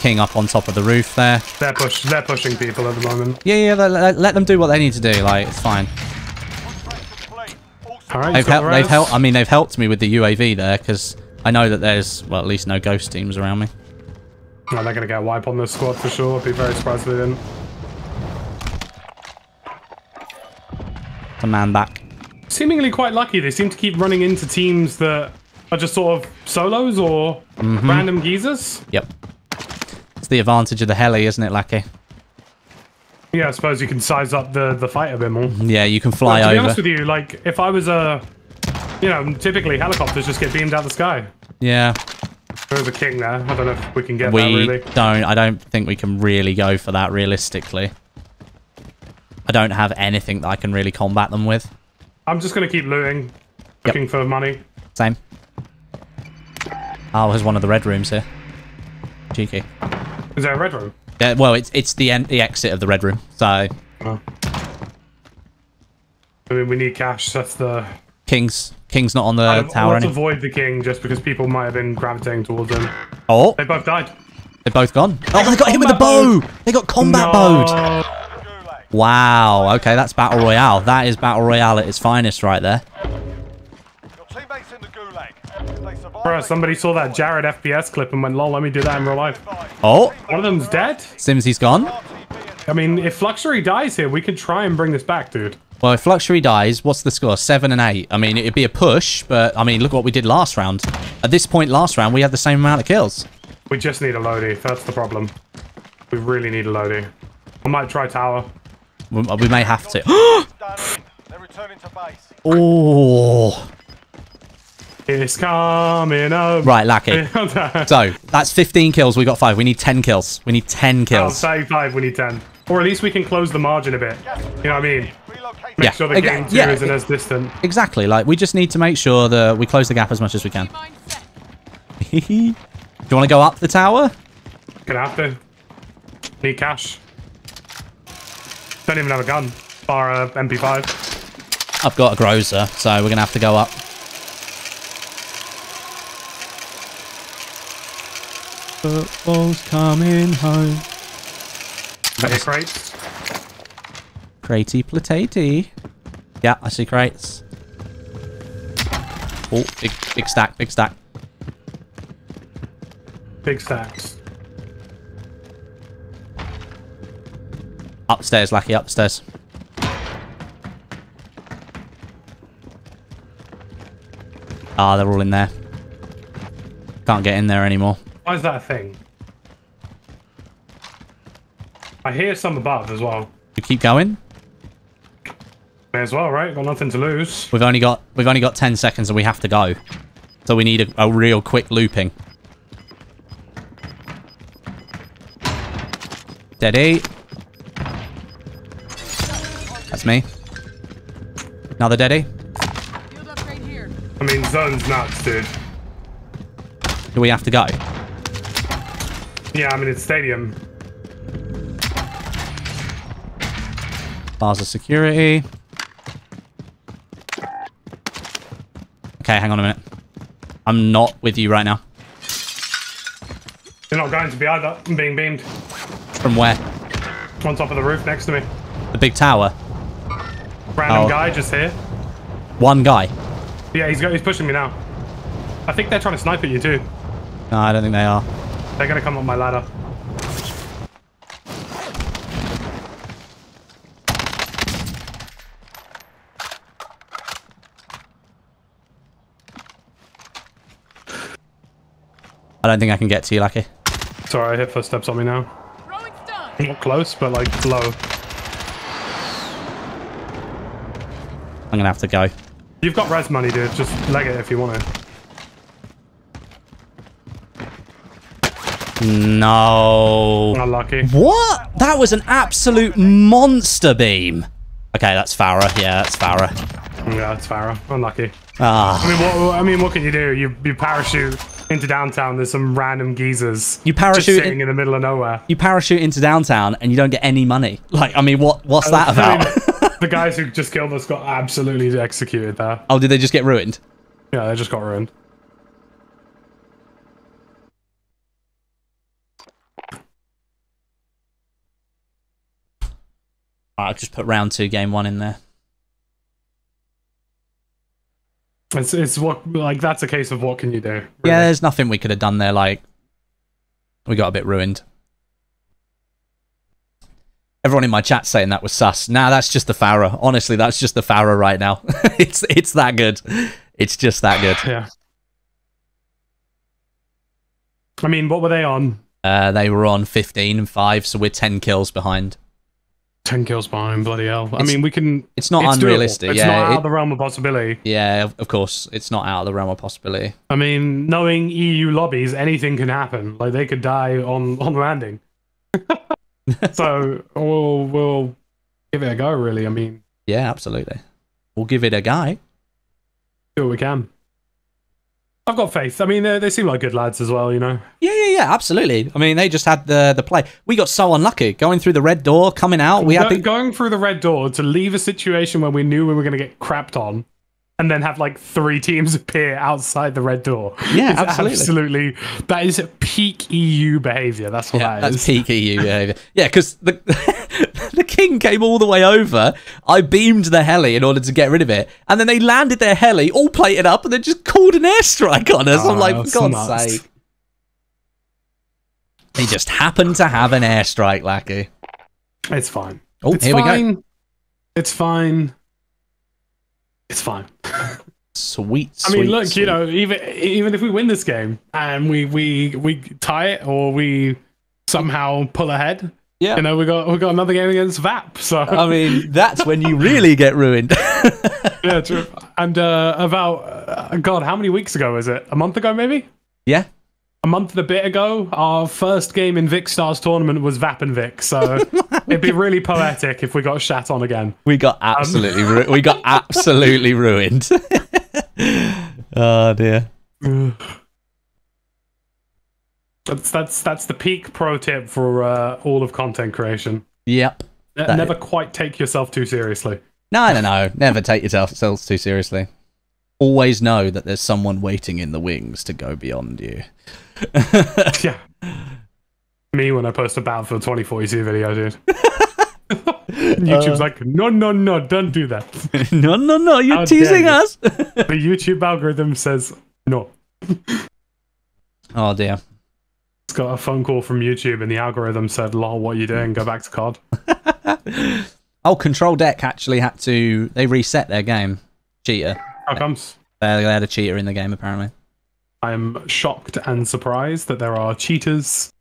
King up on top of the roof there. They're push. They're pushing people at the moment. Yeah, yeah, let, let- let them do what they need to do. Like, it's fine. Complete. All All right, They've helped. the They've helped. I mean, they've helped me with the UAV there because I know that there's well at least no ghost teams around me. No, they're gonna get a wipe on this squad for sure. I'd be very surprised if they didn't. It's a man back. Seemingly quite lucky. They seem to keep running into teams that are just sort of solos or Mm-hmm. random geezers. Yep. It's the advantage of the heli, isn't it, Lachy? Yeah, I suppose you can size up the the fight a bit more. Yeah, you can But fly to be honest with you, like if I was a, you know, typically helicopters just get beamed out the sky. yeah, There's a king there. I don't know if we can get we that really. don't. I don't think we can really go for that realistically. I don't have anything that I can really combat them with. I'm just gonna keep looting, looking for money. Same. Oh, there's one of the red rooms here. Cheeky. Is there a red room? Yeah, well, it's it's the en- the exit of the red room. So Oh. I mean, we need cash. That's the. King's King's not on the I tower. to avoid the king just because people might have been gravitating towards him. oh, They both died. they're both gone. Oh, they got hit with the combat bow. They got combat no. bowed. Gulag. Wow. Okay, that's battle royale. That is battle royale at its finest, right there. Your teammates in the gulag. If they survive, Bro, somebody saw that. JaredFPS clip and went, lol, let me do that in real life. Oh, One of them's dead? Simsy's gone. I mean, if Fluxury dies here, we could try and bring this back, dude. Well, if Fluxury dies, what's the score? Seven and eight. I mean, it'd be a push, but I mean, look what we did last round. At this point last round, we had the same amount of kills. We just need a loadie. That's the problem. We really need a loadie. I might try tower. We, we may have to. Damage. They're returning to base. oh. It's coming up. Right, Lachy. So, that's 15 kills. We got five. We need 10 kills. We need 10 kills. say five, we need ten. Or at least we can close the margin a bit. You know what I mean? Relocate. Make Yeah. sure the game two yeah. isn't as distant. Exactly. Like, we just need to make sure that we close the gap as much as we can. Do you want to go up the tower? Gonna have to. Need cash. Don't even have a gun. Bar uh, MP5. I've got a Groza, so we're going to have to go up. Football's coming home. Any crates? Cratey platati. Yeah, I see crates. Oh, big, big stack, big stack. Big stacks. Upstairs, Lachy, upstairs. Ah, they're all in there. Can't get in there anymore. Why is that a thing? I hear some above as well. We keep going. May as well, right? Got nothing to lose. We've only got we've only got ten seconds and we have to go. So we need a, a real quick looping. Steady. That's me. Another deady. Field upgrade here. I mean, zone's nuts, dude. Do we have to go? Yeah, I mean, it's stadium. Bars of security. Okay, hang on a minute. I'm not with you right now. You're not going to be either. I'm being beamed. From where? On top of the roof next to me. The big tower. Random Oh. guy just here. One guy. Yeah, he's got, he's pushing me now. I think they're trying to snipe at you too. No, I don't think they are. They're gonna come up my ladder. I don't think I can get to you, Lachy. Sorry, I hit footsteps on me now. Not close, but like low. I'm gonna have to go. You've got res money, dude. Just leg it if you want it. No. Unlucky. What? That was an absolute monster beam. Okay, that's FARA. Yeah, that's FARA. Yeah, that's FARA. Unlucky. Ah, I mean, what? I mean, what can you do? You you parachute into downtown. There's some random geezers. You parachute sitting in- in the middle of nowhere. you parachute into downtown and you don't get any money. Like, I mean, what? What's that I about? mean, the guys who just killed us got absolutely executed there. oh, did they just get ruined? Yeah, they just got ruined. I'll just put round two, game one in there. It's it's what like that's a case of what can you do? Yeah, there's nothing we could have done there. Like, we got a bit ruined. Everyone in my chat saying that was sus. Nah, that's just the FARA. Honestly, that's just the FARA right now. it's it's that good. It's just that good. yeah. I mean, what were they on? Uh, they were on 15 and 5, so we're 10 kills behind. Ten kills behind, bloody hell! I mean, we can. It's not it's doable. unrealistic. It's yeah, not out it- of the realm of possibility. yeah, of of course, it's not out of the realm of possibility. I mean, knowing EU lobbies, anything can happen. Like they could die on on landing. so we'll we'll give it a go. Really, I mean, Yeah, absolutely. We'll give it a guy. do what we can. I've got faith. I mean, they, they seem like good lads as well. You know. Yeah, yeah, yeah, absolutely. I mean, they just had the the play. We got so unlucky going through the red door, coming out. We had the going through the red door to leave a situation where we knew we were going to get crapped on, and then have like three teams appear outside the red door. Yeah, absolutely. absolutely. That is peak EU behavior. That's what yeah, that that's peak EU behavior. Yeah, because the the king came all the way over. I beamed the heli in order to get rid of it, and then they landed their heli all plated up, and then just called an airstrike on us. I'm Oh, like, for God's nuts. sake. They just happened to have an airstrike, Lachy. It's fine. Oh, it's here we go. fine. It's fine. It's fine. Sweet, I mean, look, sweet. you know, even even if we win this game and we we we tie it or we somehow pull ahead, Yeah. you know, we got we got another game against VAP. So I mean, that's when you really get ruined. yeah, true. And uh, about uh, God, how many weeks ago was it? A month ago, maybe. yeah. A month and a bit ago, our first game in Vikkstar's tournament was VAP and Vic. So it'd be really poetic if we got shat on again. We got Um, absolutely ru- we got absolutely ruined. oh dear. That's that's that's the peak pro tip for uh, all of content creation. Yep. Ne- That- Never quite take yourself too seriously. No, no, no. Never take yourself too seriously. Always know that there's someone waiting in the wings to go beyond you. yeah. Me when I post a Battlefield 2042 video, dude. YouTube's Uh. like, no, no, no, don't do that. no, no, no. You're How teasing us. The YouTube algorithm says no. oh dear. It's got a phone call from YouTube, and the algorithm said, "Lol, what are you doing? Go back to COD." Oh, Control Deck actually had to. They reset their game. Cheater. How comes? They they had a cheater in the game apparently. I'm shocked and surprised that there are cheaters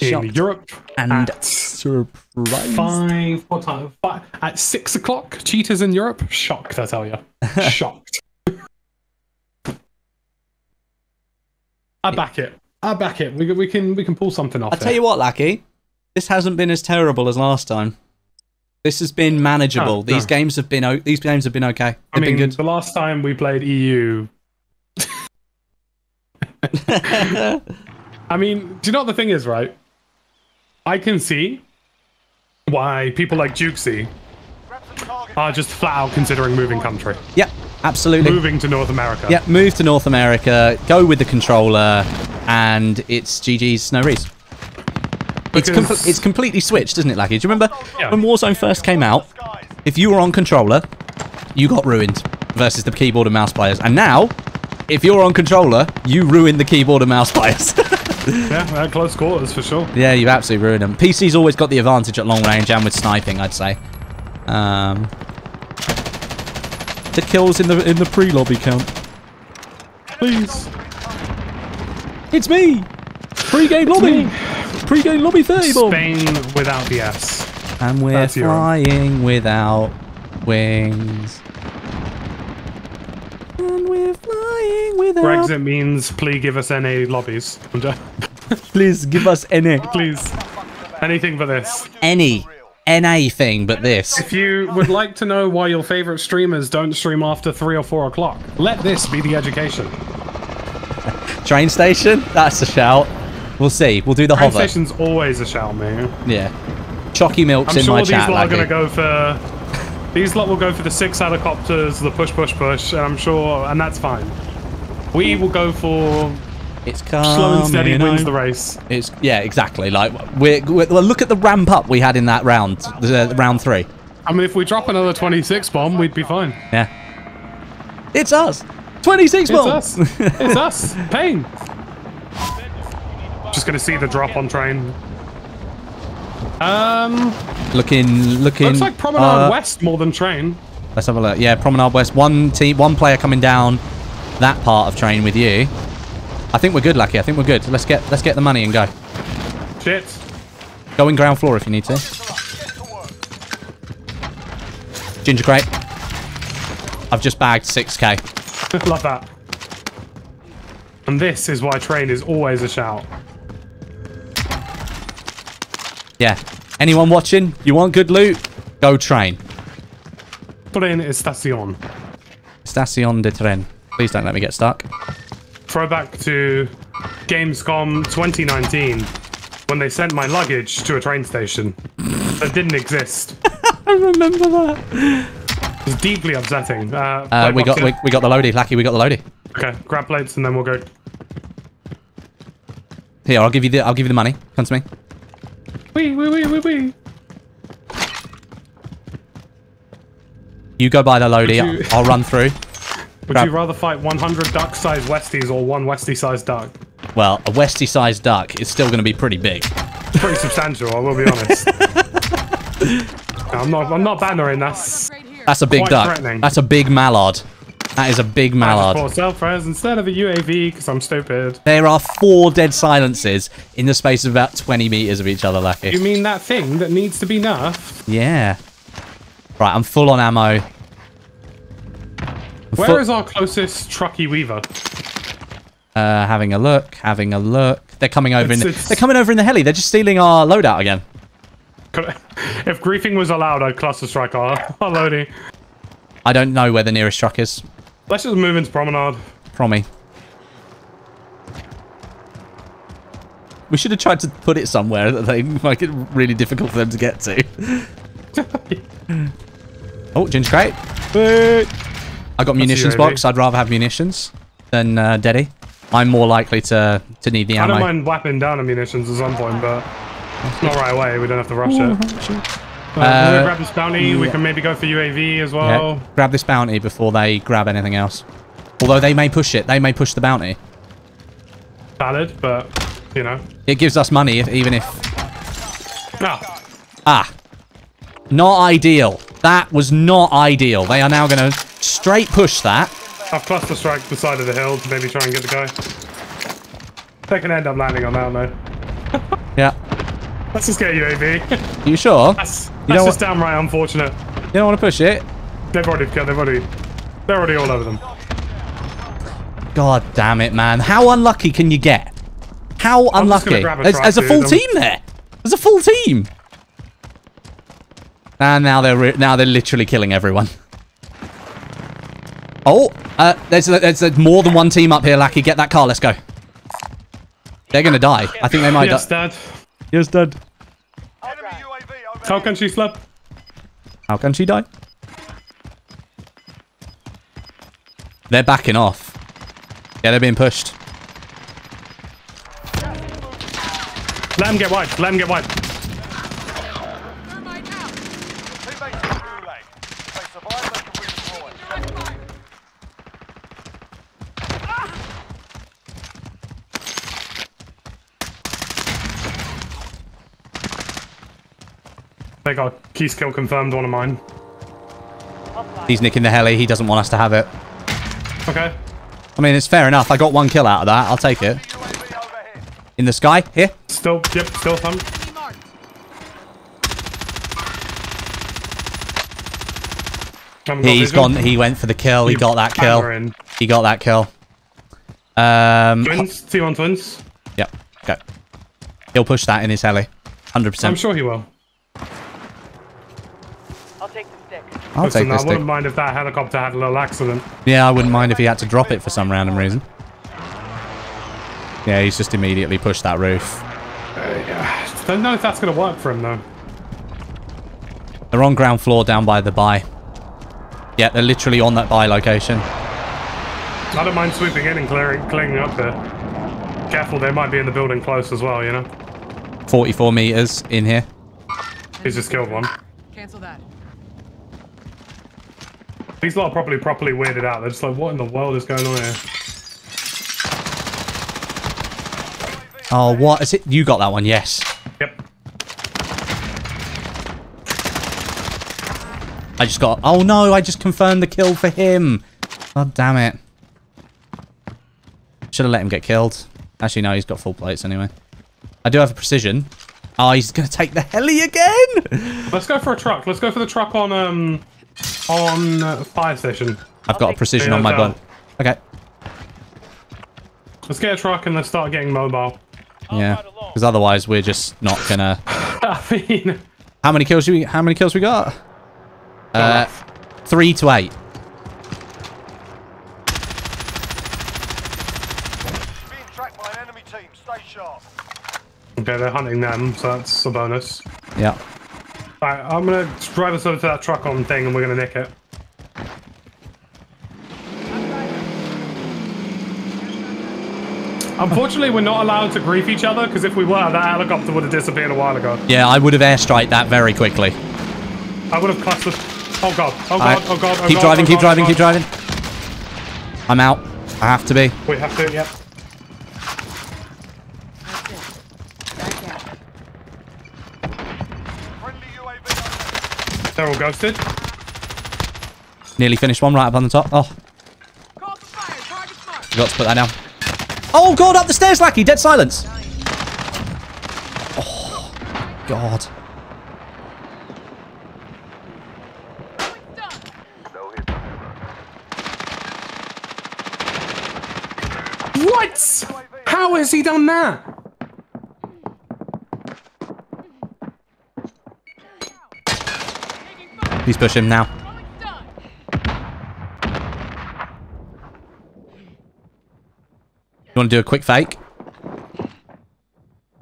in Europe And at surprise. five what time? Five, at six o'clock. Cheaters in Europe. Shocked, I tell you. shocked. I back it. I back it. We, can- we can we can pull something off. I tell you what, Lachy, this hasn't been as terrible as last time. This has been manageable. No, these no. games have been o- these games have been okay. I They've mean, been good. the last time we played EU. I mean, do you know what the thing is, right? I can see why people like Jukesy Grab some target. are just flat out considering moving country, Yep, absolutely. moving to North America. Yep, move to North America, go with the controller, and it's GG's no reason. It's, com- it's completely switched, isn't it, Lachy? Do you remember Yeah. when Warzone first came out? If you were on controller, you got ruined versus the keyboard and mouse players. And now, if you're on controller, you ruin the keyboard and mouse players. Yeah, at close quarters for sure. yeah, you've absolutely ruined them. PC's always got the advantage at long range and with sniping, I'd say. Um, the kills in the in the pre-lobby count. Please. It's me. Pre-game lobby. Pre-game lobby 30 bomb. Spain without the S. And we're That's flying without wings. And we're flying without. Brexit means please give us NA lobbies. Please give us any Please. Anything but this. any anything but this. If you would like to know why your favorite streamers don't stream after three or four o'clock, let this be the education. Train station. That's a shout. We'll see. We'll do the Train hover. station's always a shout, man. Yeah. Chalky milk's I'm in sure my these lot are going to go for. These lot will go for the six helicopters, the push, push, push, and I'm sure, and that's fine. We will go for It's slow and steady coming wins the race. It's yeah, exactly. Like we're, we're well, look at the ramp up we had in that round, the, round three. I mean, if we drop another 26 bomb, we'd be fine. Yeah. It's us. Twenty six It's bomb. us. it's us. Pain. Just gonna see the drop on train. Um, Looking, looking. looks like Promenade uh, West more than train. Let's have a look. Yeah, Promenade West. One team, one player coming down that part of train with you. I think we're good, Lachy. I think we're good. Let's get let's get the money and go. Shit. Go in ground floor if you need to. Get to work. Ginger crate. I've just bagged 6k. Love that. And this is why train is always a shout. Yeah. Anyone watching? You want good loot? Go train. Train Estacion. Station de tren. Please don't let me get stuck. Throwback to Gamescom 2019 when they sent my luggage to a train station that didn't exist. I remember that. It was deeply upsetting. Uh, Uh, we got we, we got the loadie. Lachy, we got the loadie. Okay, grab plates and then we'll go. Here, I'll give you the I'll give you the money. Come to me. Wee, wee, wee, wee, wee. You go buy the loadie. I'll run through. Would Grab- you rather fight 100 duck-sized Westies or one Westie-sized duck? Well, a Westie-sized duck is still going to be pretty big. It's pretty substantial, I will be honest. No, I'm not. I'm not bannering. That's That's a big duck. That's a big mallard. That is a big I just mallard. bought self-res instead of a UAV because I'm stupid. There are four dead silences in the space of about 20 meters of each other, Lachy. You mean that thing that needs to be nerfed? Yeah. Right, I'm full on ammo. Where is our closest Truckee Weaver? Uh, having a look, having a look. They're coming over It's- in. it's- They're coming over in the heli. They're just stealing our loadout again. If griefing was allowed, I'd cluster strike our, our loading. I don't know where the nearest truck is. Let's just move into Promenade. Promi. We should have tried to put it somewhere that they make it really difficult for them to get to. oh, ginger crate. I got munitions UAV. box. I'd rather have munitions than uh, Deddy. I'm more likely to to need the ammo. I don't mind whapping down the munitions at some point, but it's not right away. We don't have to rush it. Uh, when Uh, we grab this bounty, we can maybe go for UAV as Yeah, well. grab this bounty before they grab anything else. Although they may push it. They may push the bounty. Valid, but you know. It gives us money if, even if... Ah, Ah, Not ideal. That was not ideal. They are now going to straight push that. I've cluster strike the side of the hill to maybe try and get the guy. They can end up landing on that though. Yeah. Let's just get UAV. You sure? That's, You that's know just downright unfortunate. You don't want to push it? They've already, they've already, they're already all over them. God damn it, man. How unlucky can you get? How I'm unlucky? a There's, truck, there's a full team there. There's a full team. And now they're now they're literally killing everyone. Oh, uh, there's, there's there's more than one team up here, Lachy. Get that car. Let's go. They're gonna die. I think they might Yes, die. Dad. Yes, Dad. Enemy How can she slip? How can she die? They're backing off. Yeah, they're being pushed. Let him get wiped. Let him get wiped. Thermite out. Teammates in the gulag. They survive, they can redeploy. Direct fire. They got key skill confirmed, one of mine. He's nicking the heli. He doesn't want us to have it. Okay. I mean, it's fair enough. I got one kill out of that. I'll take it. In the sky. Here. Still, yep, still some. Enemy marked. Haven't got He's gone. He went for the kill. He got that kill. He got that kill. Um. Twins, T1 twins. Yep. Go. He'll push that in his heli. 100%. I'm sure he will. I'll take the stick. I'll Listen, take I wouldn't Stick. mind if that helicopter had a little accident. Yeah, I wouldn't mind if he had to drop it for some random reason. Yeah, he's just immediately pushed that roof. Uh, don't know if that's gonna work for him though. They're on ground floor down by the buy. Yeah, they're literally on that buy location. I don't mind swooping in and clearing, cleaning up there. Careful, they might be in the building close as well. You know. 44 meters in here. He's just killed one. Cancel that. These lot are probably properly weirded out. They're just like, what in the world is going on here? Oh, what is it? You got that one, yes. Yep. I just got... Oh, no, I just confirmed the kill for him. God damn it. Should have let him get killed. Actually, no, he's got full plates anyway. I do have a precision. Oh, he's going to take the heli again. Let's go for a truck. Let's go for the truck on um on uh, fire station. I've got a precision on my down. bun. Okay. Let's get a truck and let's start getting mobile. Yeah. Because otherwise, we're just not going to... I mean, How many kills we? How many kills we got? Uh, three to eight. Being tracked by an enemy team. Stay sharp. okay, they're hunting them, so that's a bonus. Yeah. Alright, I'm gonna drive us over to that truck on thing and we're gonna nick it. Unfortunately, we're not allowed to grief each other because if we were, that helicopter would have disappeared a while ago. Yeah, I would have airstrike that very quickly. I would have clutched the. Oh god! Oh god! Oh god! Oh keep god, driving, oh keep god, oh driving, oh keep driving. I'm out. I have to be. We have to. Yep. That's it. Back out. Friendly UAV overhead. They're all ghosted. Nearly finished one right up on the top. Oh, Call for fire. Target's marked. forgot to put that down. Oh, God, up the stairs, Lachy. Dead silence. Oh, God. What? How has he done that? Taking push him now. You want to do a quick fake?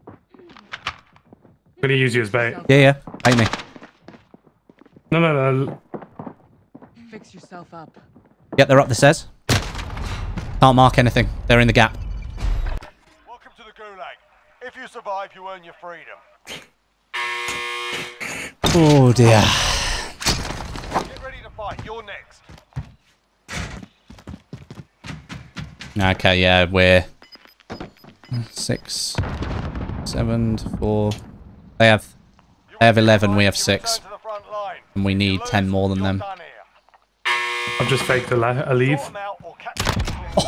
I'm gonna use you as bait. Yeah, yeah. Bait me. No, no, no. Fix yourself up. Yeah, they're up the stairs. Can't mark anything. They're in the gap. Welcome to the gulag. If you survive, you earn your freedom. Oh, dear. Get ready to fight. You're next. Okay, yeah, we're six, seven, four. They have, they have eleven. We have six. return to the front line. And we need 10 more than them. I've just faked a, le- a leave Sort 'em out or catch them before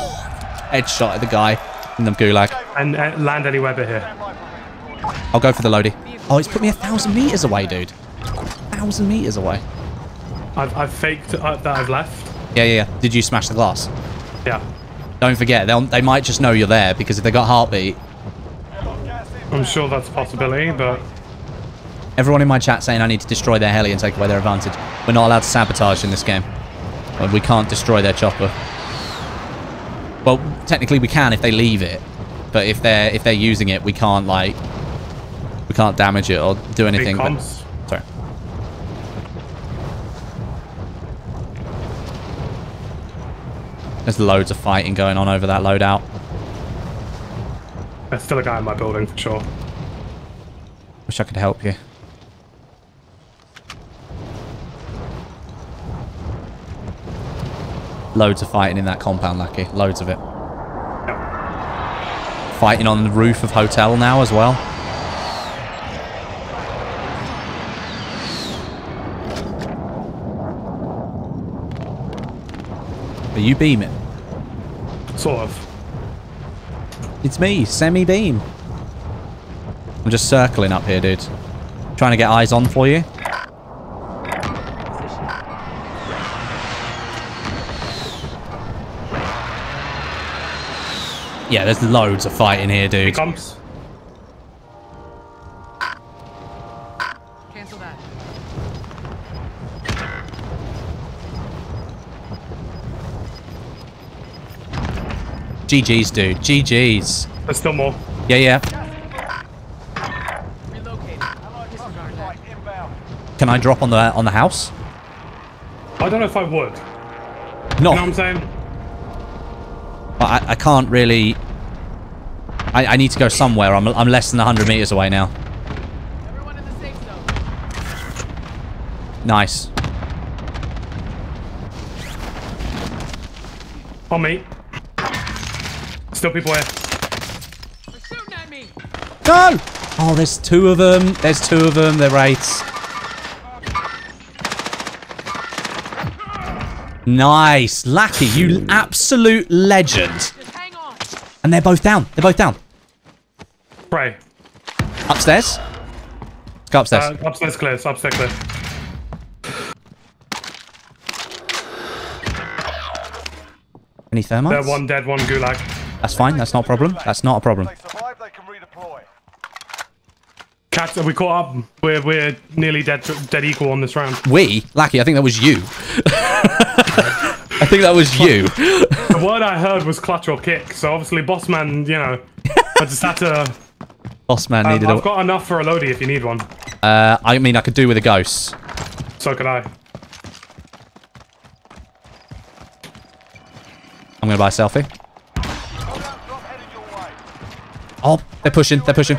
Headshot at the guy in the gulag. and uh, land anywhere but here. stand by for redeployment. I'll go for the loadie. Oh, it's put me a thousand meters away, dude. A thousand meters away. I've, I've faked uh, that I've left. Yeah, yeah, yeah. Did you smash the glass? Yeah. Don't forget, they'll, might just know you're there because if they got heartbeat, I'm sure that's a possibility, but everyone in my chat saying I need to destroy their heli and take away their advantage. We're not allowed to sabotage in this game. We can't destroy their chopper. Well, technically we can if they leave it, but if they're if they're using it, we can't like we can't damage it or do anything. But, comms. sorry. There's loads of fighting going on over that loadout. There's still a guy in my building for sure. Wish I could help you. Loads of fighting in that compound, Lachy. Loads of it. Yeah. Fighting on the roof of hotel now as well. Are you beaming? Sort of. It's me, Semi Beam. I'm just circling up here, dude. Trying to get eyes on for you. Yeah, there's loads of fighting here, dude. Comms. Cancel GG's, dude. GG's. There's still more. Yeah, yeah. Relocated. Disregard that. Right, inbound. Can I drop on the on the house? I don't know if I would. No, You know what I'm saying? but I, I can't really. I, I need to go somewhere. I'm, I'm less than 100 meters away now. Everyone in the safe zone. Nice. On me. Still people here. They're shooting at me. Go! Oh, there's two of them. There's two of them. They're right. Nice. Lachy, you absolute legend. Just hang on. And they're both down. They're both down. Pray. Upstairs. Let's go upstairs. Uh, upstairs clear. It's upstairs clear. Any They're one dead, one gulag. That's fine. That's not a problem. That's not a problem. If they survive, they can redeploy. Cats, are we caught up? We're, we're nearly dead, dead equal on this round. We? Lachy, I think that was you. I think that was you. The word I heard was clutch or kick, so obviously Bossman, you know, I just had to... Boss man Um, needed I've a... got enough for a loadie if you need one. Uh, I mean, I could do with a ghost. So could I. I'm going to buy a selfie. Oh, they're pushing. They're pushing.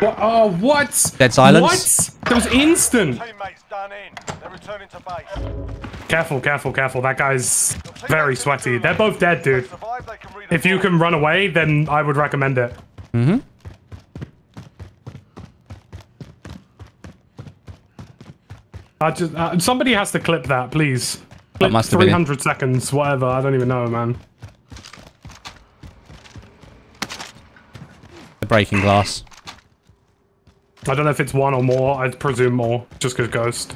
What? Oh, what? Dead silence. What? That was instant. Teammates done in. They're returning to base. Careful, careful, careful. That guy's very sweaty. They're both dead, dude. Survive, they can redeploy. If you can run away, then I would recommend it. Mm-hmm. I just uh, somebody has to clip that, please. Clip must have been 300 seconds, whatever. I don't even know, man. The breaking glass. I don't know if it's one or more. I'd presume more, just because Ghost.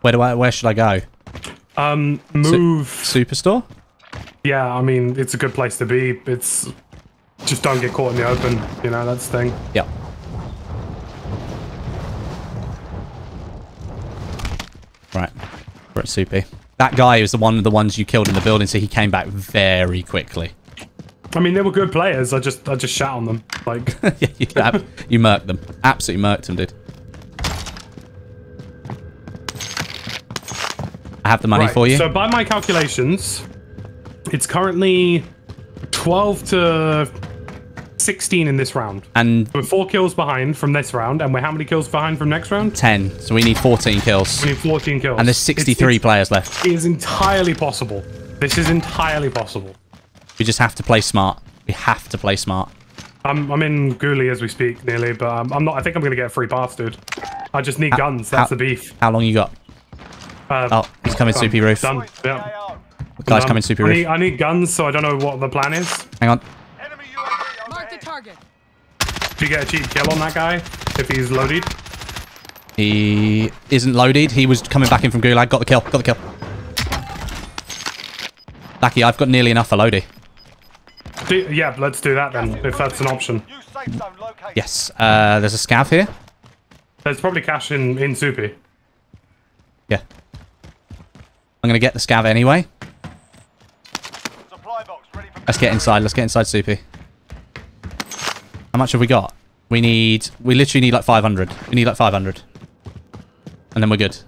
Where do I? Where should I go? Um, move. Superstore? Yeah, I mean, it's a good place to be. It's just don't get caught in the open. You know, that's the thing. Yeah. Right. We're at Soupy. That guy was the one of the ones you killed in the building, so he came back very quickly. I mean, they were good players. I just, I just shat on them. Like, yeah, you, ab- you murked them. Absolutely murked them, dude. I have the money right, for you. So by my calculations, it's currently 12 to 16 in this round. And We're four kills behind from this round, and we're how many kills behind from next round? 10. So we need 14 kills. We need 14 kills. And there's 63 it's- players left. It is entirely possible. This is entirely possible. We just have to play smart. We have to play smart. I'm I'm in Ghoulie as we speak, nearly, but um, I'm not. I think I'm gonna get a free pass, dude. I just need guns. That's how- the beef. How long you got? Uh, Oh, he's coming soupy roof. Done. For the Yeah. Guy's Done. coming soupy I need, I need guns, so I don't know what the plan is. Hang on. Target. Do you get a cheap kill on that guy if he's loaded? He isn't loaded. He was coming back in from Gulag. Got the kill. Got the kill. Lachy, I've got nearly enough for loadie. Do, yeah, let's do that then, if that's an option. New safe zone located. Yes. Uh, there's a scav here. There's probably cash in in Soupy. Yeah. I'm going to get the scav anyway. Supply box ready for Let's get inside. Let's get inside Soupy. How much have we got? We need... We literally need like 500. We need like 500. And then we're good.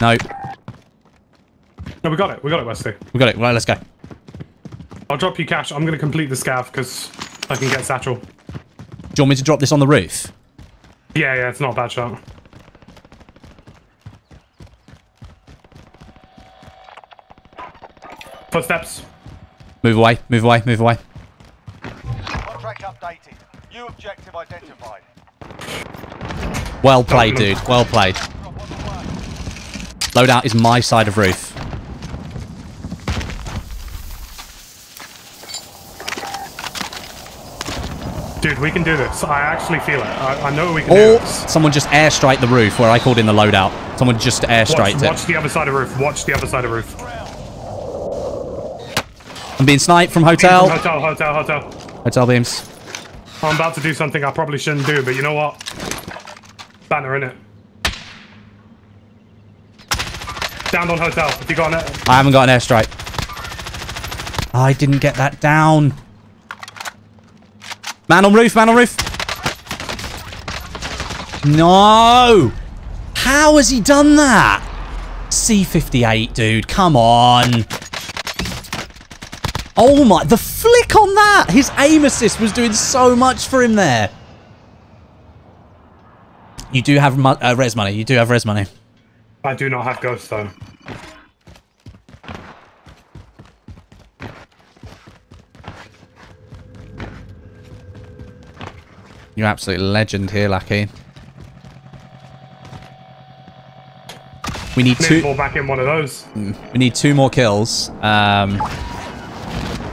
No. No, we got it. We got it, Westie. We got it. Right, let's go. I'll drop you cash. I'm gonna complete the scav because I can get satchel. Do you want me to drop this on the roof? Yeah, yeah, it's not a bad shot. Footsteps. Move away. Move away. Move away. contract updated. New objective identified. Well played, dude. Well played. Drop on the way. Loadout is my side of roof. Dude, we can do this. I actually feel it. I, I know we can do Or this. someone just airstrike the roof where I called in the loadout. Someone just Watch, airstriked watch it. the other side of roof. Watch the other side of roof. I'm being sniped from From hotel. Hotel, hotel, hotel. Hotel beams. I'm about to do something I probably shouldn't do, but you know what? Banner in it. Down on hotel. If you got it, I haven't got an airstrike. I didn't get that down. Man on roof, man on roof. No! How has he done that? C58, dude. Come on. Oh my, the flick on that! His aim assist was doing so much for him there. You do have mo- uh, res money. You do have res money. I do not have ghosts though. You're absolute legend here, Lachy. We need Need two. fall back in one of those. We need two more kills. Um,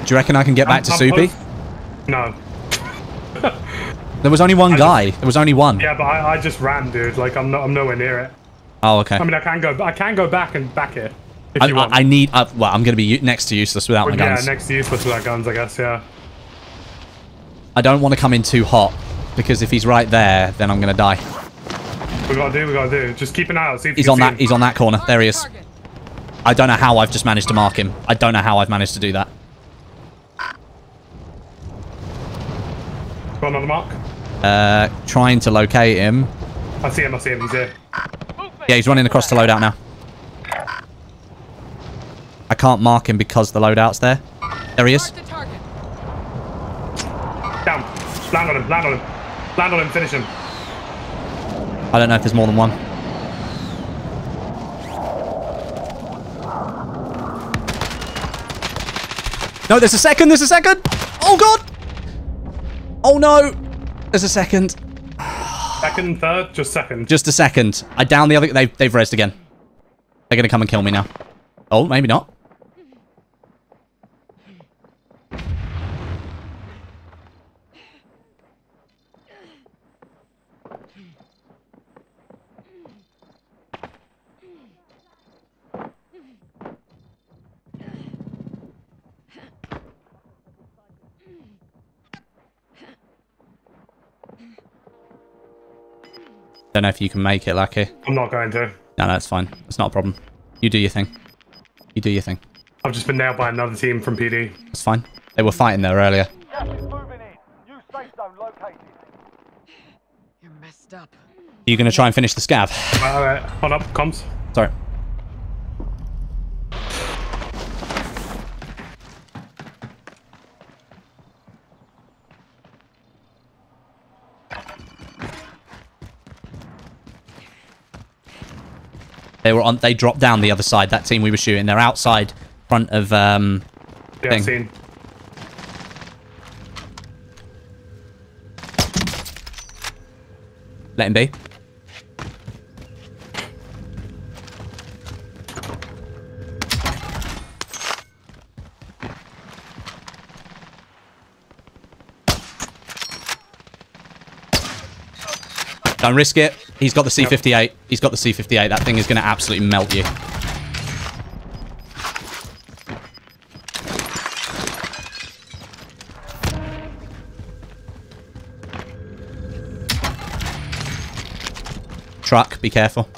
do you reckon I can get back to I'm Soupy? post- No. There was only one guy. There was only one. Yeah, but I, I just ran, dude. Like I'm not, I'm nowhere near it. Oh, okay. I mean, I can go, I can go back and back it if I, you want. I, I need. Uh, well, I'm going to be next to useless without my yeah, guns. next to useless without guns, I guess. Yeah. I don't want to come in too hot because if he's right there, then I'm going to die. We gotta do, we gotta do. Just keep an eye out. See if He's on that. him. He's on that corner. There he is. I don't know how I've just managed to mark him. I don't know how I've managed to do that. Got another mark. Uh, trying to locate him. I see him. I see him. He's here. Yeah, he's running across the loadout now. I can't mark him because the loadout's there. There he is. Mark the target. Down. Land on him. Land on him. Land on him. Finish him. I don't know if there's more than one. No, there's a second. There's a second. Oh god. Oh no. There's a second. Second, third, just second. Just a second. I down the other. They've they've rezzed again. They're gonna come and kill me now. Oh, maybe not. Don't know if you can make it, Lachy. I'm not going to. No, no, fine. It's not a problem. You do your thing. You do your thing. I've just been nailed by another team from PD. It's fine. They were fighting there earlier. Gas is moving in. New safe zone located. You're messed up. you going to try and finish the scav? Alright, hold up, comms. Sorry. They were on. They dropped down the other side. That team we were shooting. They're outside, front of. um Yeah, Thing. Seen. Let him be. Don't risk it. He's got the C58. He's got the C58. That thing is going to absolutely melt you. Truck, be careful.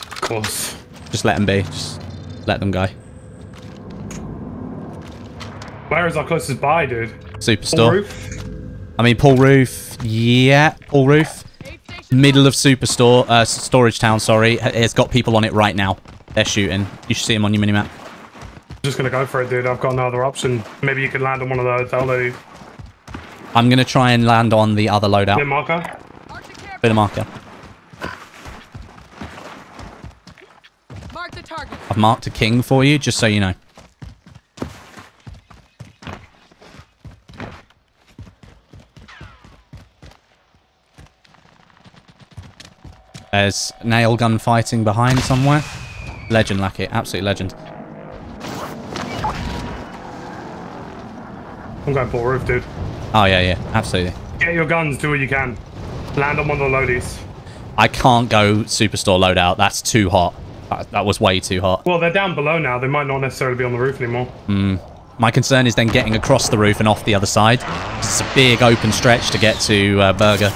Of course. Just let them be. Just let them go. Where is our closest buy, dude? Superstore. Roof? I mean, Paul Roof. Yeah, Paul Roof. Aid station Middle of Superstore. Uh, Storage Town, sorry. It's got people on it right now. They're shooting. You should see them on your minimap. Just gonna go for it, dude. I've got no other option. Maybe you can land on one of the hotel ladies. I'm going to try and land on the other Yeah, loadout. marker. Mark the care. Bit of marker. Mark the target. I've marked a king for you, just so you know. There's nail gun fighting behind somewhere. Legend, Lachy. Absolute legend. I'm going full roof, dude. Oh, yeah, yeah. Absolutely. Get your guns, do what you can. Land on one of the loadies. I can't go Superstore loadout. That's too hot. That, that was way too hot. Well, they're down below now. They might not necessarily be on the roof anymore. My concern is then getting across the roof and off the other side. It's a big open stretch to get to uh, Burger.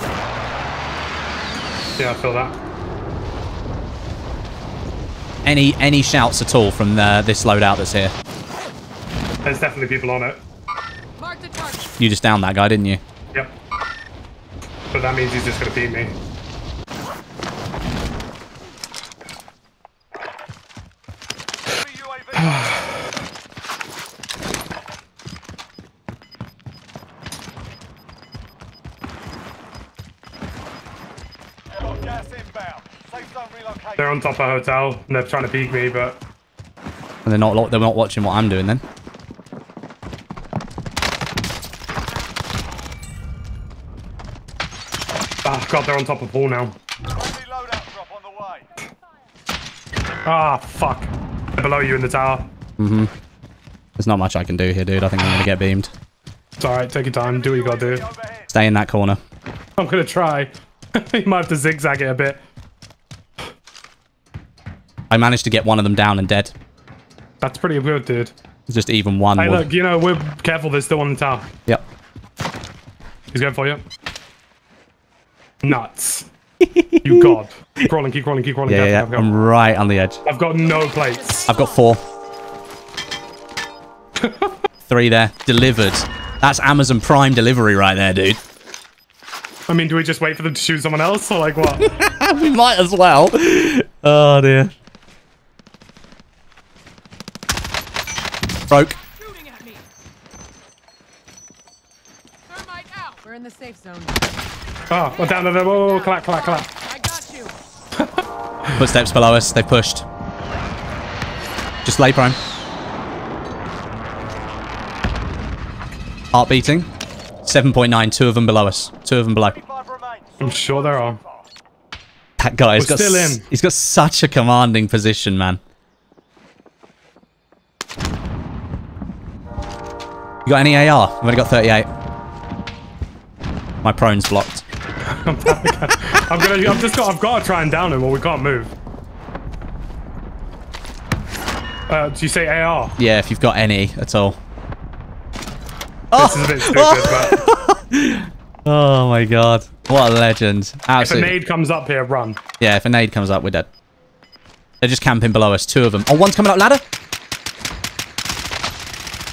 Yeah, I feel that. Any any shouts at all from uh, this loadout that's here? There's definitely people on it. Mark the target. You just downed that guy, didn't you? Yep. But that means he's just gonna beat me. on top of a hotel and they're trying to peek me, but And they're not they're not watching what I'm doing then. ah, god, they're on top of Paul now. Friendly loadout drop on the way. Ah, fuck. They're below you in the tower. Mm-hmm. there's not much I can do here, dude. I think I'm gonna get beamed. It's alright, take your time, do what you gotta do. Stay in that corner. I'm gonna try. you might have to zigzag it a bit. I managed to get one of them down and dead. That's pretty good, dude. Just even one. Hey, would- look, you know, we're careful, There's still one in the tower. Yep. He's going for you. Nuts. you god. Keep crawling, keep crawling, keep crawling. Yeah, yeah. I'm right on the edge. I've got no plates. I've got four. Three there. Delivered. That's Amazon Prime delivery right there, dude. I mean, do we just wait for them to shoot someone else or like what? we might as well. Oh dear. Broke. Shooting at me. Thermite out. We're in the safe zone. Ah, oh, we're down to the. Whoa, whoa, clap, clap, clap. I got you. Footsteps below us. They pushed. Just lay prime. Heart beating. 7.9. Two of them below us. Two of them below. I'm sure there are. That guy, We're got still in. He's got such a commanding position, man. You got any AR? I've only got 38. My prone's blocked. I'm gonna. I've just got. I've got to try and down him, or we can't move. Uh, do you say AR? Yeah, if you've got any at all. This is a bit stupid, but Oh my god. What a legend. if a Absolutely. nade comes up here, run. Yeah, if a nade comes up, we're dead. They're just camping below us. Two of them. Oh, one's coming up. Ladder.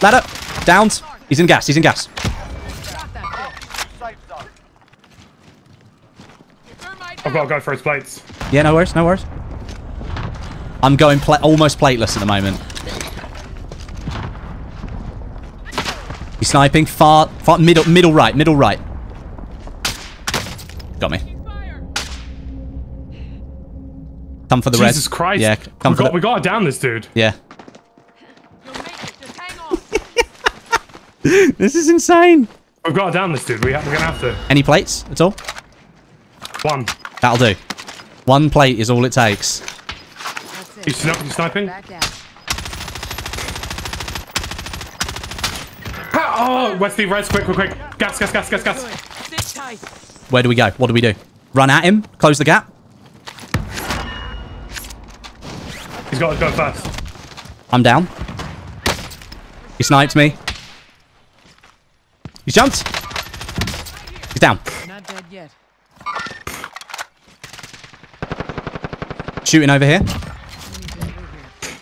Ladder. Downed. He's in gas. He's in gas. Got that Safe zone. bitch. Thermite I've got to go for his plates. Yeah, no worries. No worries. I'm going pla almost plateless at the moment. He's sniping far, far middle, middle right, middle right. Got me. Come for the Jesus res. Christ. Yeah, come we for got, the. we got to down this dude. Yeah. You'll make it. Just hang on. This is insane. We've got to down this dude. We ha- we're going to have to. Any plates at all? One. That'll do. One plate is all it takes. That's it. You, sni- you sniping? Back. Oh, Westie, res, quick, quick, quick. Gas, gas, gas, gas, gas. Good. Sit tight. Where do we go? What do we do? Run at him? Close the gap? He's got to go first. I'm down. He sniped me. He's jumped. He's down. Not dead yet. Shooting over here. Enemy's over here.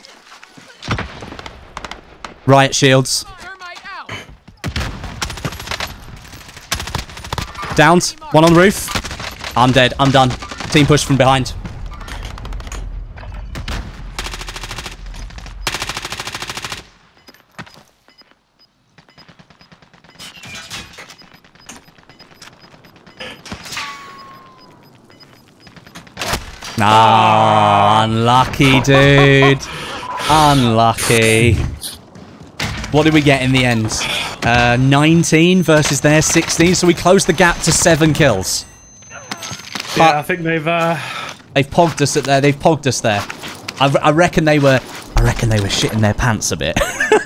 Riot shields. Downed. One on the roof. I'm dead. I'm done. Team push from behind. Ah, unlucky, dude. Unlucky. What did we get in the end? Uh, 19 versus their 16, so we closed the gap to seven kills. Yeah, I think they've. Uh, They've pogged us at there. They've pogged us there. I, I reckon they were. I reckon they were shitting their pants a bit.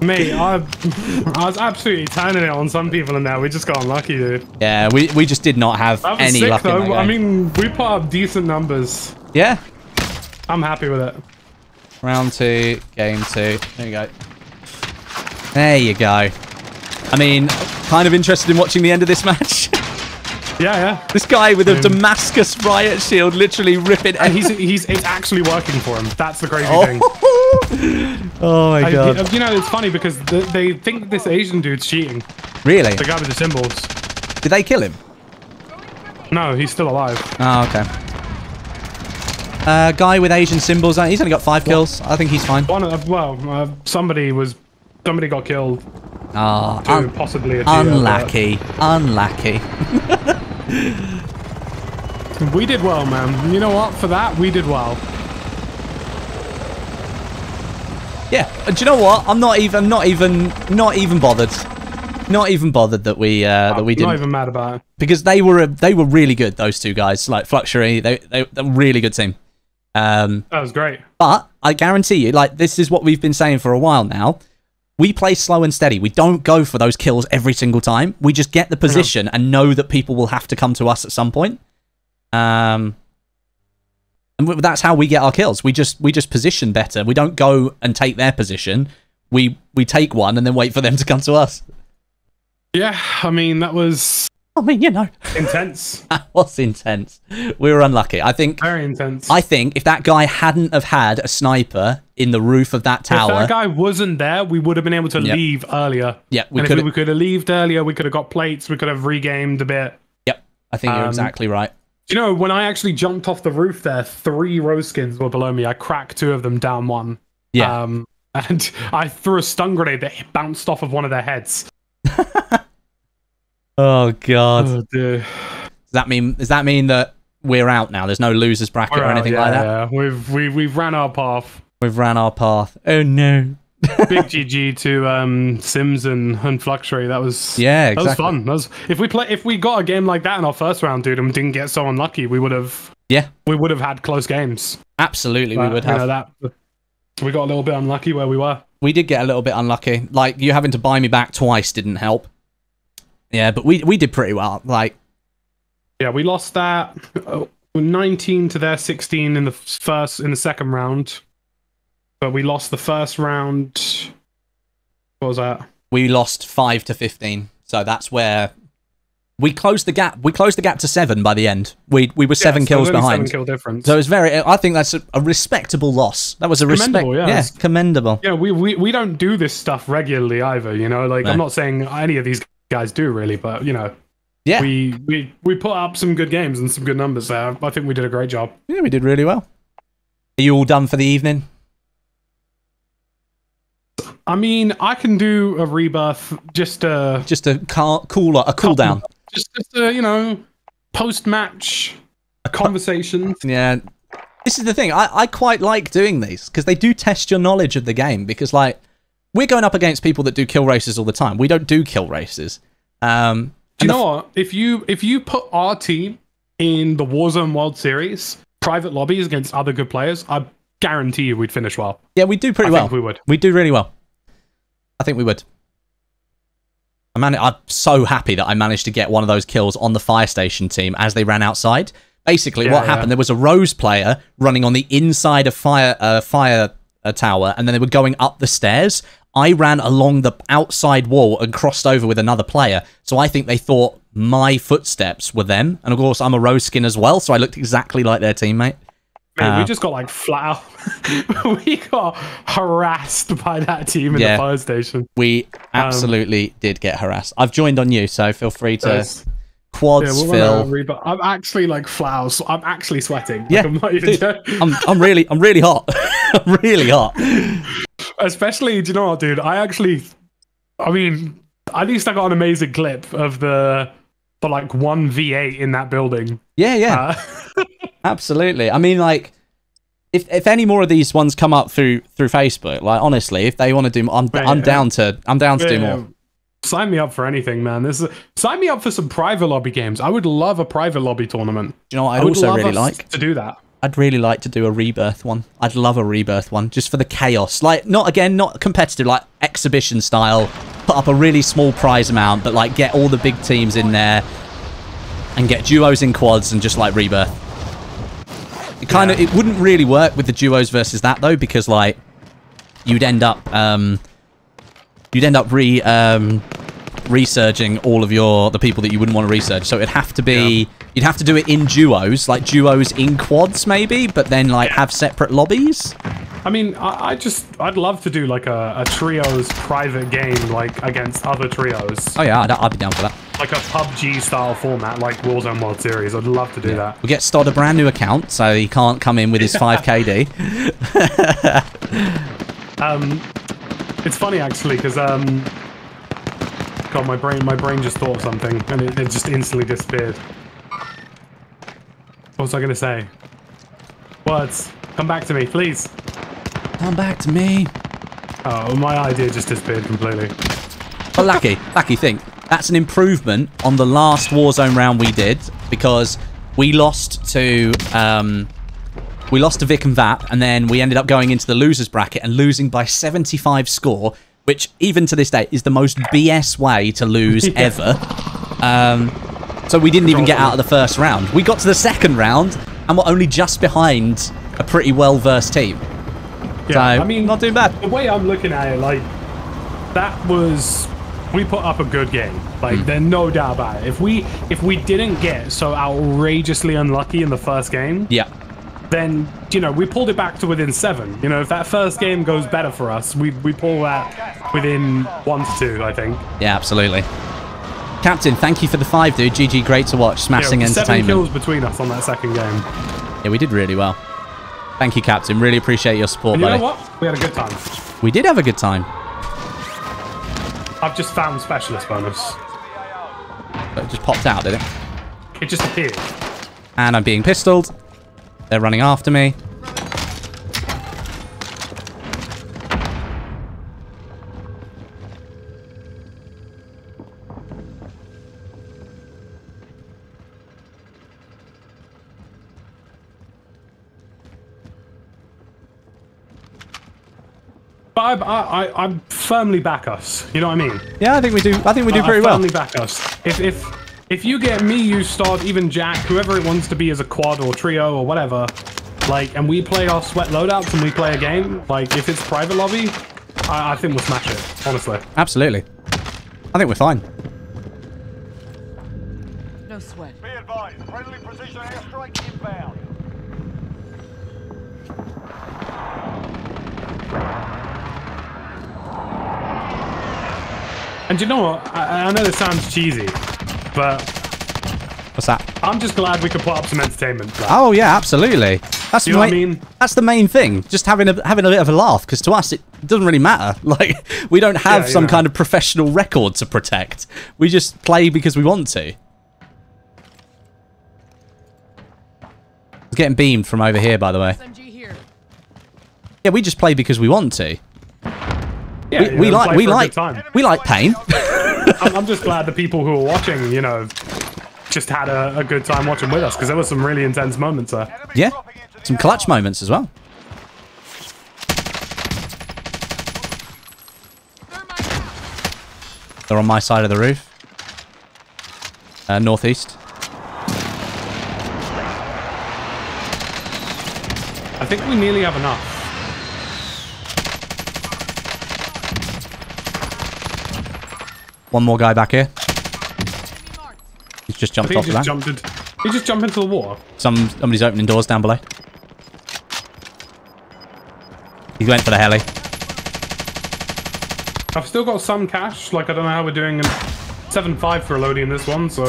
mate, I, I was absolutely turning it on some people in there. We just got unlucky, dude. yeah, we, we just did not have any sick, luck in though. that I mean, we put up decent numbers. yeah. I'm happy with it. Round two, game two. There you go. There you go. I mean, kind of interested in watching the end of this match. Yeah, yeah. this guy with a Damascus riot shield literally ripping. And he's he's it's actually working for him. That's the crazy thing. oh, oh my I- god! you know, it's funny because the, they think this Asian dude's cheating. really? The guy with the symbols. Did they kill him? No, he's still alive. Oh, okay. Uh, guy with Asian symbols. uh, He's only got five kills. I think he's fine. One of well, uh, somebody was somebody got killed. Ah, un- possibly a Geo, but unlucky, unlucky. We did well, man. You know what? For that, we did well. Yeah. uh, Do you know what? I'm not even, not even, not even bothered. Not even bothered that we uh, that we I'm not didn't even mad about it. because they were a, they were really good. Those two guys, like Fluxury, they they they're a really good team. Um, That was great. But I guarantee you, like this is what we've been saying for a while now. We play slow and steady. We don't go for those kills every single time. We just get the position and know that people will have to come to us at some point. Um, and that's how we get our kills. We just we just position better. We don't go and take their position. We we take one and then wait for them to come to us. Yeah, I mean that was I mean, you know, intense. that was intense. We were unlucky. I think. Very intense. I think if that guy hadn't have had a sniper in the roof of that tower, if that guy wasn't there, we would have been able to Yep. leave earlier. yeah, we could. we could have left earlier, we could have got plates. We could have regamed a bit. Yep, I think you're Um, exactly right. You know when I actually jumped off the roof there, three rose skins were below me. I cracked two of them down one. Yeah, Um, and I threw a stun grenade that bounced off of one of their heads. Oh god. Oh, dear. Does that mean does that mean that we're out now? There's no losers bracket or We're out, anything yeah, like that. Yeah. We've we, we've ran our path. We've ran our path. Oh no. Big GG to um, Sims and, and Fluxury. That was Yeah, That was fun. That was if we play if we got a game like that in our first round, dude, and we didn't get so unlucky, we would have Yeah, we would have had close games. absolutely. we But, would you have. know, that. We got a little bit unlucky where we were. we did get a little bit unlucky. Like you having to buy me back twice didn't help. Yeah, but we we did pretty well. Like Yeah, we lost that uh, 19 to their 16 in the first in the second round, but we lost the first round. What was that? we lost five to fifteen. So that's where we closed the gap. We closed the gap to seven by the end. We we were seven Yeah, so kills it was behind. Seven kill difference. So it's very. I think that's a, a respectable loss. That was a respect. Commendable, yeah. Yeah, commendable. yeah, we, we we don't do this stuff regularly either. You know, like No. I'm not saying any of these guys do really, but you know, Yeah, we we we put up some good games and some good numbers there. I think we did a great job. yeah, we did really well. Are you all done for the evening? I mean, I can do a rebirth just uh Just a car, cooler, a cool down. just just uh, you know post match conversations. Yeah, this is the thing. I, I quite like doing these because they do test your knowledge of the game. Because like we're going up against people that do kill races all the time. We don't do kill races. Um, Do you know what? If you if you put our team in the Warzone World Series, private lobbies against other good players, I guarantee you we'd finish well. Yeah, we do pretty I well. think we would. We do really well. I think we would. I man- I'm so happy that I managed to get one of those kills on the fire station team as they ran outside. Basically, Yeah, what yeah. happened? There was a Rose player running on the inside of fire uh, fire uh, tower, and then they were going up the stairs. I ran along the outside wall and crossed over with another player. So I think they thought my footsteps were them, and of course I'm a Rose skin as well, so I looked exactly like their teammate. Man, Uh, we just got like flat out. we got harassed by that team in Yeah. the fire station. We absolutely did get harassed. I've joined on you, so feel free to. Quads Yeah, we'll run. I'm actually like so I'm actually sweating. Like, Yeah, I'm not even dude. I'm I'm really I'm really hot. I'm really hot. Especially, do you know what, dude? I actually, I mean, at least I got an amazing clip of the the like one V8 in that building. Yeah, yeah, Uh, absolutely. I mean, like, if if any more of these ones come up through through Facebook, like honestly, if they want to do, I'm Yeah, I'm yeah. down to I'm down to do more. Sign me up for anything, man. This is sign me up for some private lobby games. I would love a private lobby tournament. Do you know what I I'd would also really like? to do that. I'd really like to do a rebirth one. I'd love a rebirth one just for the chaos. Like not again, not competitive, like exhibition style. Put up a really small prize amount, but like get all the big teams in there and get duos in quads and just like rebirth. It kind of Yeah. it wouldn't really work with the duos versus that though because like you'd end up um you'd end up re um resurging all of your the people that you wouldn't want to research. So it'd have to be you'd have to do it in duos, like duos in quads maybe, but then like have separate lobbies. I mean, I, I just I'd love to do like a, a trios private game like against other trios, Oh yeah, I'd, I'd be down for that. like a PUBG style format, like Warzone World Series. I'd love to do that. We'll get Stod a brand new account, so he can't come in with his 5KD. Um, it's funny actually because um, God, my brain my brain just thought of something and it, it just instantly disappeared. What was I gonna say? Words, come back to me, please. Come back to me. Oh, my idea just disappeared completely. But lucky, lucky thing. that's an improvement on the last Warzone round we did because we lost to um, we lost to Vikk and Vap, and then we ended up going into the losers bracket and losing by 75 score, which even to this day is the most BS way to lose ever. Um, so we didn't even get out of the first round. We got to the second round and were only just behind a pretty well versed team. Yeah, so I mean, not doing bad. the way I'm looking at it, like that was we put up a good game. Like there's no doubt about it. If we if we didn't get so outrageously unlucky in the first game, Yeah. Then you know we pulled it back to within seven. You know, if that first game goes better for us, we we pull that within one to two. I think. Yeah, absolutely. Captain, thank you for the five, dude. GG, great to watch. Smashing Yeah, seven entertainment. kills between us on that second game. Yeah, we did really well. Thank you, Captain. Really appreciate your support, And you buddy. know what? We had a good time. We did have a good time. I've just found specialist bonus. But it just popped out, did it? It just appeared. And I'm being pistoled. They're running after me. But I, I, I, I firmly back us. You know what I mean? Yeah, I think we do. I think we do I pretty well. firmly back us. If if if you get me, you start even Jack, whoever it wants to be as a quad or trio or whatever, like, and we play our sweat loadouts and we play a game, like if it's private lobby, I, I think we'll smash it. Honestly. Absolutely. I think we're fine. No sweat. Be advised, friendly precision airstrike inbound. And you know what? I, I know this sounds cheesy, but What's that? I'm just glad we could put up some entertainment. Like, Oh yeah, absolutely. That's You the know what I main- mean? That's the main thing. Just having a having a bit of a laugh because to us it doesn't really matter. Like we don't have Yeah, some know. kind of professional record to protect. We just play because we want to. It's getting beamed from over here, by the way. Yeah, we just play because we want to. Yeah, We, you we like play we like time. we like pain. I'm, I'm just glad the people who are watching, you know, just had a, a good time watching with us because there were some really intense moments there. Yeah, dropping into the some clutch moments as well. They're on my side of the roof. Uh, northeast. I think we nearly have enough. One more guy back here. He's just jumped off he the just bank. jumped. In, he just jumped into the water. Some somebody's opening doors down below. He went for the heli. I've still got some cash. Like I don't know how we're doing. Seven five for loading this one. So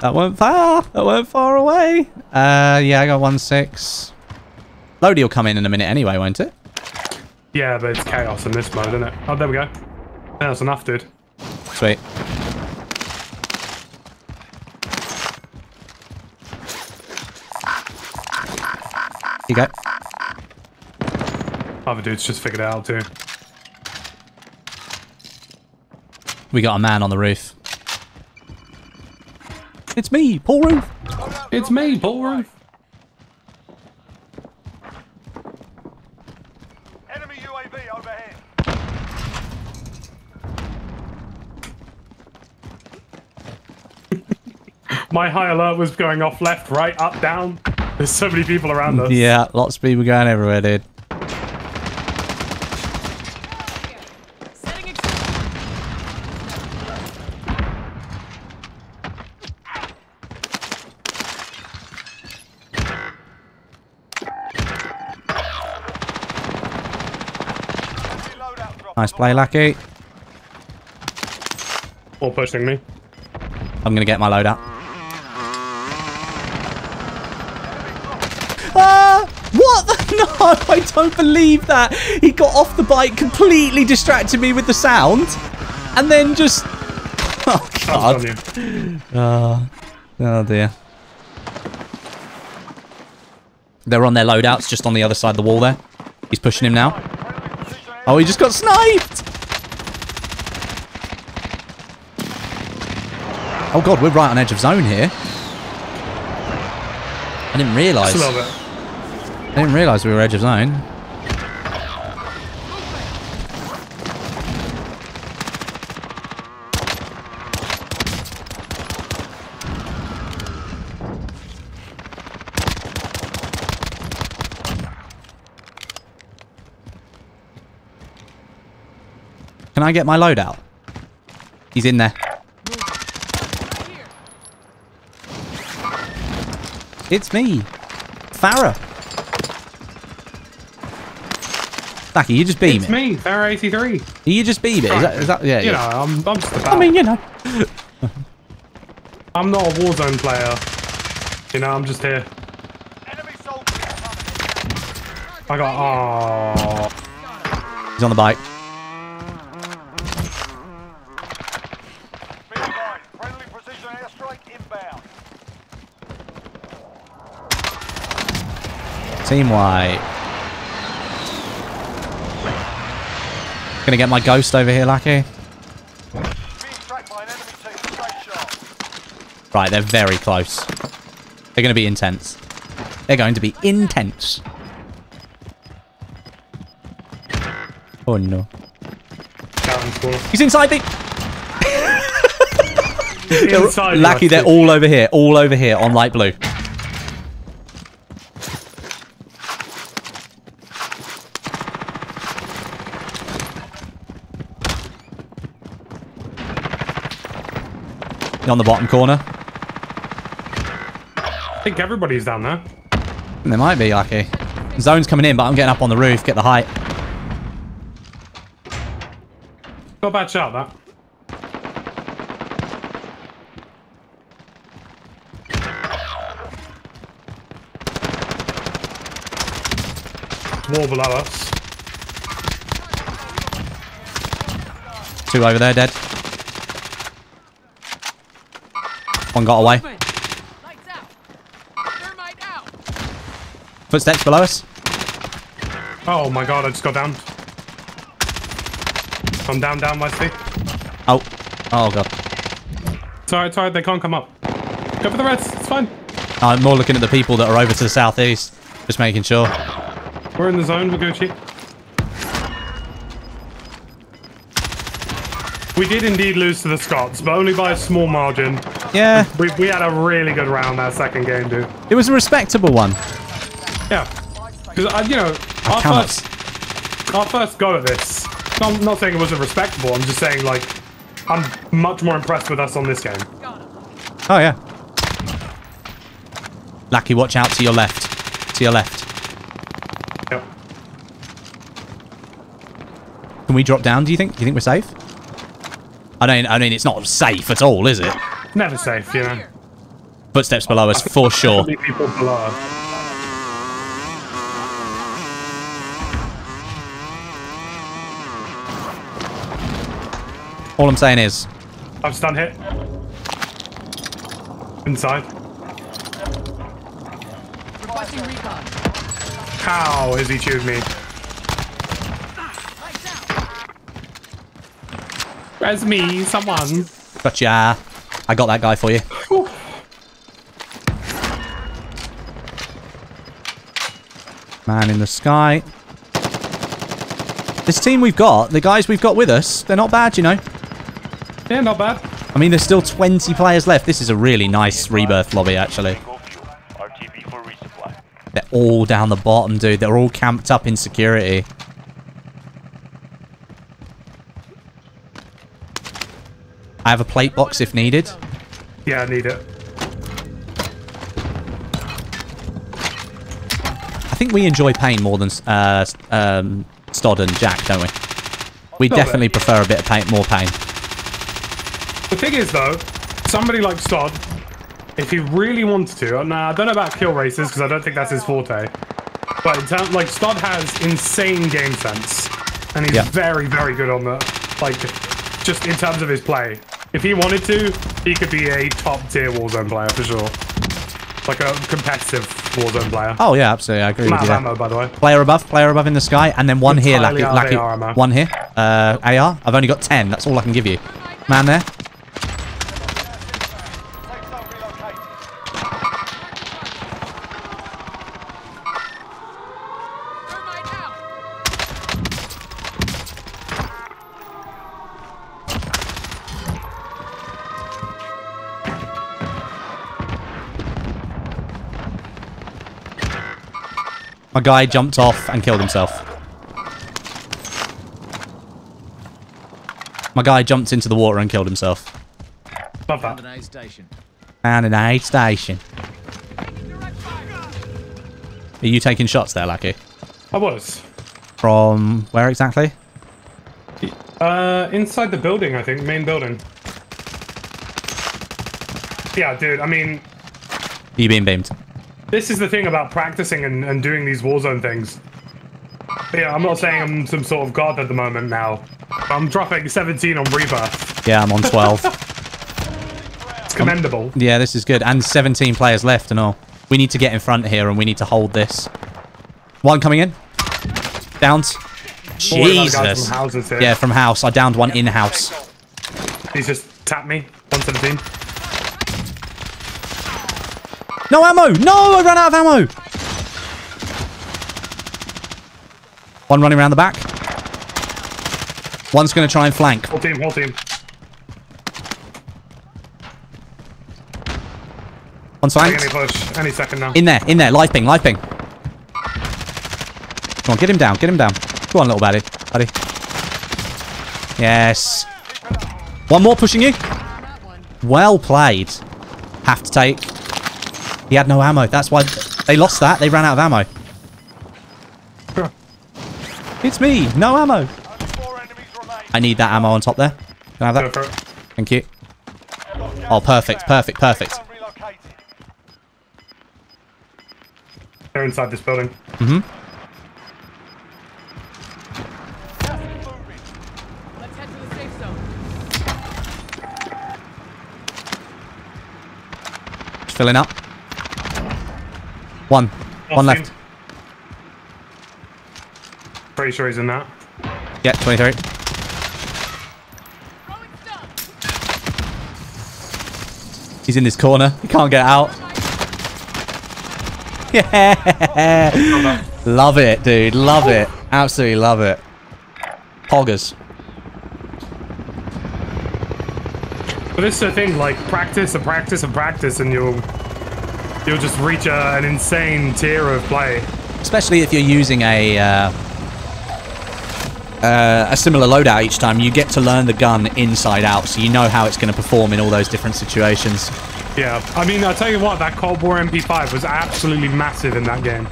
That went far. That went far away. Uh, yeah, I got one six. loadie will come in in a minute anyway, won't it? yeah, but it's chaos in this mode, isn't it? Oh, there we go. That's enough, dude. Sweet. Here you go. Other dudes just figured it out too. We got a man on the roof. It's me, Paul Roof. It's me, Paul Roof. My high alert was going off left, right, up, down. There's so many people around us. Yeah, lots of people going everywhere, dude. Setting explosive. Enemy loadout drop. Nice play, Lachy. All pushing me. I'm gonna get my load out. Ah! What? The? No, I don't believe that. He got off the bike, completely distracted me with the sound, and then just. Oh god. you. Ah, oh dear. They're on their loadouts, just on the other side of the wall there. He's pushing him now. Friendly precision air Oh, he just got sniped! Oh god, we're right on edge of zone here. I didn't realise. Just a little bit. I didn't realise we were edge of zone. Can I get my loadout? He's in there. It's me, Farah. Lachy, you just beam It's it. me, Farah 83. You just beam it. Is that, is that yeah? You know. I'm, I'm just about. I mean, you know. I'm not a Warzone player. You know, I'm just here. Enemy soldiers. I got. Oh. He's on the bike. Be advised, friendly precision airstrike inbound. Team white. Gonna get my ghost over here, Lachy. Being tracked by an enemy team. Stay sharp. Right, they're very close. They're gonna be intense. They're going to be intense. Oh no. Down in the. He's inside me! They're- Inside you, Lachy, they're all over here. All over here on light blue. On the bottom corner. I think everybody's down there. There might be, Lachy. Zone's coming in, but I'm getting up on the roof, get the height. Not a bad shot, that. Wall below us. Two over there, dead. One got away. Movement. Lights out. Thermite out. Footsteps below us. Oh my god, I just got down. I'm down, down, Westie. Oh. Oh, God. It's alright, it's alright, they can't come up. Go for the reds, it's fine. I'm more looking at the people that are over to the southeast. Just making sure. We're in the zone, we're Gucci. We did indeed lose to the Scots, but only by a small margin. Yeah, We, we had a really good round that second game, dude. it was a respectable one. Yeah. Because, I you know, our cannot- first, our first go at this, I'm not saying it wasn't respectable, I'm just saying, like, I'm much more impressed with us on this game. Oh, yeah. Lachy, watch out to your left. To your left. Yep. Can we drop down, do you think? Do you think we're safe? I mean, I mean, it's not safe at all, is it? Never safe, you know. Here. Footsteps below us, for sure. People below us. All I'm saying is, I've stun hit. Inside. Requesting recon. How has he chewed me? Lights. Res me, someone. gotcha. I got that guy for you. Man in the sky. This team we've got, the guys we've got with us, they're not bad, you know. Yeah, not bad. I mean, there's still 20 players left. This is a really nice rebirth lobby, actually. Go fuel. RTB for resupply. They're all down the bottom, dude. They're all camped up in security. I have a plate box if needed. Yeah, I need it. I think we enjoy pain more than uh, um, Stod and Jack, don't we? We definitely bit. prefer a bit of pain, more pain. The thing is, though, somebody like Stod, if he really wanted to, now I don't know about kill races because I don't think that's his forte. But in terms, like Stod has insane game sense, and he's Yeah. very, very good on the, like, just in terms of his play. If he wanted to, he could be a top tier Warzone player for sure, like a competitive Warzone player. Oh yeah, absolutely. I agree I'm with you. ammo, by the way. Player above, player above in the sky, and then one here, Entirely lucky, out of lucky. One here, uh, AR. I've only got ten. That's all I can give you. Man there. My guy jumped off and killed himself. My guy jumped into the water and killed himself. Love that. Aid station. And an aid station. Are you taking shots there, Lachy? I was. From where exactly? Uh, inside the building, I think, main building. Yeah, dude. I mean, Are you being beamed? This is the thing about practicing and, and doing these Warzone things. Yeah, I'm not saying I'm some sort of god at the moment now. I'm dropping 17 on Rebirth. Yeah, I'm on 12. It's commendable. yeah, this is good. And 17 players left and all. We need to get in front here and we need to hold this. One coming in. Downed. Don't worry about the guys Jesus. from. Yeah, from house. I downed one in-house. He's just tapped me. 117. No ammo! No, I ran out of ammo! One running around the back. One's going to try and flank. Whole team, whole team. One's Take flanked. any push. Any second now. In there, in there. Live ping, live ping. Come on, get him down, get him down. Go on, little buddy. buddy. Yes. One more pushing you. Well played. Have to take. He had no ammo. That's why they lost that. They ran out of ammo. It's me. No ammo. Only four enemies remain. I need that ammo on top there. Can I have that? Thank you. Oh, perfect, perfect, perfect. Safe zone relocated. They're inside this building. Mm-hmm. filling is moving. Let's head to the safe zone. Just filling up. One. One left. Pretty sure he's in that. Yeah, 23. He's in this corner. He can't get out. Yeah. love it, dude. Love it. Absolutely love it. Poggers. But this is the thing, like practice and practice and practice, and you'll you'll just reach a, an insane tier of play. Especially if you're using a uh, uh, a similar loadout each time, you get to learn the gun inside out, so you know how it's going to perform in all those different situations. Yeah, I mean, I'll tell you what, that Cold War MP5 was absolutely massive in that game.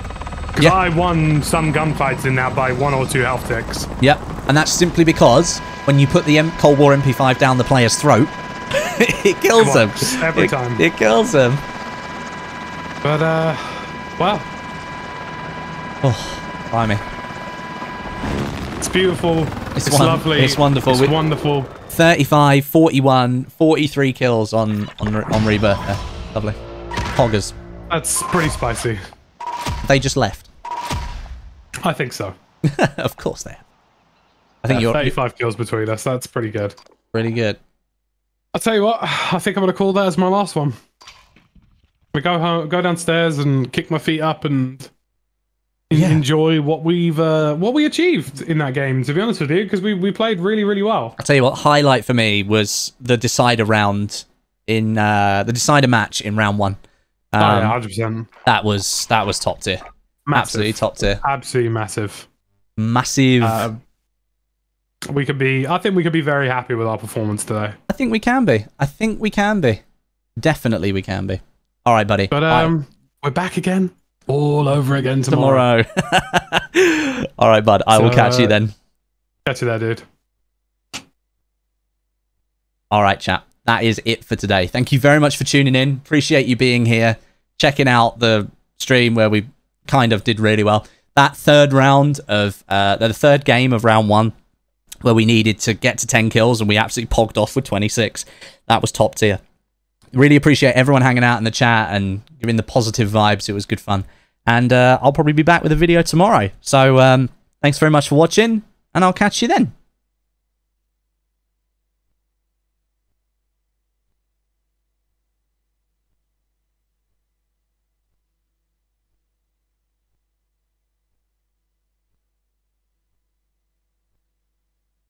Yeah. I won some gunfights in that by one or two health ticks. Yep, and that's simply because when you put the M- Cold War MP5 down the player's throat, it kills them. every It- time. It kills them. But, uh, well, Oh, blimey. it's beautiful. It's It's, lovely. it's wonderful. It's We- wonderful. 35, 41, 43 kills on on on Rebirth. Lovely. Poggers. That's pretty spicy. They just left. I think so. of course they have. I think Yeah, you're 35 kills between us. That's pretty good. Pretty good. I'll tell you what, I think I'm going to call that as my last one. We go home, go downstairs and kick my feet up and Yeah. enjoy what we've uh, what we achieved in that game. To be honest with you, because we we played really really well. I'll tell you what, highlight for me was the decider round in uh the decider match in round one. Um, oh yeah, hundred percent. That was that was top tier. Absolutely top tier. absolutely massive. Massive. Uh, we could be. I think we could be very happy with our performance today. I think we can be. I think we can be. Definitely we can be. All right, buddy. But Bye. um, we're back again, all over again tomorrow. tomorrow. All right, bud. I will So, catch you uh, then. Catch you there, dude. All right, chap. That is it for today. Thank you very much for tuning in. Appreciate you being here, checking out the stream where we kind of did really well. That third round of uh, the third game of round one, where we needed to get to 10 kills and we absolutely pogged off with 26. That was top tier. Really appreciate everyone hanging out in the chat and giving the positive vibes. It was good fun. And uh, I'll probably be back with a video tomorrow. So um, thanks very much for watching, and I'll catch you then.